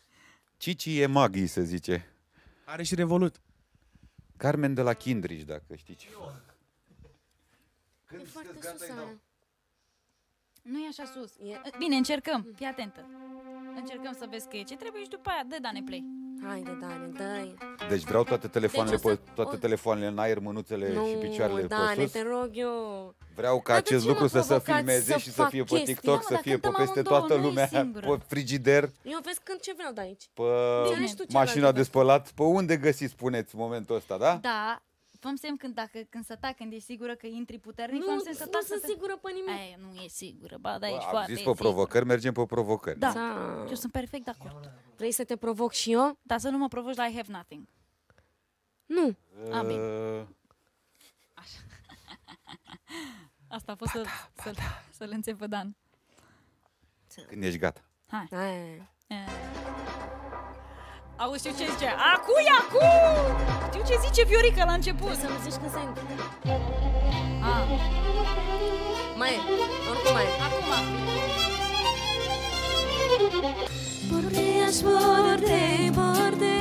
Cici e magii, se zice. Are și Revolut. Carmen de la Kindrich, dacă știi ce. E foarte sus aia. Nu e așa sus. E- Bine, încercăm. Fii atentă. Încercăm să vezi că e ce trebuie și după aia dă Dane Play. Haide, Dane, dă Deci vreau toate telefoanele, Deci o să- pe, toate o- telefoanele în aer, mânuțele și picioarele Nu, pe Dane, sus. te rog eu. Vreau ca Dar de acest ce lucru mă să se provocați filmeze să și să fac fie pe chestii? TikTok, Da, să mă, fie dar pe cântăm peste amândouă, toată nu e lumea, singură. pe frigider, Eu vezi când ce vreau de aici. pe Bine. tu ce mașina vrei, de spălat. Pe unde găsiți, spuneți, momentul ăsta, da? Da, făm semn când, dacă, când să tac, când e sigură că intri puternic, Nu, făm semn să nu tac. sunt să te- sigură pe nimic. Aia nu e sigură, ba, da, ești Am foarte zis pe sigură. provocări, mergem pe provocări. Da, Sau- eu sunt perfect de acord. Vrei să te provoc și eu? Dar să nu mă provoci la I have nothing. Nu. A, bine. Uh, [LAUGHS] Asta a fost să, să, să-l înțep pe Dan. Când ești gata. Hai. Aia. Eh. Auzi, știu ce zice. Acu, e acu! Știu ce zice Viorica la început. Să nu zici că se încă. Ah, Mai e. Oricum mai e. acum. Bordeas, bordei, bordei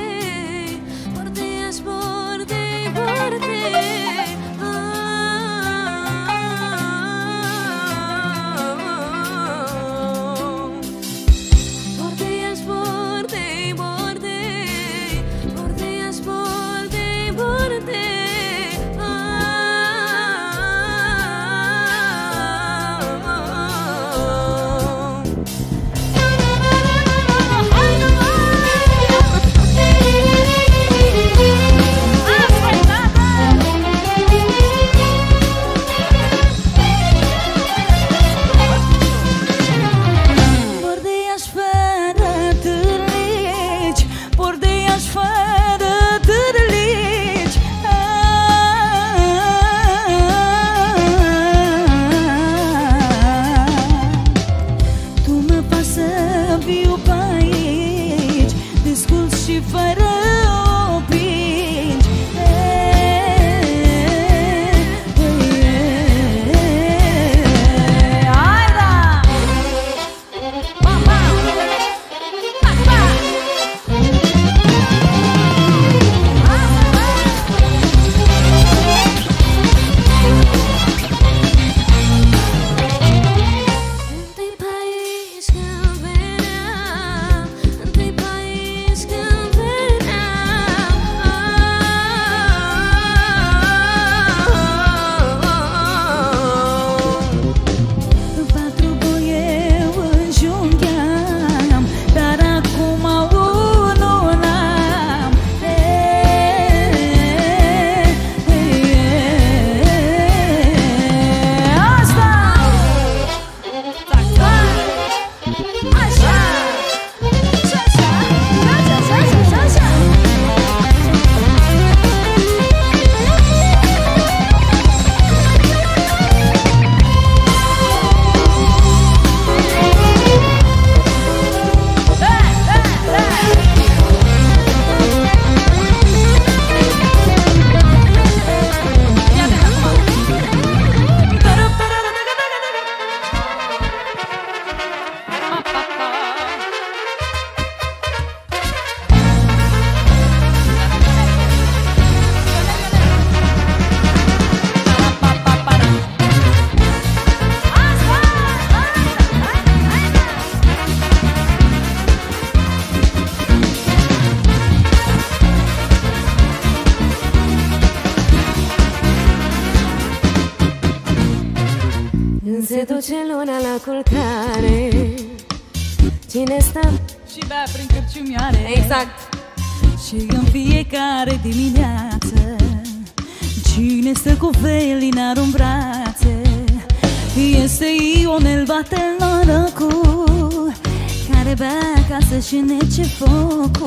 Patinete foco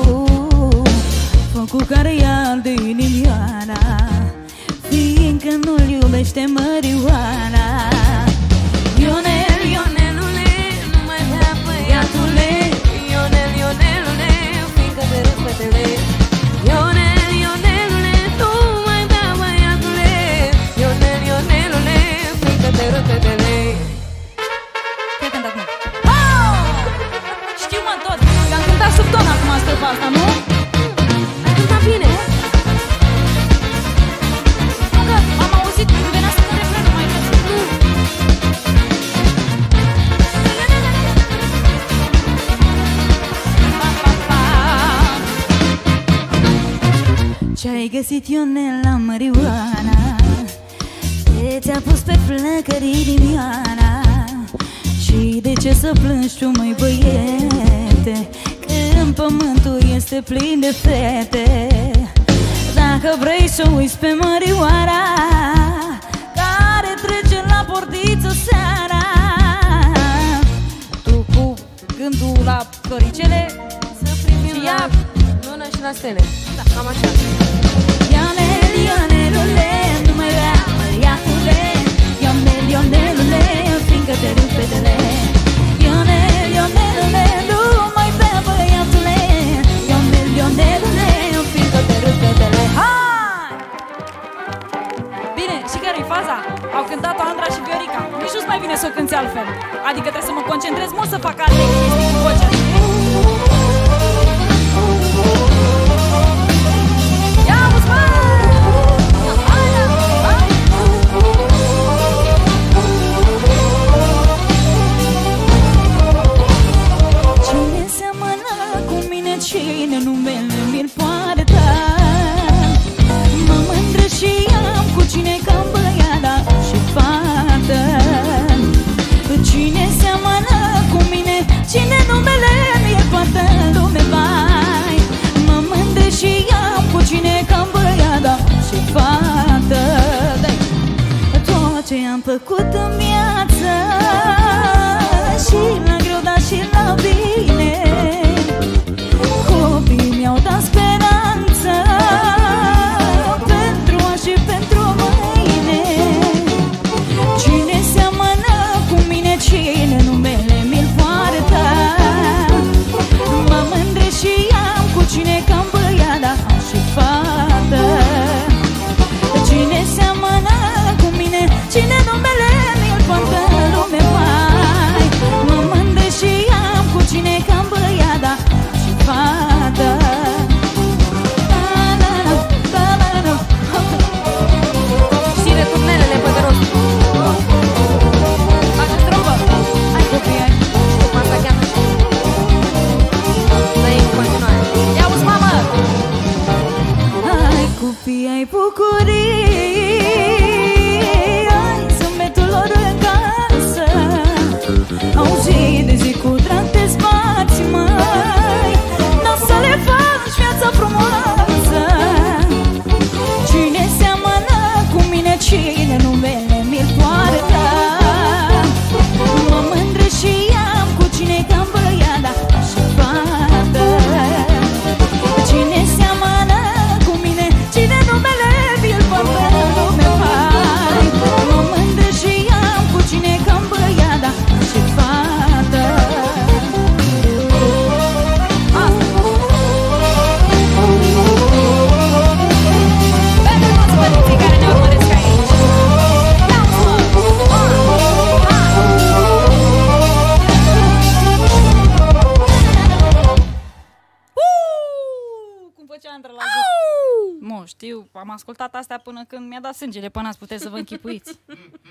dat astea până când mi-a dat sângele până nas, puteți să vă închipuiți.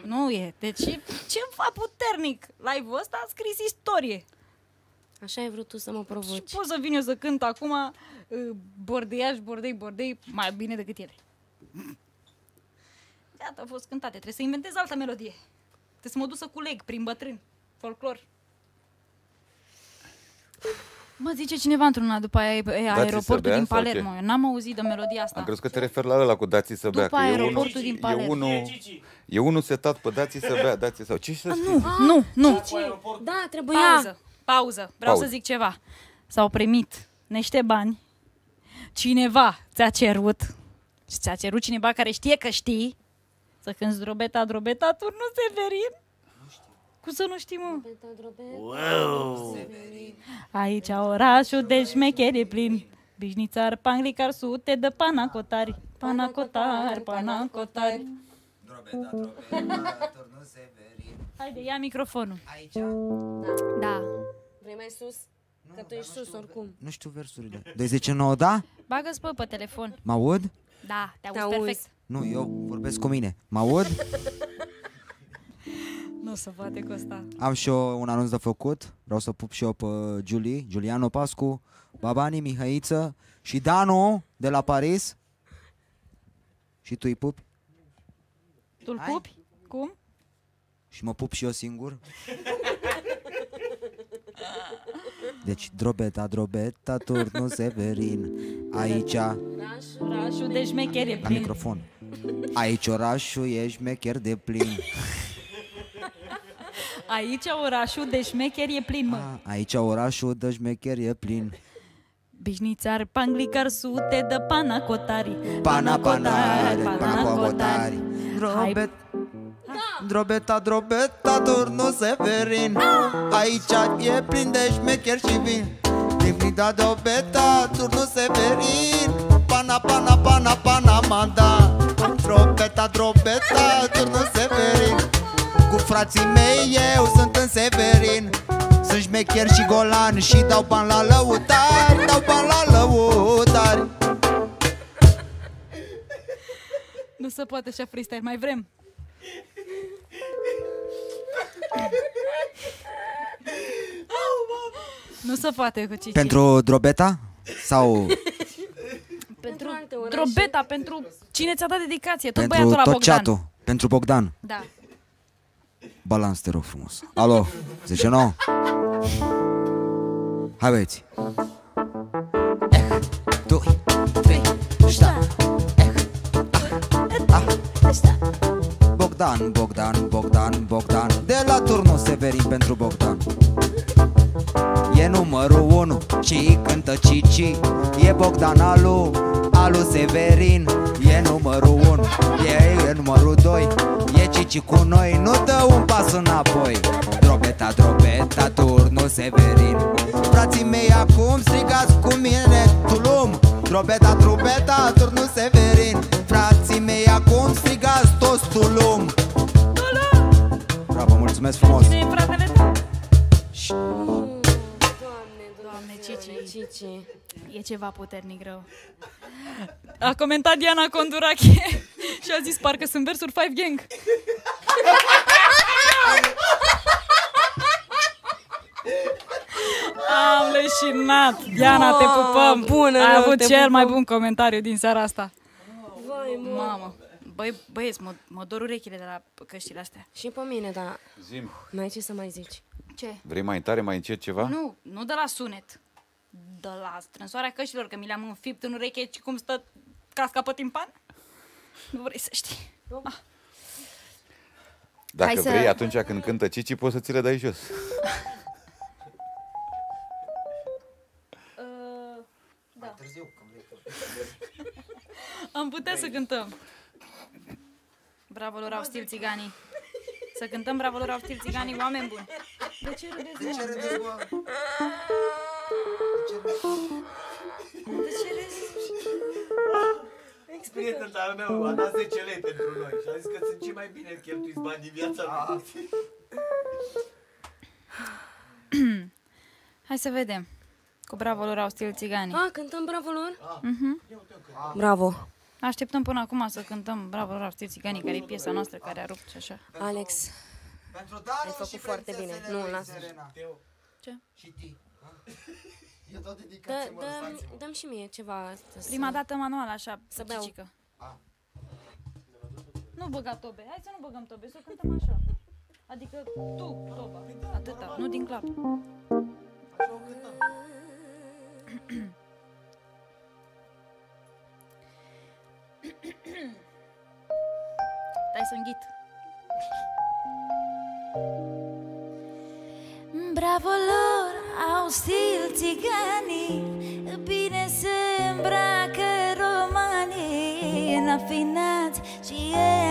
nu e. Deci ceva puternic. Live-ul ăsta a scris istorie. Așa ai vrut tu să mă provoci. Și pot să vin eu să cânt acum uh, bordeiaș, bordei, bordei, mai bine decât ele. Gata, au fost cântate. Trebuie să inventez altă melodie. Trebuie să mă duc să culeg prin bătrân. Folclor. Mă zice cineva într-una după aia e aeroportul din Palermo. Eu n-am auzit de melodia asta. Am crezut că te referi la ăla cu dați să bea. După aeroportul unu, din Palermo. E unul e unu setat pe dați să bea, dați sau ce să ah, Nu, nu, nu. Da, trebuia. Pauză, pauză. Vreau pauză. să zic ceva. S-au primit niște bani. Cineva ți-a cerut și ți-a cerut cineva care știe că știi să când drobeta, drobeta, tu nu Severin. Cum să nu știm, mă? Aici orașul de șmecheri plin. Bișnițar, panglicar, sute de panacotari. Panacotari, panacotari. [LAUGHS] Haide, ia microfonul. Aici. Da. Vrei mai sus? Că tu ești sus oricum. Nu știu versurile. 209, da? Bagă-ți pe, pe telefon. Mă aud? Da, te auzi Te auzi. perfect. Nu, eu vorbesc cu mine. Mă aud? [LAUGHS] Nu se poate cu asta. Am și eu un anunț de făcut. Vreau să pup și eu pe Julie, Giuliano Pascu, Babani, Mihaiță și Danu de la Paris. Și tu îi pupi? Tu-l Hai. pupi? Cum? Și mă pup și eu singur? Deci, drobeta, drobeta, turnul Severin Aici, la Orașul de șmecheri e plin. microfon Aici orașul e șmecher de plin Aici orașul de șmecheri e plin, mă. A, Aici orașul de șmecher e plin. Bișnițar, panglicar, sute de panacotari. Pana, panare, panacotari. panacotari. Drobet, drobeta, drobeta, turnul Severin. Aici e plin de șmecher și vin. Din plin de drobeta, turnul Severin. Pana, pana, pana, pana, manda. Drobeta, drobeta, turnul Severin. Cu frații mei eu sunt în Severin Sunt șmecher și golan și dau bani la lăutari Dau bani la lăutari Nu se poate așa freestyle, mai vrem. Nu se poate cu Cici. Pentru drobeta? Sau Pentru alte orașe. Drobeta, pentru cine ți-a dat dedicație? Tot pentru băiatul la tot Bogdan. chatul? Pentru Bogdan. Da. Balans, te rog frumos. Alo, 10 9. Hai băieți. Eh, doi, trei, șta. Eh, ah, ah. Bogdan, Bogdan, Bogdan, Bogdan De la turnul Severin pentru Bogdan E numărul 1 și cântă Cici. E Bogdan Alu, Alu Severin. E numărul 1, e, e numărul 2 E Cici cu noi, nu dă un pas înapoi. Drobeta, drobeta, turnul Severin. Frații mei acum strigați cu mine Tulum, drobeta, drobeta, turnul Severin. Frații mei acum strigați toți Tulum Bravo, mulțumesc frumos. Cine e fratele tău? Doamne, Doamne, Cici. Cici. E ceva puternic rău. A comentat Diana Condurache [LAUGHS] și a zis parcă sunt versuri Five Gang. [LAUGHS] Am leșinat. Diana, te Wow, pupăm. bună, Ai rău, avut te cel mai pupăm. bun comentariu din seara asta. Vai, mă. Mamă. Băi, băieți, mă, mă dor urechile de la căștile astea. Și pe mine, dar Zim, mai ai ce să mai zici? Ce? vrei mai tare, mai încet ceva? Nu, nu de la sunet. De la strânsoarea căștilor, că mi le-am înfipt în ureche și cum stă casca pe timpan. Nu vrei să știi. Ah. Dacă Hai să- vrei, atunci când cântă Cici, poți să ți le dai jos. [LAUGHS] Uh, da. [LAUGHS] Am putea să cântăm. Bravo lor au stil țiganii. Să cântăm Bravo lor au stil țiganii, oameni buni. De ce râdeți, mă? De ce râzi? Prietenul al meu a dat 10 lei pentru noi și a zis că sunt cei mai bine cheltuiți bani din viața mea. [CLEARS THROAT] Hai să vedem. Cu Bravo lor au stil țiganii. Ah, cântăm bravo lor? Mhm. Bravo. Așteptăm până acum să cântăm Bravo lor au stil țiganii, care e piesa noastră care a rupt și așa. Alex, Pentru ai făcut foarte bine. Nu, lasă. Ce? Și ti. [LAUGHS] Eu tot Dă, dedicați-mă, dă, lăsați-mă. dăm și mie ceva asta. Prima dată manual, așa, Să să beau. beau. Nu băga tobe. Hai să nu băgăm tobe, să o cântăm așa. Adică tu, toba. Atâta, nu din clap. Dai să înghit. Bravo lor, stil țiganii Bine se îmbracă romanii. Rafinați și eleganți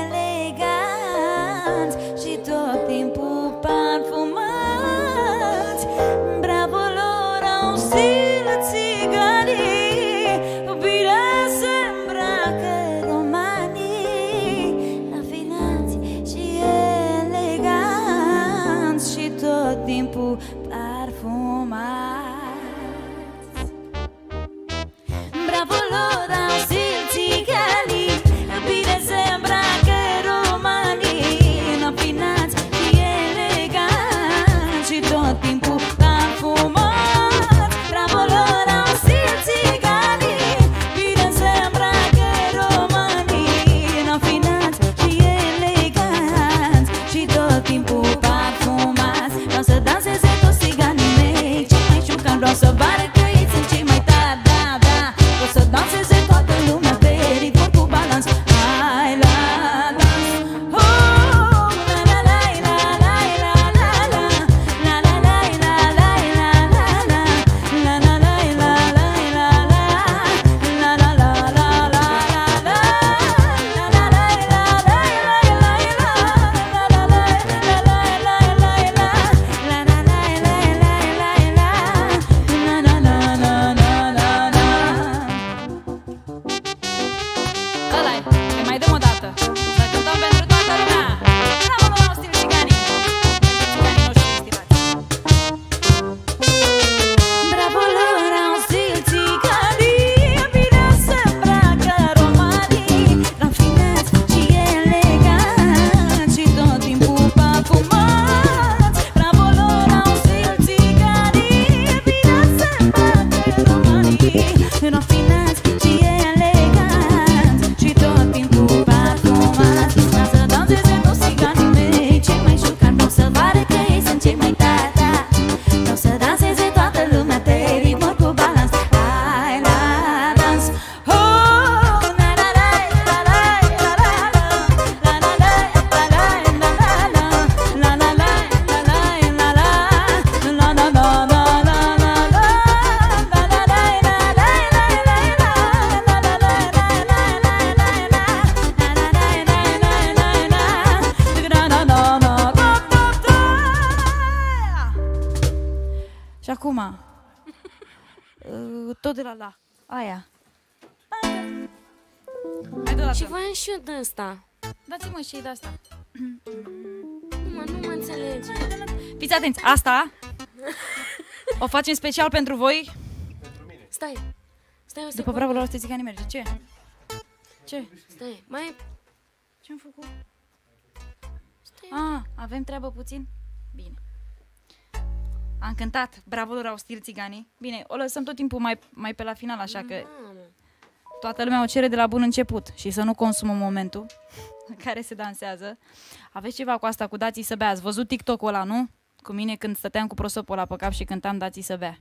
și eu de ăsta. Dați-mă și de asta Nu mă, nu mă înțelege. Fiți atenți, asta O facem special pentru voi Stai. Stai o După secundă. bravo la roste țiganii merge Ce? Ce? Stai, mai... Ce-am făcut? Stai. Ah, avem treabă puțin? Bine Am cântat Bravo lor au stil țiganii Bine, o lăsăm tot timpul mai, mai pe la final Așa că Mamă. Toată lumea o cere de la bun început Și să nu consumă momentul în care se dansează Aveți ceva cu asta, cu dații să bea Ați văzut TikTok-ul ăla, nu? Cu mine când stăteam cu prosopul ăla pe cap și cântam dații să bea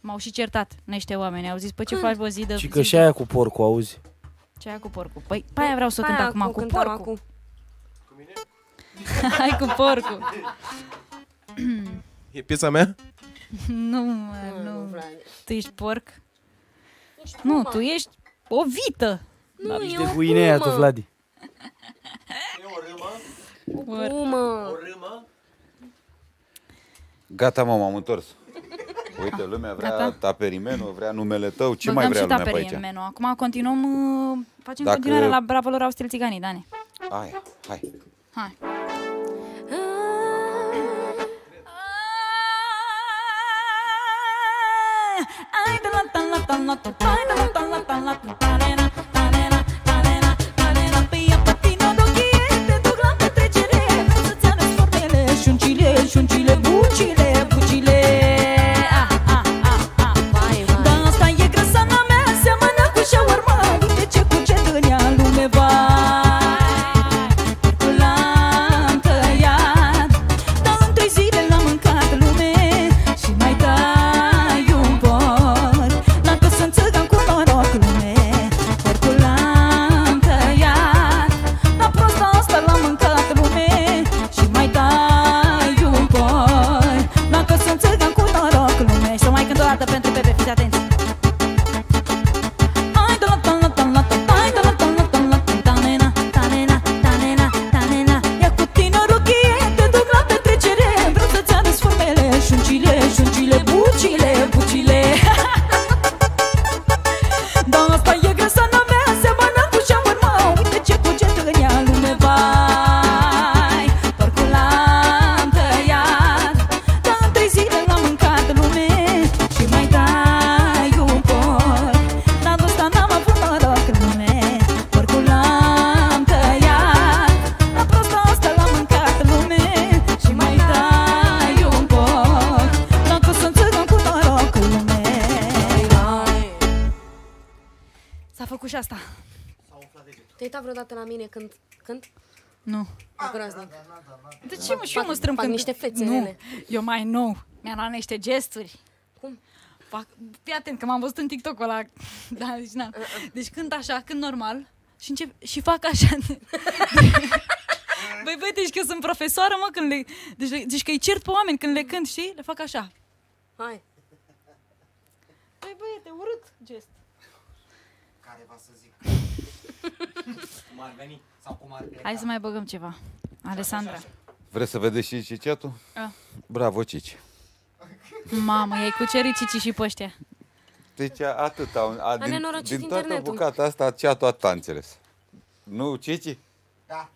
M-au și certat niște oameni Au zis, păi ce faci, bă, zi de... Și că zi și de- aia cu porcul, auzi? Ce aia cu porcul? Păi, pe aia vreau să o Pe cânt aia acum, cu cântam porcul acum. [LAUGHS] [LAUGHS] Hai cu porcul E piesa mea? [CLEARS THROAT] Nu, mă, Nu, nu Vlad. Tu ești porc? Nu, tu ești o vită Nu, e De o guinea tu, pumă. Vladi. O pumă. Gata, mă, m-am întors. Uite, lumea vrea Gata? taperimenul, vrea numele tău. Ce Băgăm mai vrea și lumea pe taperii aici? în menu. Acum continuăm, uh, facem Dacă- continuare la Bravo lor au stil țiganii, Dani. Aia, hai. Hai. Ai de la ta și un cile și un cile Te-ai uitat vreodată la mine când... Când? Nu E groaznic. De ce mă, și eu mă Fac- strâm fac când... niște fețe, Nu, nene. eu mai nou Mi-am luat niște gesturi Cum? Fac... Fii atent, că m-am văzut în TikTok-ul ăla [LAUGHS] da, deci, na. Uh, deci cânt așa, cânt normal Și încep și fac așa [LAUGHS] Băi, băi, deci că sunt profesoară, mă, când le... Deci, le- deci că îi cert pe oameni când le cânt, știi? Le fac așa Hai. Băi, băiete, urât gest Care va să zic? [LAUGHS] cum ar veni? Sau cum ar pleca? Hai să mai băgăm ceva Alessandra Vreți să vedeți și și chat Ah. Bravo, Cici. Mamă, i-ai cucerit cici și pe ăștia Deci a- atât au, a, din, nenorocit din toată internetul. bucata asta chat-ul atât a înțeles. Nu, Cici? Da.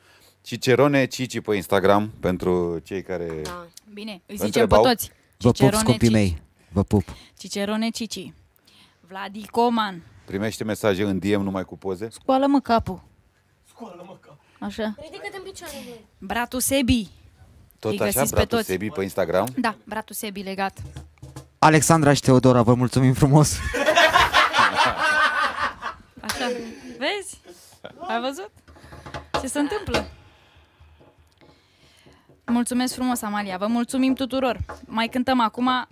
Cicerone Cici pe Instagram pentru cei care... Da. Bine, îi Vă zicem întrebau? pe toți Vă pup, Cicerone scumpii Cici. mei. Vă pup. Cicerone Cici Vladi Coman Primește mesaje în DM numai cu poze. Scoală-mă capul Scoală-mă cap. Așa Ridică-te în picioare, băi. Bratu Sebi Tot Îi așa, găsiți pe bratul toți. Sebi pe Instagram. Da, Bratu Sebi legat Alexandra și Teodora, vă mulțumim frumos. [LAUGHS] Așa, vezi? Ai văzut? Ce se întâmplă? Mulțumesc frumos, Amalia, vă mulțumim tuturor Mai cântăm acum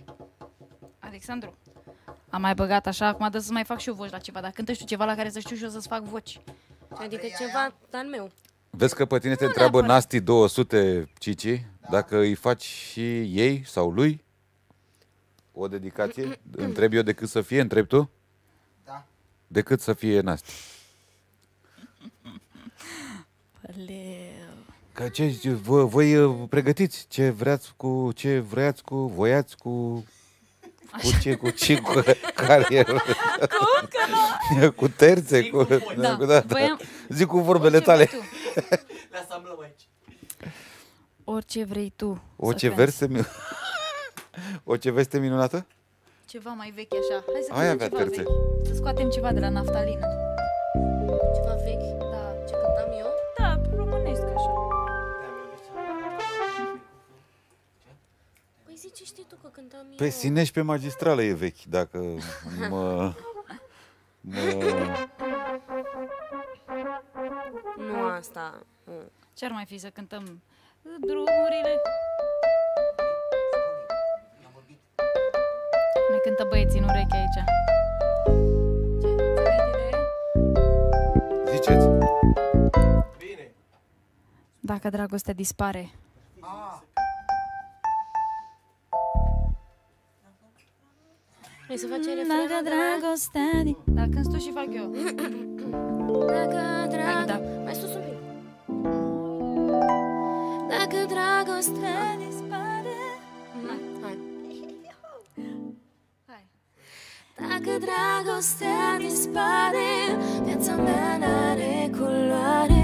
Alexandru Am mai băgat așa, acum dă să mai fac și eu voci la ceva Dar cântă și tu ceva la care să știu și eu să-ți fac voci Adică ceva al meu. Vezi că pe tine te întreabă Nasti 200 Cici dacă îi faci și ei sau lui o dedicație. [CLEARS THROAT] Întreb eu decât să fie, întreb tu? Da. Decât să fie Nasti. Leu. Că ce, ce- vă, voi uh, pregătiți ce vreați cu ce vreați cu voiați cu cu ce cu ce cu care e cu terțe Zic cu, cu voi. Da, cu da, da. voiam- Zic cu vorbele Orice vrei tale. tu. Le asamblăm aici. Orice vrei tu O să ce faci. verse mi- [LAUGHS] O ce veste minunată? Ceva mai vechi așa Hai să Ai cântăm avea ceva terțe. vechi Să scoatem ceva de la naftalină Ceva vechi. Ce știi tu că cântam eu. Pe Sinești pe magistrală e vechi, dacă [LAUGHS] mă... mă Nu asta. Nu. Ce ar mai fi să cântăm drumurile? Ne cântă băieții în ureche aici. Ce? Ți-ai idee? ziceți. Bine. Dacă dragostea dispare. Vrei să facem Dacă refrenul de la... dragostea... di- Da, când tu și fac eu. Dacă Hai, drag... da. Mai sus un pic. Dacă dragostea... dispare... Mhm, Hai. Hai. Dacă dragostea dispare, viața mea n-are culoare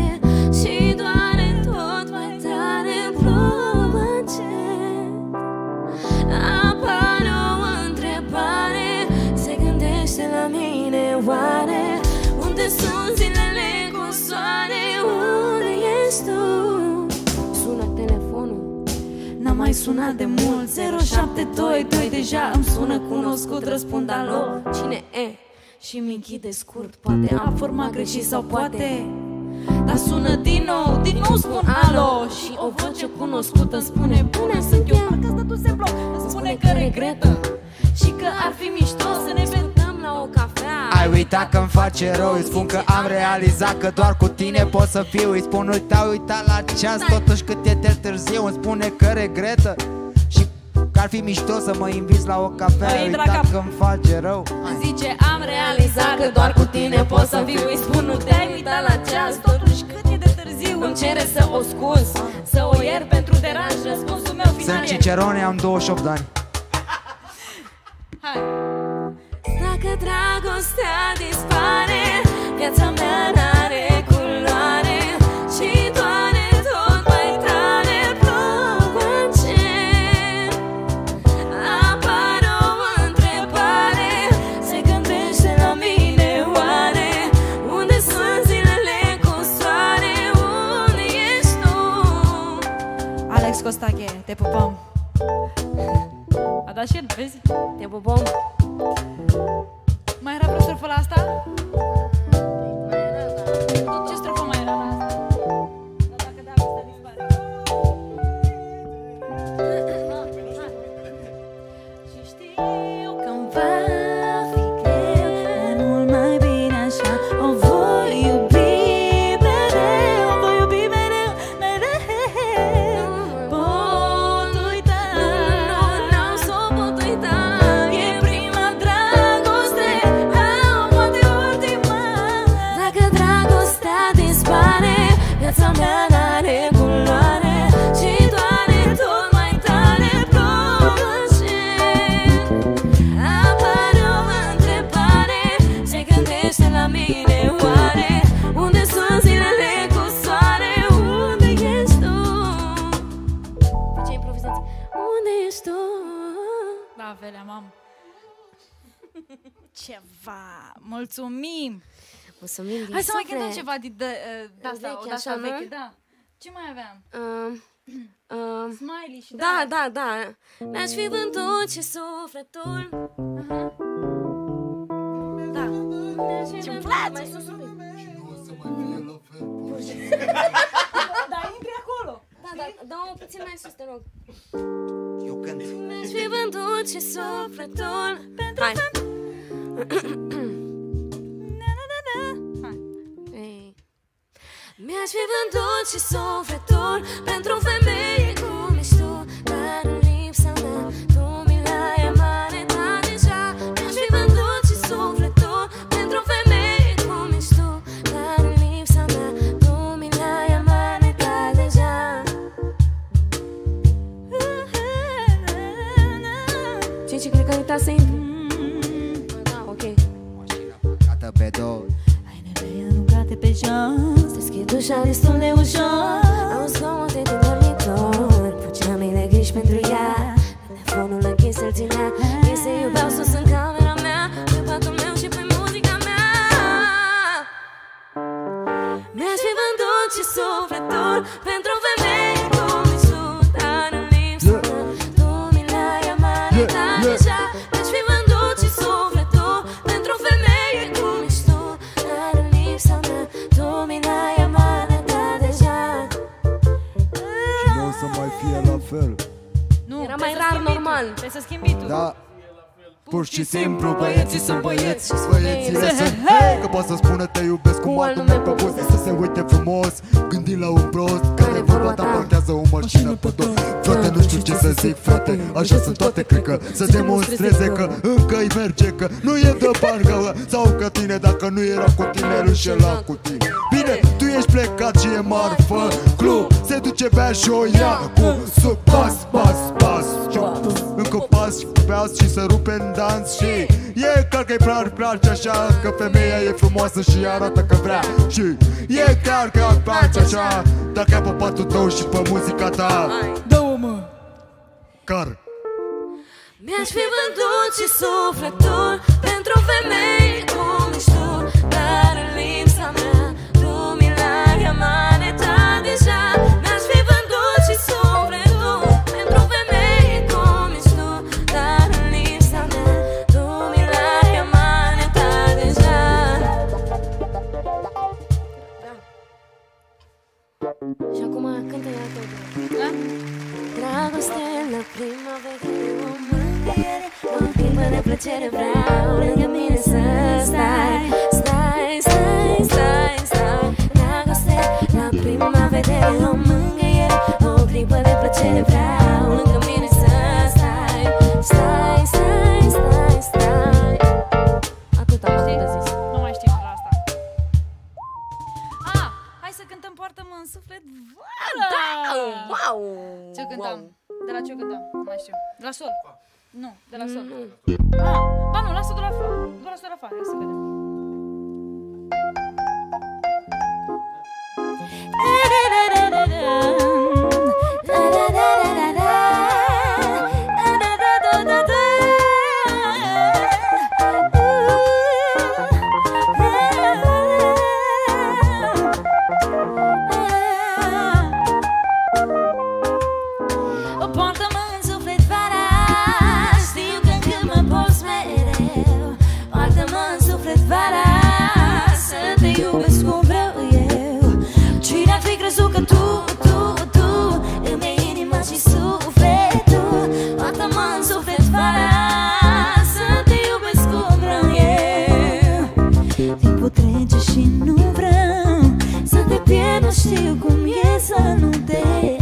oare Unde sunt zilele cu soare, unde ești tu? Sună telefonul. N-am mai sunat de mult. 0722 deja îmi sună cunoscut Răspund alo Cine e? Și mi închide scurt. Poate am format greșit sau poate Dar sună din nou, din nou spun alo. Și o voce cunoscută îmi spune Bună, sunt eu, parcă stă tu se bloc. Îmi spune că regretă Și că ar fi mișto să ne vedem la o cafea Ai uitat că-mi face rău Îi spun că am realizat că doar cu tine pot să fiu. Îi spun uita, uita la ceas Totuși cât e de târziu. Îmi spune că regretă Și că N-ar fi mișto să mă inviți la o cafea. Îi intră la Uitat cap. că-mi face rău. Zice, am realizat că doar cu tine pot să viu Îi spun, nu te-ai uitat la ceas Totuși cât e de târziu. Îmi cere să o scuz Să o iert pentru deranj Răspunsul meu final Sunt e Cicerone, am 28 de ani. Hai Dacă dragostea dispare Viața mea n-are culoare Și doare tot mai tare Plouă în cer Apare o întrebare Se gândește la mine oare? Unde sunt zilele cu soare? Unde ești tu? Alex Costache, te pupăm. A dat și el, vezi? Te pupăm. Mai era vreo strofă la asta? Ceva. Mulțumim. Mulțumim din Hai să mai suflet. cântăm ceva de, de, de asta, veche, o de asta așa, nu? veche, da. Ce mai aveam? Uh, uh, Smiley și da, da, da. Mi-aș fi vândut și sufletul. Da. Mi-aș fi Ce-mi vândut- place! Mai sus un pic. Da, intri acolo. Da, da, dă-o puțin mai sus, te rog. Eu cânt Mi-aș fi vândut și sufletul pentru Hai. Hai. Mi-aș fi vândut și sufletul Pentru o femeie cum ești tu Dar în lipsa mea Tu mi l-ai amanetat deja. Mi-aș fi vândut și sufletul Pentru o femeie cum ești tu Dar în lipsa mea Tu mi l-ai deja. Cici, cred că ai uitat pe două Hainele aruncate pe jos Deschid ușa destul de ușor. Au zgomote din dormitor Puceamile griji pentru ea. Telefonul închis îl ținea Ei se iubeau sus în camera mea Pe patul meu și pe muzica mea. Mi-aș fi vândut și sufletul Pentru o femeie normal. beatul, Trebuie să schimbi beatul. Da Pur și simplu băieții sunt băieți și Băiețile băieți. sunt Că pot să spună te iubesc cu alt nume pe post Să se uite frumos Gândind la un prost Care vorba ta parchează o mașină pe tot Frate nu știu ce să zic frate Așa sunt toate cred că Să demonstreze că încă îi merge Că nu e de parcă Sau că tine dacă nu era cu tine îl înșela cu tine Bine, tu ești plecat și e marfă Club se duce bea și o ia Cu sub pas, pas, pas Încă pas și pas și să rupe în dans Și e clar că-i prea place așa Că femeia e frumoasă și arată că vrea. Și e clar că îmi place așa Dacă ai pe patul tău și pe muzica ta. Dă-o, mă. Car Mi-aș fi vândut și sufletul Pentru o femeie Și acum cântă ea tot Da? Dragoste la prima vedere O mângâiere, o clipă de plăcere Vreau lângă mine să stai. Stai, stai, stai, stai. Dragoste la prima vedere O mângâiere, o clipă de plăcere Vreau lângă mine să stai. Stai, stai, stai, stai. Atât am știi că zis în suflet vara! Da! Wow! Ce cântam? De la ce cântam? Nu mai știu. De la sol. Nu, de la sol. Mm. Ah, ba nu, lasă-o de la afară. Lasă-o de la afară, să vedem. Da, da, da, da, da. Și nu vreau. Să te pierd, nu știu cum e să nu te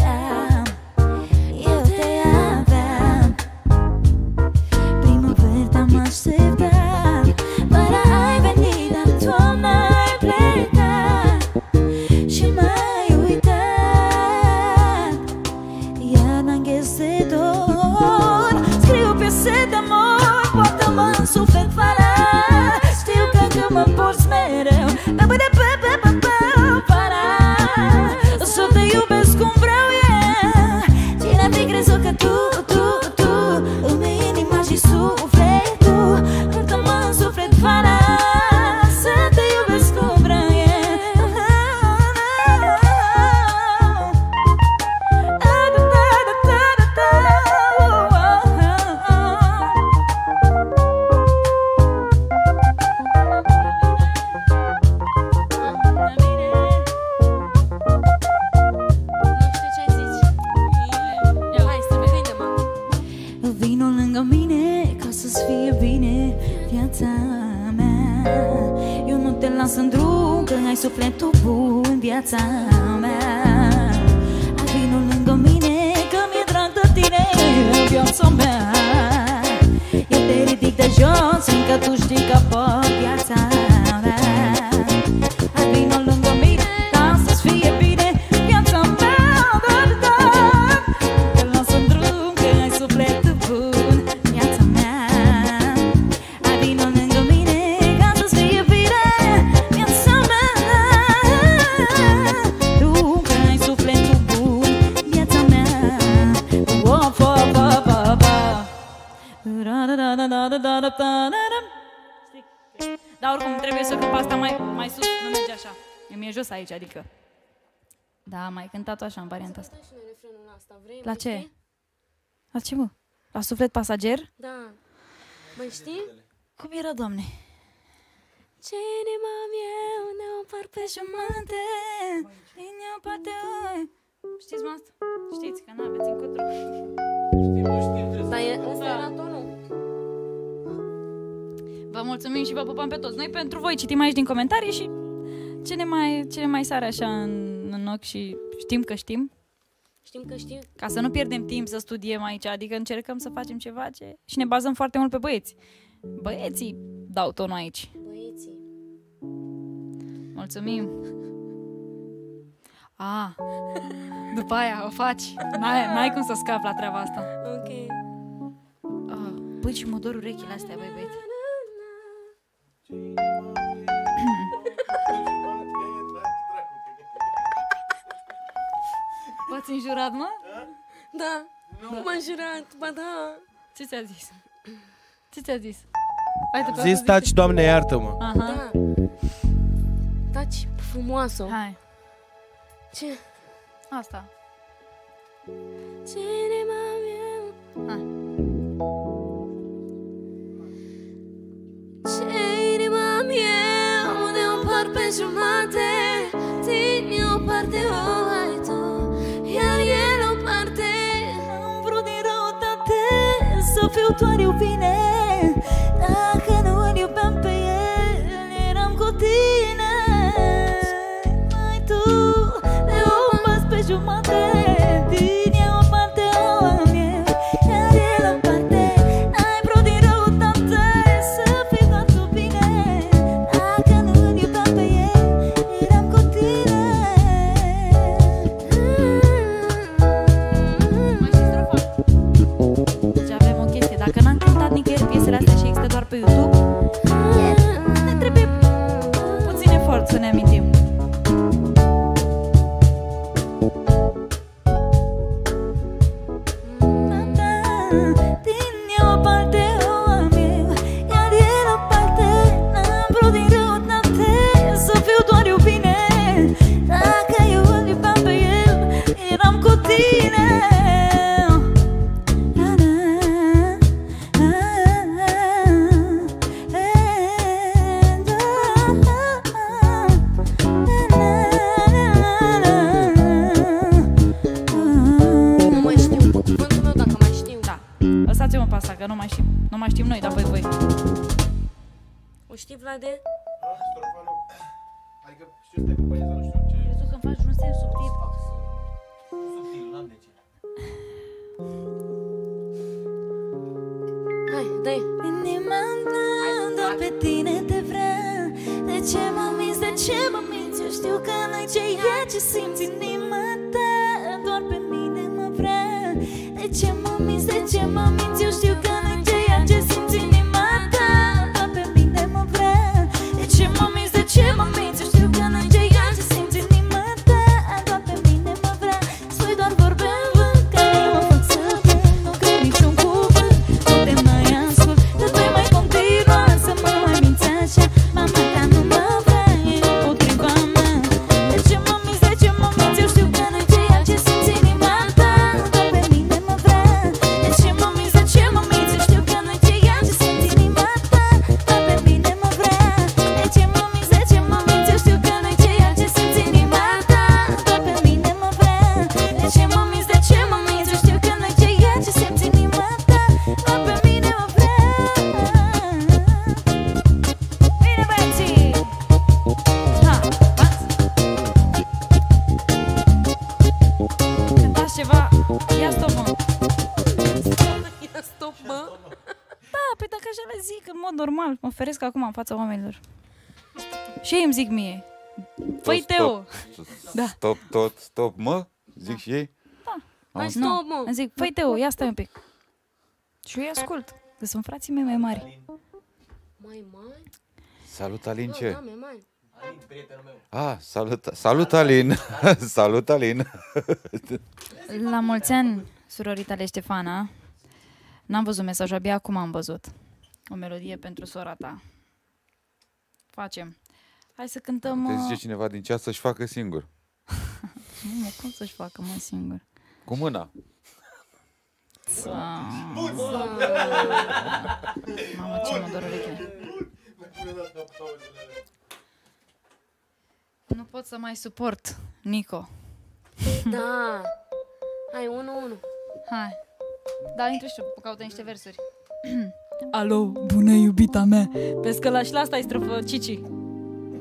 așa în varianta asta. și noi refrenul la asta, vrei? La Mai ce? știi? La ce, mă? La suflet pasager? Da. Mai știi? Cum era, doamne? Ce inima meu ne împart pe jumate Din o parte Știți, mă, asta? Știți că n-aveți încotro. Dar e, ăsta era tonul. Vă mulțumim și vă pupăm pe toți. Noi pentru voi citim aici din comentarii și ce ne mai, ce ne mai sare așa în, în ochi și știm că știm. Știm că știi. Ca să nu pierdem timp să studiem aici, adică încercăm să facem ceva ce... și ne bazăm foarte mult pe băieți. Băieții dau tonul aici. Băieții. Mulțumim. A, după aia o faci. N-ai, n-ai cum să scapi la treaba asta. Ok. Ah, Băi, și mă dor urechile astea, băi, băieți. [CLEARS THROAT] V-ați înjurat, mă? Da. Nu. M-am jurat, ba da. Ce ți-a zis? Ce ți-a zis? Hai, te Zis taci, Doamne, iartă-mă. Aha. Da. Taci frumoasă. Hai, Ce? asta. Ce inima meu Hai. Ce inima meu ne împart pe jumate Din o parte o filtrar o vinete mai știm, nu mai știm noi, dar voi voi. O știi, Vlade? Adică știu te companie sau nu știu ce. Crezut că îmi faci un sens subtil. Subtil, n-am de ce. Hai, dai. Inima mea doar pe tine te vrea De ce mă minți, de ce mă minți Eu știu că n-ai ceea ce simți Inima ta doar pe mine mă vrea De ce mă minți, de ce mă minți Eu știu că feresc acum în fața oamenilor. Și ei îmi zic mie. Păi Tot Teo! Stop, [LAUGHS] Da. stop, tot, stop, mă? Zic și ei? Hai, Am- stop, Nu, mă. îmi zic, păi Teo, ia stai un pic. Și eu îi ascult, că sunt frații mei mai mari. Mai mari? Salut, Alin, Bă, ce? da, mai mari. Alin, prietenul meu. Ah, salut, salut, Alin. [LAUGHS] salut, Alin. La mulți ani, surorita lui Ștefana. N-am văzut mesajul, abia acum am văzut. O melodie pentru sora ta. Facem. Hai să cântăm... Te uh, zice cineva din ceas să-și facă singur. [LAUGHS] Nu, mă, cum să-și facă, mă, singur? Cu mâna. Mamă, ce mă dor urechile. Nu pot să mai suport, Nico. Da. Hai, unu, unu. Hai. Da, intră și tu, caută niște versuri. [CLEARS THROAT] Alo, bună iubita mea. Vezi că la și la asta e străfă Cici.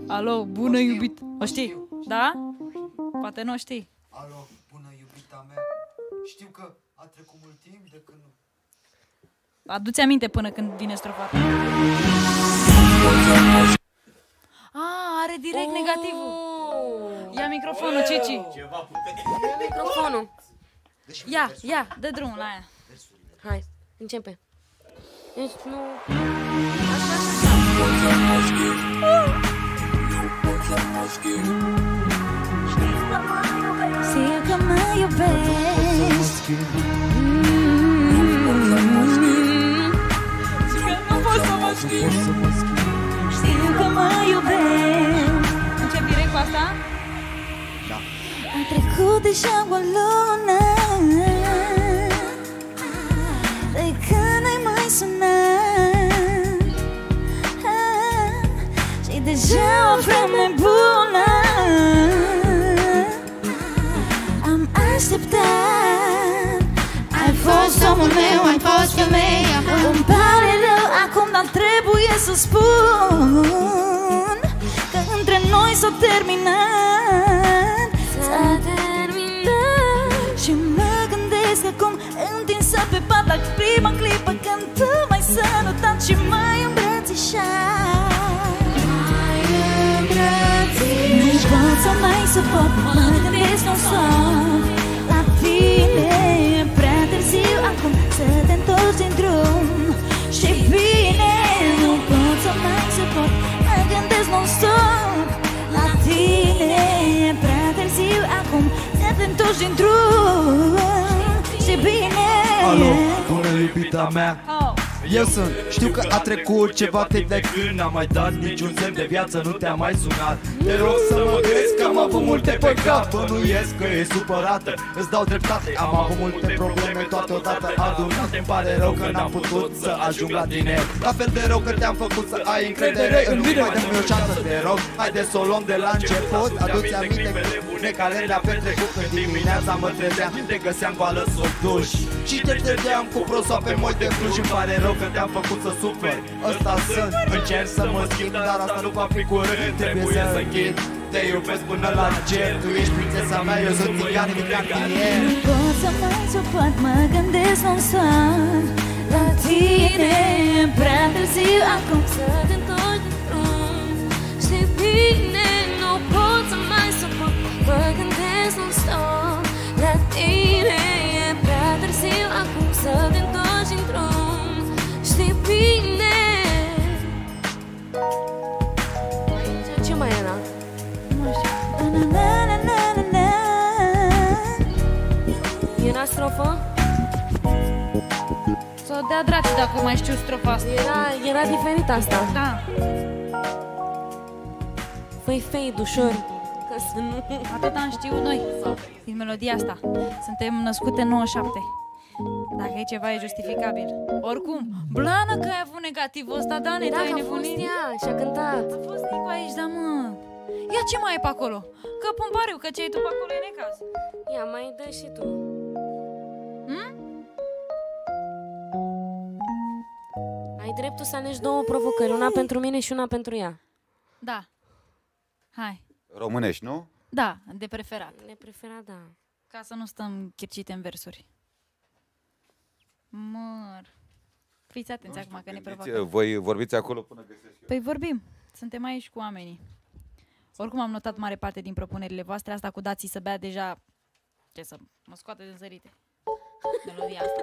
Alo, bună iubit. O știi? Da? Poate nu o știi. Alo, bună iubita mea. Știu că a trecut mult timp de când... Adu-ți aminte până când vine strofa ta. Ah, are direct negativul. Oh. Ia microfonul, Cici. Microfonul. Ia, ia, dă drumul la aia. Hai, începe. Deci nu... Știu că mă iubești Știu că mă iubești Încep direct cu asta? A trecut deja o lună. De când ai mai sunat Ah, Și deja o vreme bună. Am așteptat. Ai fost omul meu, ai fost femeia. Îmi pare rău acum, dar trebuie să spun Că între noi s-a terminat. S-a terminat. Și mă gândesc acum Întinsă pe pat la prima clipă Când tu m-ai sărutat și m-ai îmbrățișat. Nu pot să mai suport Mă gândesc non-stop La tine E prea târziu acum Să te întorci din drum. Și bine Nu pot să mai suport Mă gândesc non-stop La tine E prea târziu acum Să te întorci din drum Și bine Alo, bună iubita mea. Oh. Eu sunt, știu că a trecut ceva timp de când N-am mai dat niciun semn de viață, nu te-am mai sunat. Te rog să mă crezi că am avut multe pe cap. Bănuiesc că e supărată, îți dau dreptate. Am avut multe probleme toate odată adunate Îmi pare rău că n-am putut să ajung la tine. La fel de rău că te-am făcut să ai încredere în mine Mai dă-mi o șansă, te rog, haide să o luăm de la început. Adu-ți aminte bune care le-a petrecut Când dimineața mă trezeam, te găseam goală sub duș Și te trăgeam cu prosoape moi de fluș Îmi pare rău că te-am făcut să suferi. Ăsta sunt, încerc să mă schimb Dar asta nu va fi curând, trebuie să închid. Te iubesc până la cer. Tu ești prințesa mea, eu sunt țigan, imigrant Nu pot să mai suport, mă gândesc non-stop La tine Prea târziu acum să te întorci din drum Știi bine, nu pot să mai suport. Mă gândesc non-stop La tine E prea târziu acum să te întorci din drum Știi bine Ce- Ce mai era? Nu știu. Na, na, na, na, na, na. Era strofă? Să o dea dracu dacă mai știu strofa asta. Era, era diferit asta Da, Făi fade ușor Că să nu... atât am știut noi din melodia asta. Suntem născute în 97. Dacă e ceva, e justificabil. Oricum, blană că ai avut negativul ăsta, Dane, tu Da, ai că a fost nebunit. ea și a cântat A fost Nicu aici, da mă. Ia ce mai e pe acolo? Că pun pariu, că ce ai tu pe acolo e necaz. Ia, mai dă și tu Hmm? Ai dreptul să alegi două provocări Una pentru mine și una pentru ea Da. Hai. Românești, nu? Da, de preferat. Ne prefera, da Ca să nu stăm chircite în versuri. Măr. Fiți atenți acum că ne Gândiți, provoacă. voi vorbiți acolo până găsesc eu. Păi vorbim. Suntem aici cu oamenii. Oricum am notat mare parte din propunerile voastre. Asta cu dații să bea deja... Ce să mă scoate din zărite. Melodia asta.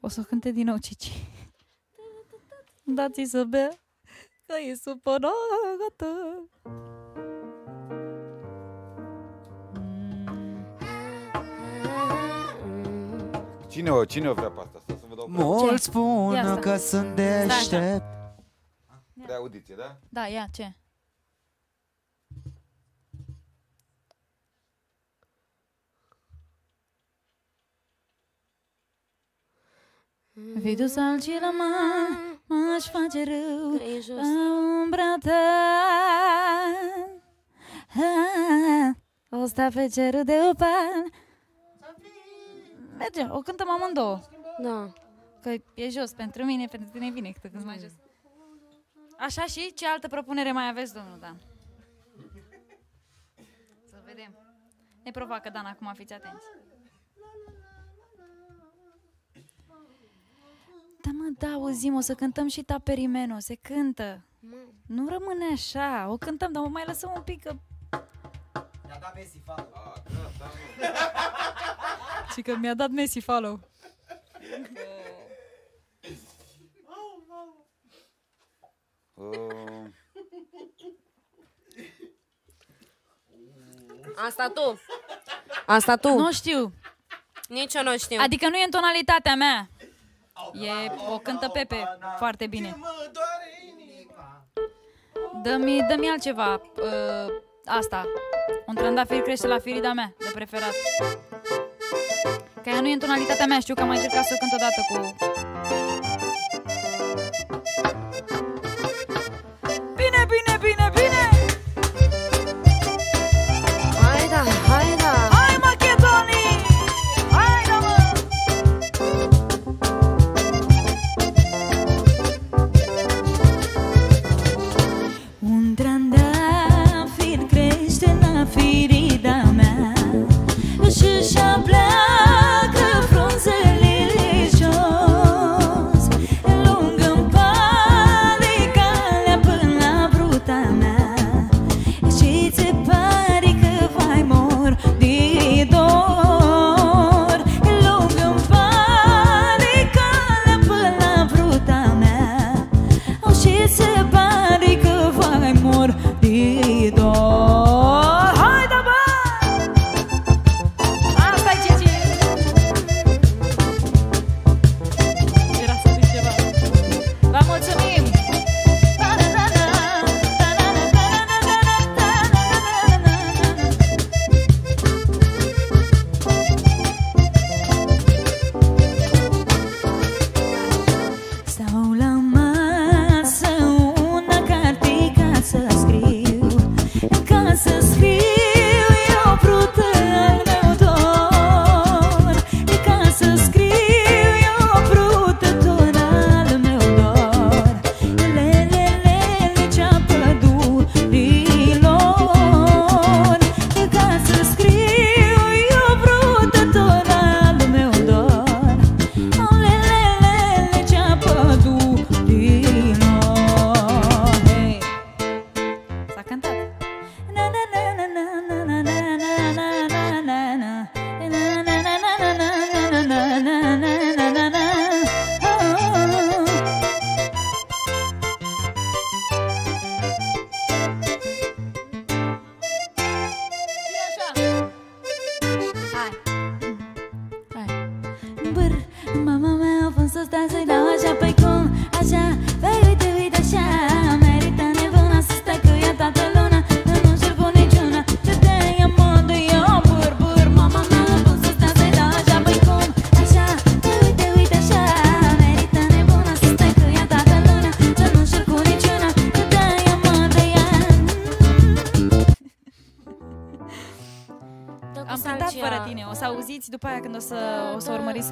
O să cânte din nou Cici. Dați să bea, că e supărată. Cine o, cine o vrea pe asta? Stai să vă dau pe Mulți Ia spun asta. că sunt Stai deștept de audiție, da? Da, ia, ce? Vei dus alții la mani, m-aș face rău Că e jos la umbra ta. Ha, O sta pe cerul de opal. Merge, o cântăm amândouă. Da Că e jos pentru mine, pentru tine e bine cât când mai jos. Așa și ce altă propunere mai aveți, domnul Dan? Să vedem. Ne provoacă Dan acum, fiți atenți. Da, mă, da, auzim, o să cântăm și Taperimeno, se cântă. Nu rămâne așa, o cântăm, dar o mai lăsăm un pic, că... Mi-a dat Messi follow. [LAUGHS] Și că mi-a dat Messi follow. Uh, Asta tu Asta tu Nu știu, Nici eu nu știu adică nu e în tonalitatea mea. E, o cântă Pepe foarte bine. Dă-mi, dă-mi altceva. Uh, asta. Un trandafir crește la firida mea, de preferat. Că ea nu e în tonalitatea mea, știu că am mai încercat să o cânt odată cu...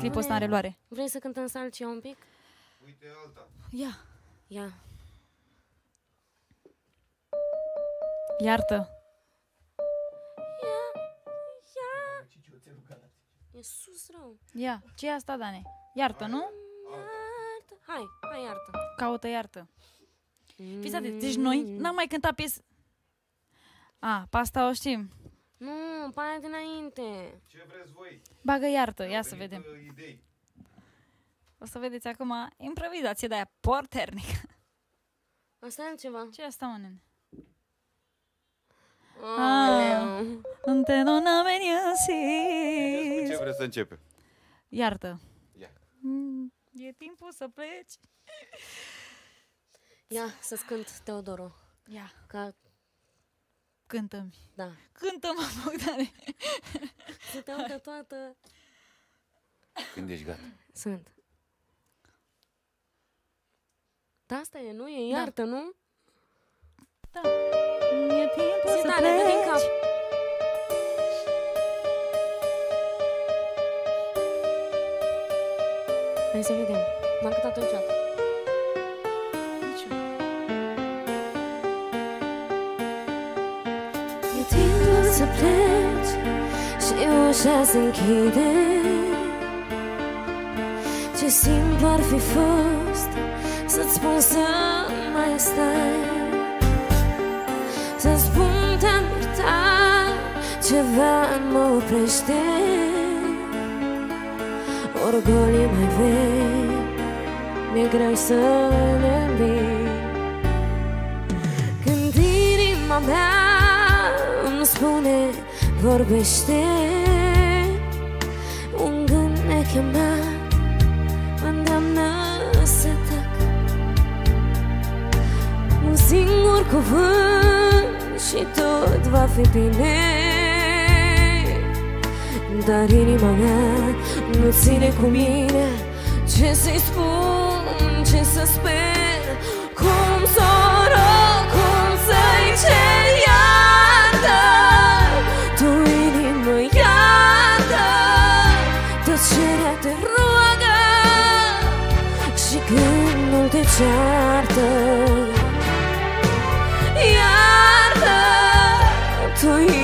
clipul ăsta în reluare. Vrei să cântăm salcia un pic? Uite alta. Ia, Ia. iartă. E sus rău. Ia, ce e asta, Dane? Iartă, nu? Iartă. Hai, hai, iartă. Caută iartă. Fiți atenți, deci noi n-am mai cântat piesă... A, pe asta o știm. Nu, pe aia dinainte. Ce vreți voi? Bagă iartă, ia să Venit, vedem. uh, Idei. O să vedeți acum improvizație de aia porternică. Asta e altceva. Ce e asta, mă, nene? Aoleu. Înte non ameni Cu ce vreți să începem? Iartă. Ia. Mm, E timpul să pleci. Ia, să-ți cânt Teodoro. Ia, Ca, cântă-mi. da. Cântă-mă, Bogdane. Să te audă toată. Când ești gata. Sunt. Da, asta e, nu? E iartă, nu? Da. E timpul Zi, să Dane, dă din cap. pleci. Hai să vedem. N-am cântat niciodată. E să pleci și ușa se închide Ce simplu ar fi fost să-ți spun să mai stai. Să spun te-am iertat, ceva mă oprește. Orgolii mai vechi, mi-e greu să le înving Când inima mea îmi spune, vorbește. Un gând nechemat mă îndeamnă să tac Un singur cuvânt și tot va fi bine. Dar inima mea nu ține cu mine. Ce să-i spun, ce să sper? Cum să o rog, cum să-i cer iartă Tu inimă iartă Tăcerea te roagă. Și gândul te ceartă Iartă Tu inimă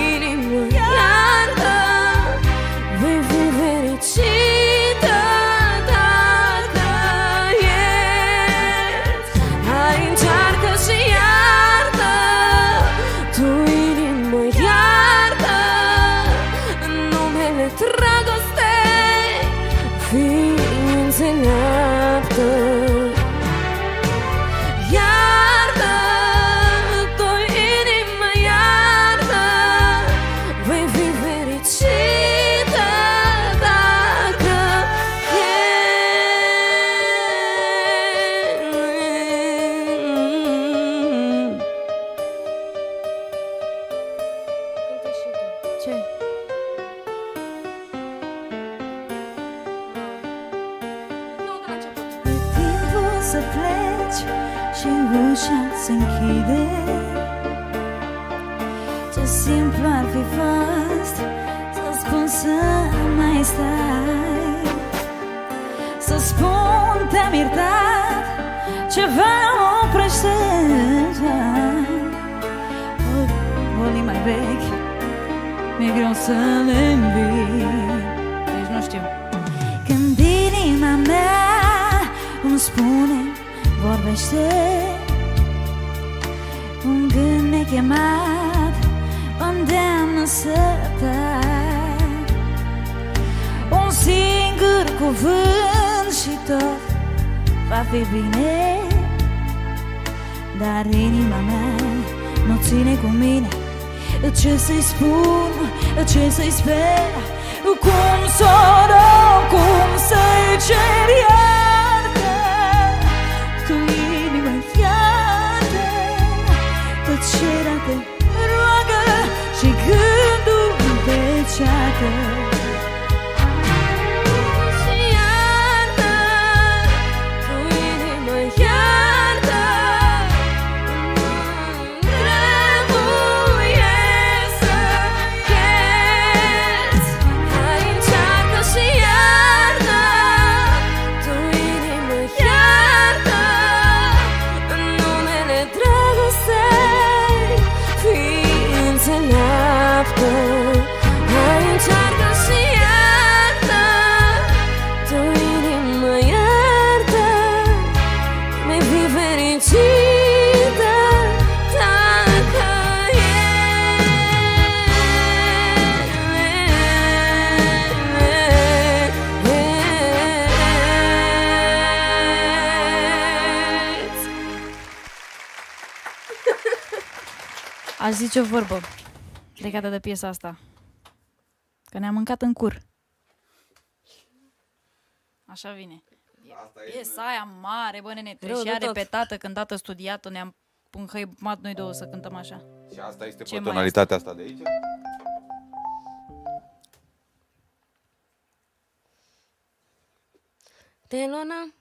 fi bine Dar inima mea nu ține cu mine. Ce să-i spun, ce să-i sper Cum să o rog, cum să-i cer iartă zice o vorbă legată de piesa asta. Că ne-am mâncat în cur. Așa vine. Piesa aia mare, bă, nene, Rău de treșea tot. repetată, cântată, studiată, ne-am înhăimat noi două să cântăm așa. Și asta este Ce pe mai tonalitatea asta de aici? Telona?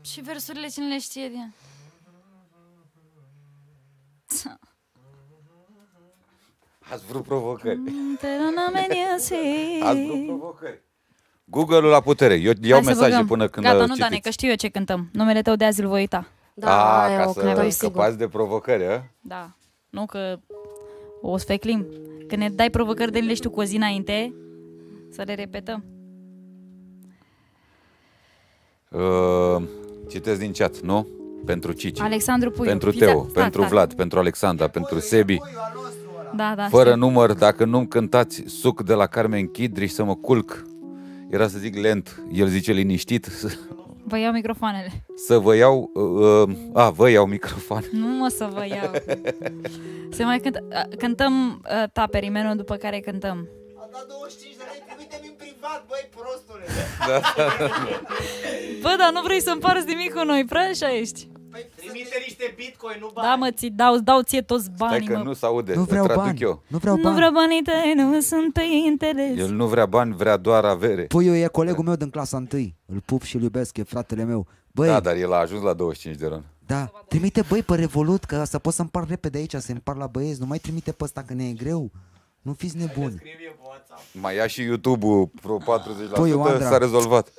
Și versurile cine le știe din... [LAUGHS] Ați vrut provocări. Te non ameninți. [LAUGHS] Ați vrut provocări. Google-ul la putere. Eu iau Hai să mesaje băgăm. până când Gata, uh, nu, Dane, citiți. că știu eu ce cântăm. Numele tău de azi îl voi uita. Da, A, aia ca o să cântăm sigur. scăpați de provocări, a? Da. Nu că o sfeclim. Când ne dai provocări de le știu cu o zi înainte, să le repetăm. Uh, citesc din chat, nu? Pentru Cici. Alexandru Puiu. pentru Fiți- Teo, stați, pentru stați. Vlad, pentru Alexandra, pentru Sebi. Da, da. Fără știu. număr, dacă nu-mi cântați suc de la Carmen Chidriș să mă culc. Era să zic lent, el zice liniștit, să- [LAUGHS] Vă iau microfoanele. să vă iau... Uh, uh, a, vă iau microfon. Nu mă să vă iau. Se mai cânt, a, cântăm uh, taperimenul după care cântăm. A dat 25 de lei, trimite-mi în privat, băi, prostule. Bă, dar nu vrei să împarți nimic cu noi, prea așa ești. Păi, trimite niște bitcoin, nu bani. Da, mă, ți dau, dau ție toți Stai banii, că mă. nu se aude, Nu vreau traduc bani. eu. Nu vreau Nu bani. vreau banii tăi, nu sunt pe interes. El nu vrea bani, vrea doar avere. Puiu e colegul meu din clasa 1. Îl pup și îl iubesc, e fratele meu. Băi, Da, da, dar el a ajuns la 25 de ron. da, trimite băi pe Revolut, că să pot să împar repede aici, să împar la băieți. Nu mai trimite pe ăsta că ne e greu. Nu fiți nebuni. Scriu eu pe WhatsApp, Mai ia și YouTube-ul vreo 40%, Puiu, Andra. s-a rezolvat.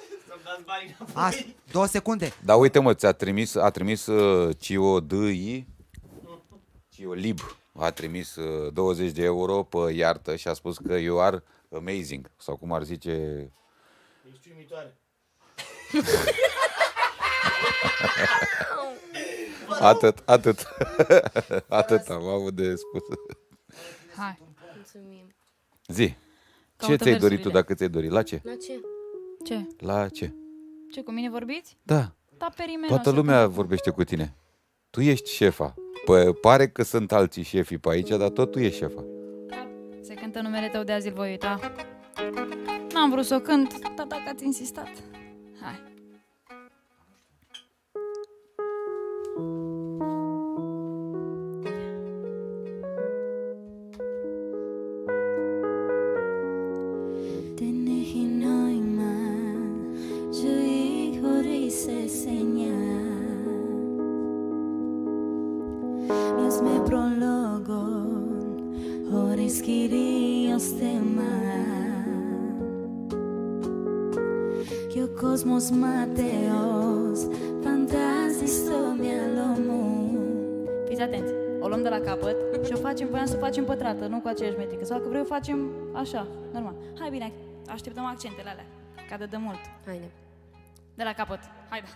Să-mi dați banii înapoi. As, două secunde. Dar uite mă, ți-a trimis, a trimis uh, Cio D.I. Cio Lib a trimis uh, 20 de euro pe iartă și a spus că you are amazing. Sau cum ar zice... Ești uimitoare. [LAUGHS] Atât, atât. [LAUGHS] atât am avut de spus. Hai. Mulțumim. Zi. Ce Caută ți-ai dorit tu versurile. dacă ți-ai dorit? La ce? La ce? Ce? La ce? Ce, cu mine vorbiți? Da, Taperimenul. toată să lumea vorbește cu tine. Tu ești șefa. Păi pare că sunt alții șefii pe aici, dar tot tu ești șefa. Da, Se cântă numele tău de azi, îl voi uita. N-am vrut să o cânt, dar dacă ați insistat. Hai. Capăt [LAUGHS] și o facem, voiam să o facem pătrată, nu cu aceeași metrică. Sau că vreau o facem așa, normal. Hai bine, așteptăm accentele alea, ca de demult. Haide. De la capăt. Haide.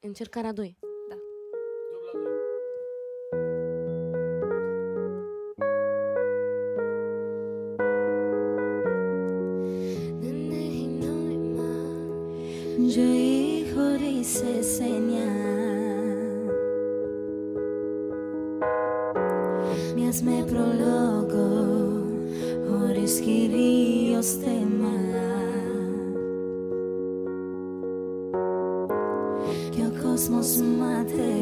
Încercarea 2. Da. Yo hijo dice señal. προλόγο χωρίς κυρίως θέμα κι ο κόσμος μάται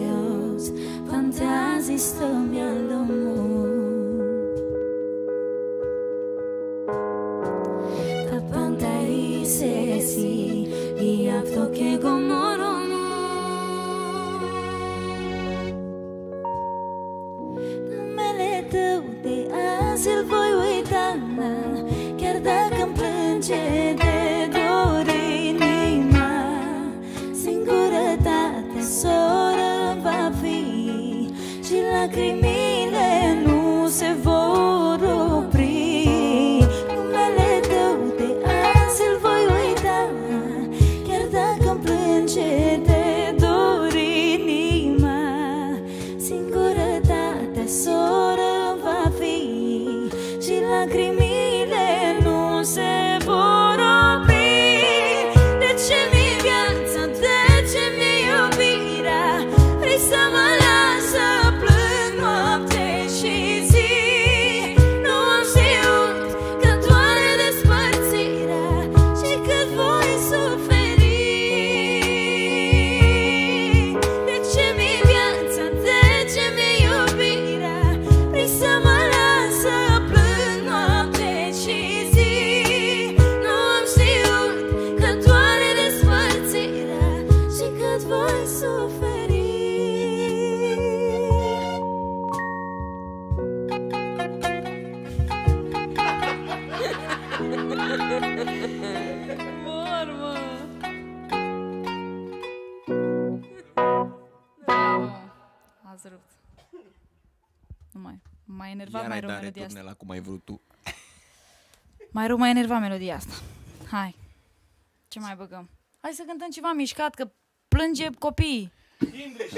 Mai rău m-a enervat melodia asta. Hai. Ce mai băgăm? Hai să cântăm ceva mișcat, că plânge copiii.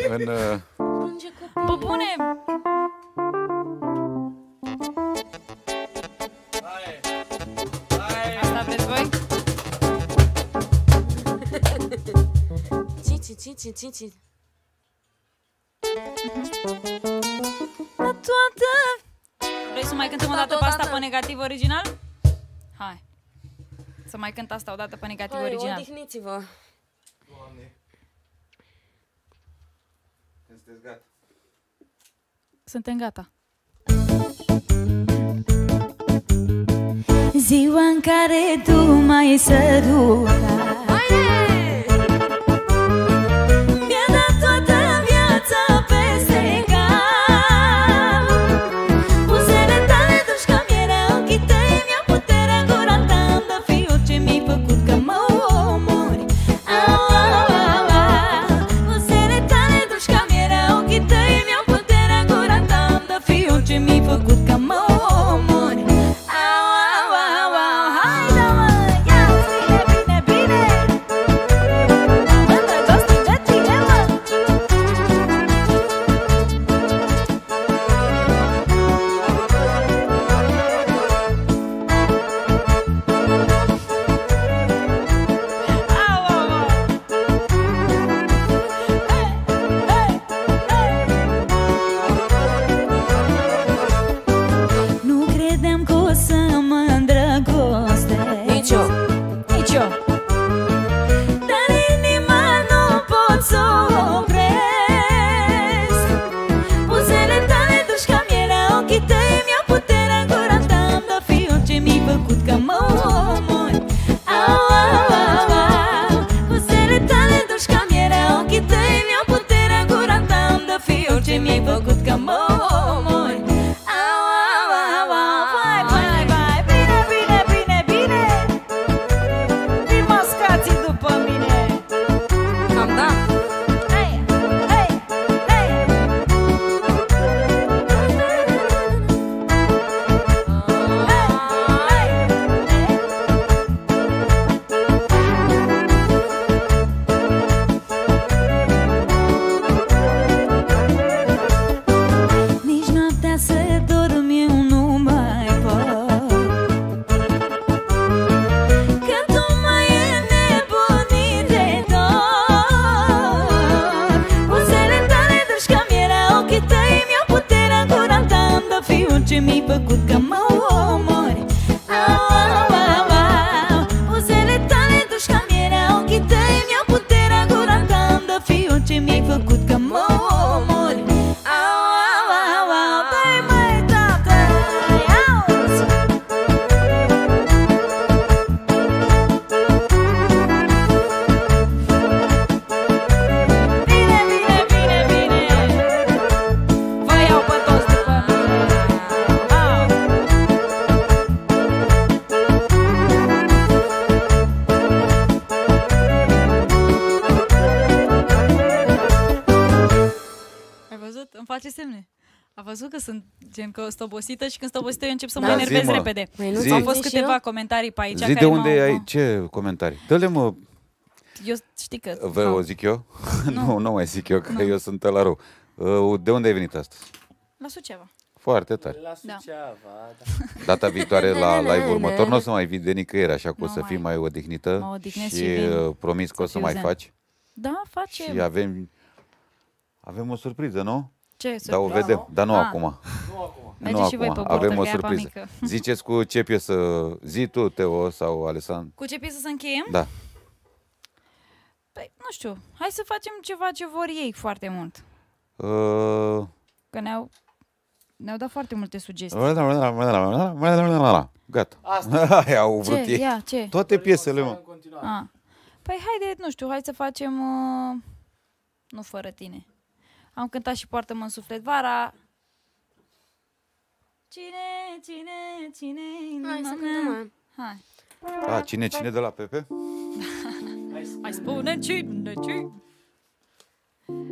În, uh, Plânge copil Bă, bune! Asta vreți voi? Cici, cici, cici La toată... Vrei să mai cântăm o dată pe asta pe negativ original? Hai. Să mai cânt asta o dată pe negativ Hai, original. odihniți-vă sunteți gata. Suntem gata. Ziua în care tu m-ai sărutat gen că sunt obosită și când sunt obosită eu încep să mă Da. enervez Zi, mă. repede. Păi nu Zi. ți-am Au fost zis și câteva eu? comentarii pe aici Zi care de unde m-au- ai, ce comentarii? Dă-le mă, Eu știi că... vă o zic eu? [LAUGHS] nu, nu mai zic eu, că eu sunt la rău. Uh, De unde ai venit astăzi? La Suceava. Foarte tare. La Da. Suceava, da. [LAUGHS] Data viitoare [LAUGHS] la live următor nu o să mai vii de nicăieri, așa că o Nu să mai. fii mai odihnită Mă odihnesc și și vin uh, promis că o să să fiu mai zen. faci. Da, face... Și avem, avem o surpriză, nu? Ce? Să... Dar o vedem, dar nu Ah. acum. Nu acum. Mergeți și voi pe burtă, avem o că e apa surpriză. mică. [LAUGHS] Ziceți cu ce piesă, zi tu, Teo sau Alessandru. Cu ce piesă să încheiem? Da. Păi, nu știu. Hai să facem ceva ce vor ei foarte mult. Uh, Că ne-au, ne-au dat foarte multe sugestii. Gata. Asta. [LAUGHS] Aia au vrut Ce? ei. Ia, ce? Toate piesele, În mă. continuare. Ah. Păi haide, nu știu, hai să facem... Uh... nu fără tine. Am cântat și Poartă-mă în suflet vara. Cine, cine, cine, Hai să inima cântăm mea? aia. Hai. A, cine, cine de la Pepe? Mai spune cine, cine.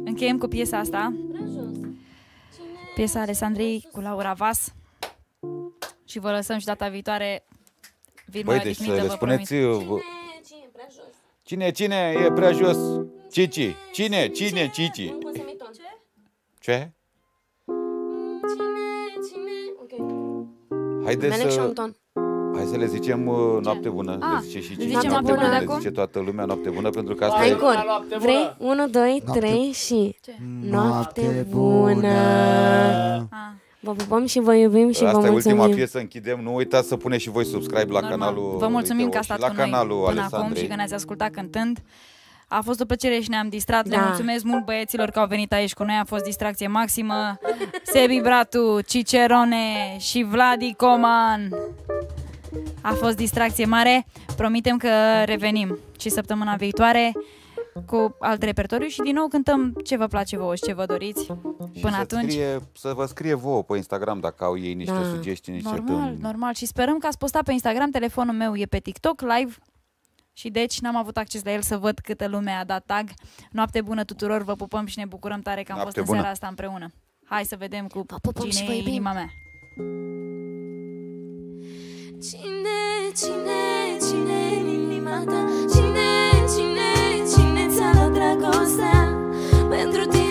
Încheiem cu piesa asta. Piesa Alessandrei cu Laura Vas. Și vă lăsăm și data viitoare. Vin Băi, mai deci să odihnită, le vă spuneți... promit. vă- Cine e prea jos? Cine, cine e prea jos? Cici. Cine, cine, Cici? Un cu semiton. Ce? Ce? Cine, cine? Ok. Haideți Melec și un să, ton. hai să le zicem uh, noapte bună. Ah, le zice și le Cici zicem noapte bună le de acum? zice toată lumea noapte bună pentru că asta Hai e... în cor. noapte bună. Vrei? 1, 2, Noapte- 3 și... Noapte Noapte bună! bună! Ah. Vă pupăm și vă iubim și vă Asta e ultima mulțumim. piesă, închidem. Nu uitați să puneți și voi subscribe la Normal. canalul Vă mulțumim lui că Teo ați și stat la cu noi canalul până acum Alessandrei. și că ne-ați ascultat cântând. A fost o plăcere și ne-am distrat. Le Da. mulțumesc mult băieților că au venit aici cu noi. A fost distracție maximă. Sebi Bratu, Cicerone și Vladi Coman. A fost distracție mare. Promitem că revenim și săptămâna viitoare cu alt repertoriu și din nou cântăm ce vă place vouă și ce vă doriți. Și Până să atunci, Scrie, să vă scrie vouă pe Instagram dacă au ei niște Da. sugestii, niște normal, tâmni. normal. Și sperăm că ați postat pe Instagram. Telefonul meu e pe TikTok live și deci n-am avut acces la el să văd câtă lume a dat tag. Noapte bună tuturor, vă pupăm și ne bucurăm tare că am Noapte fost în bună. seara asta împreună. Hai să vedem cu Vă pupăm și cine vă e iubim. inima mea. Cine, cine, cine în inima ta? Cine, cine, cine ți-a luat dragostea? Pentru tine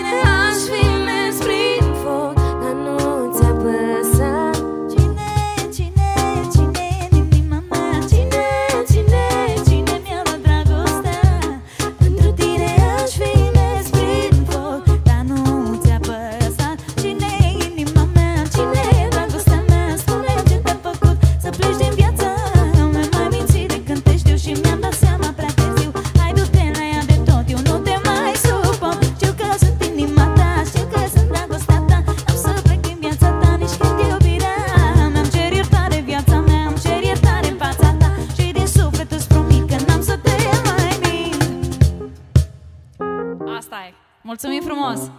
Mulțumim frumos!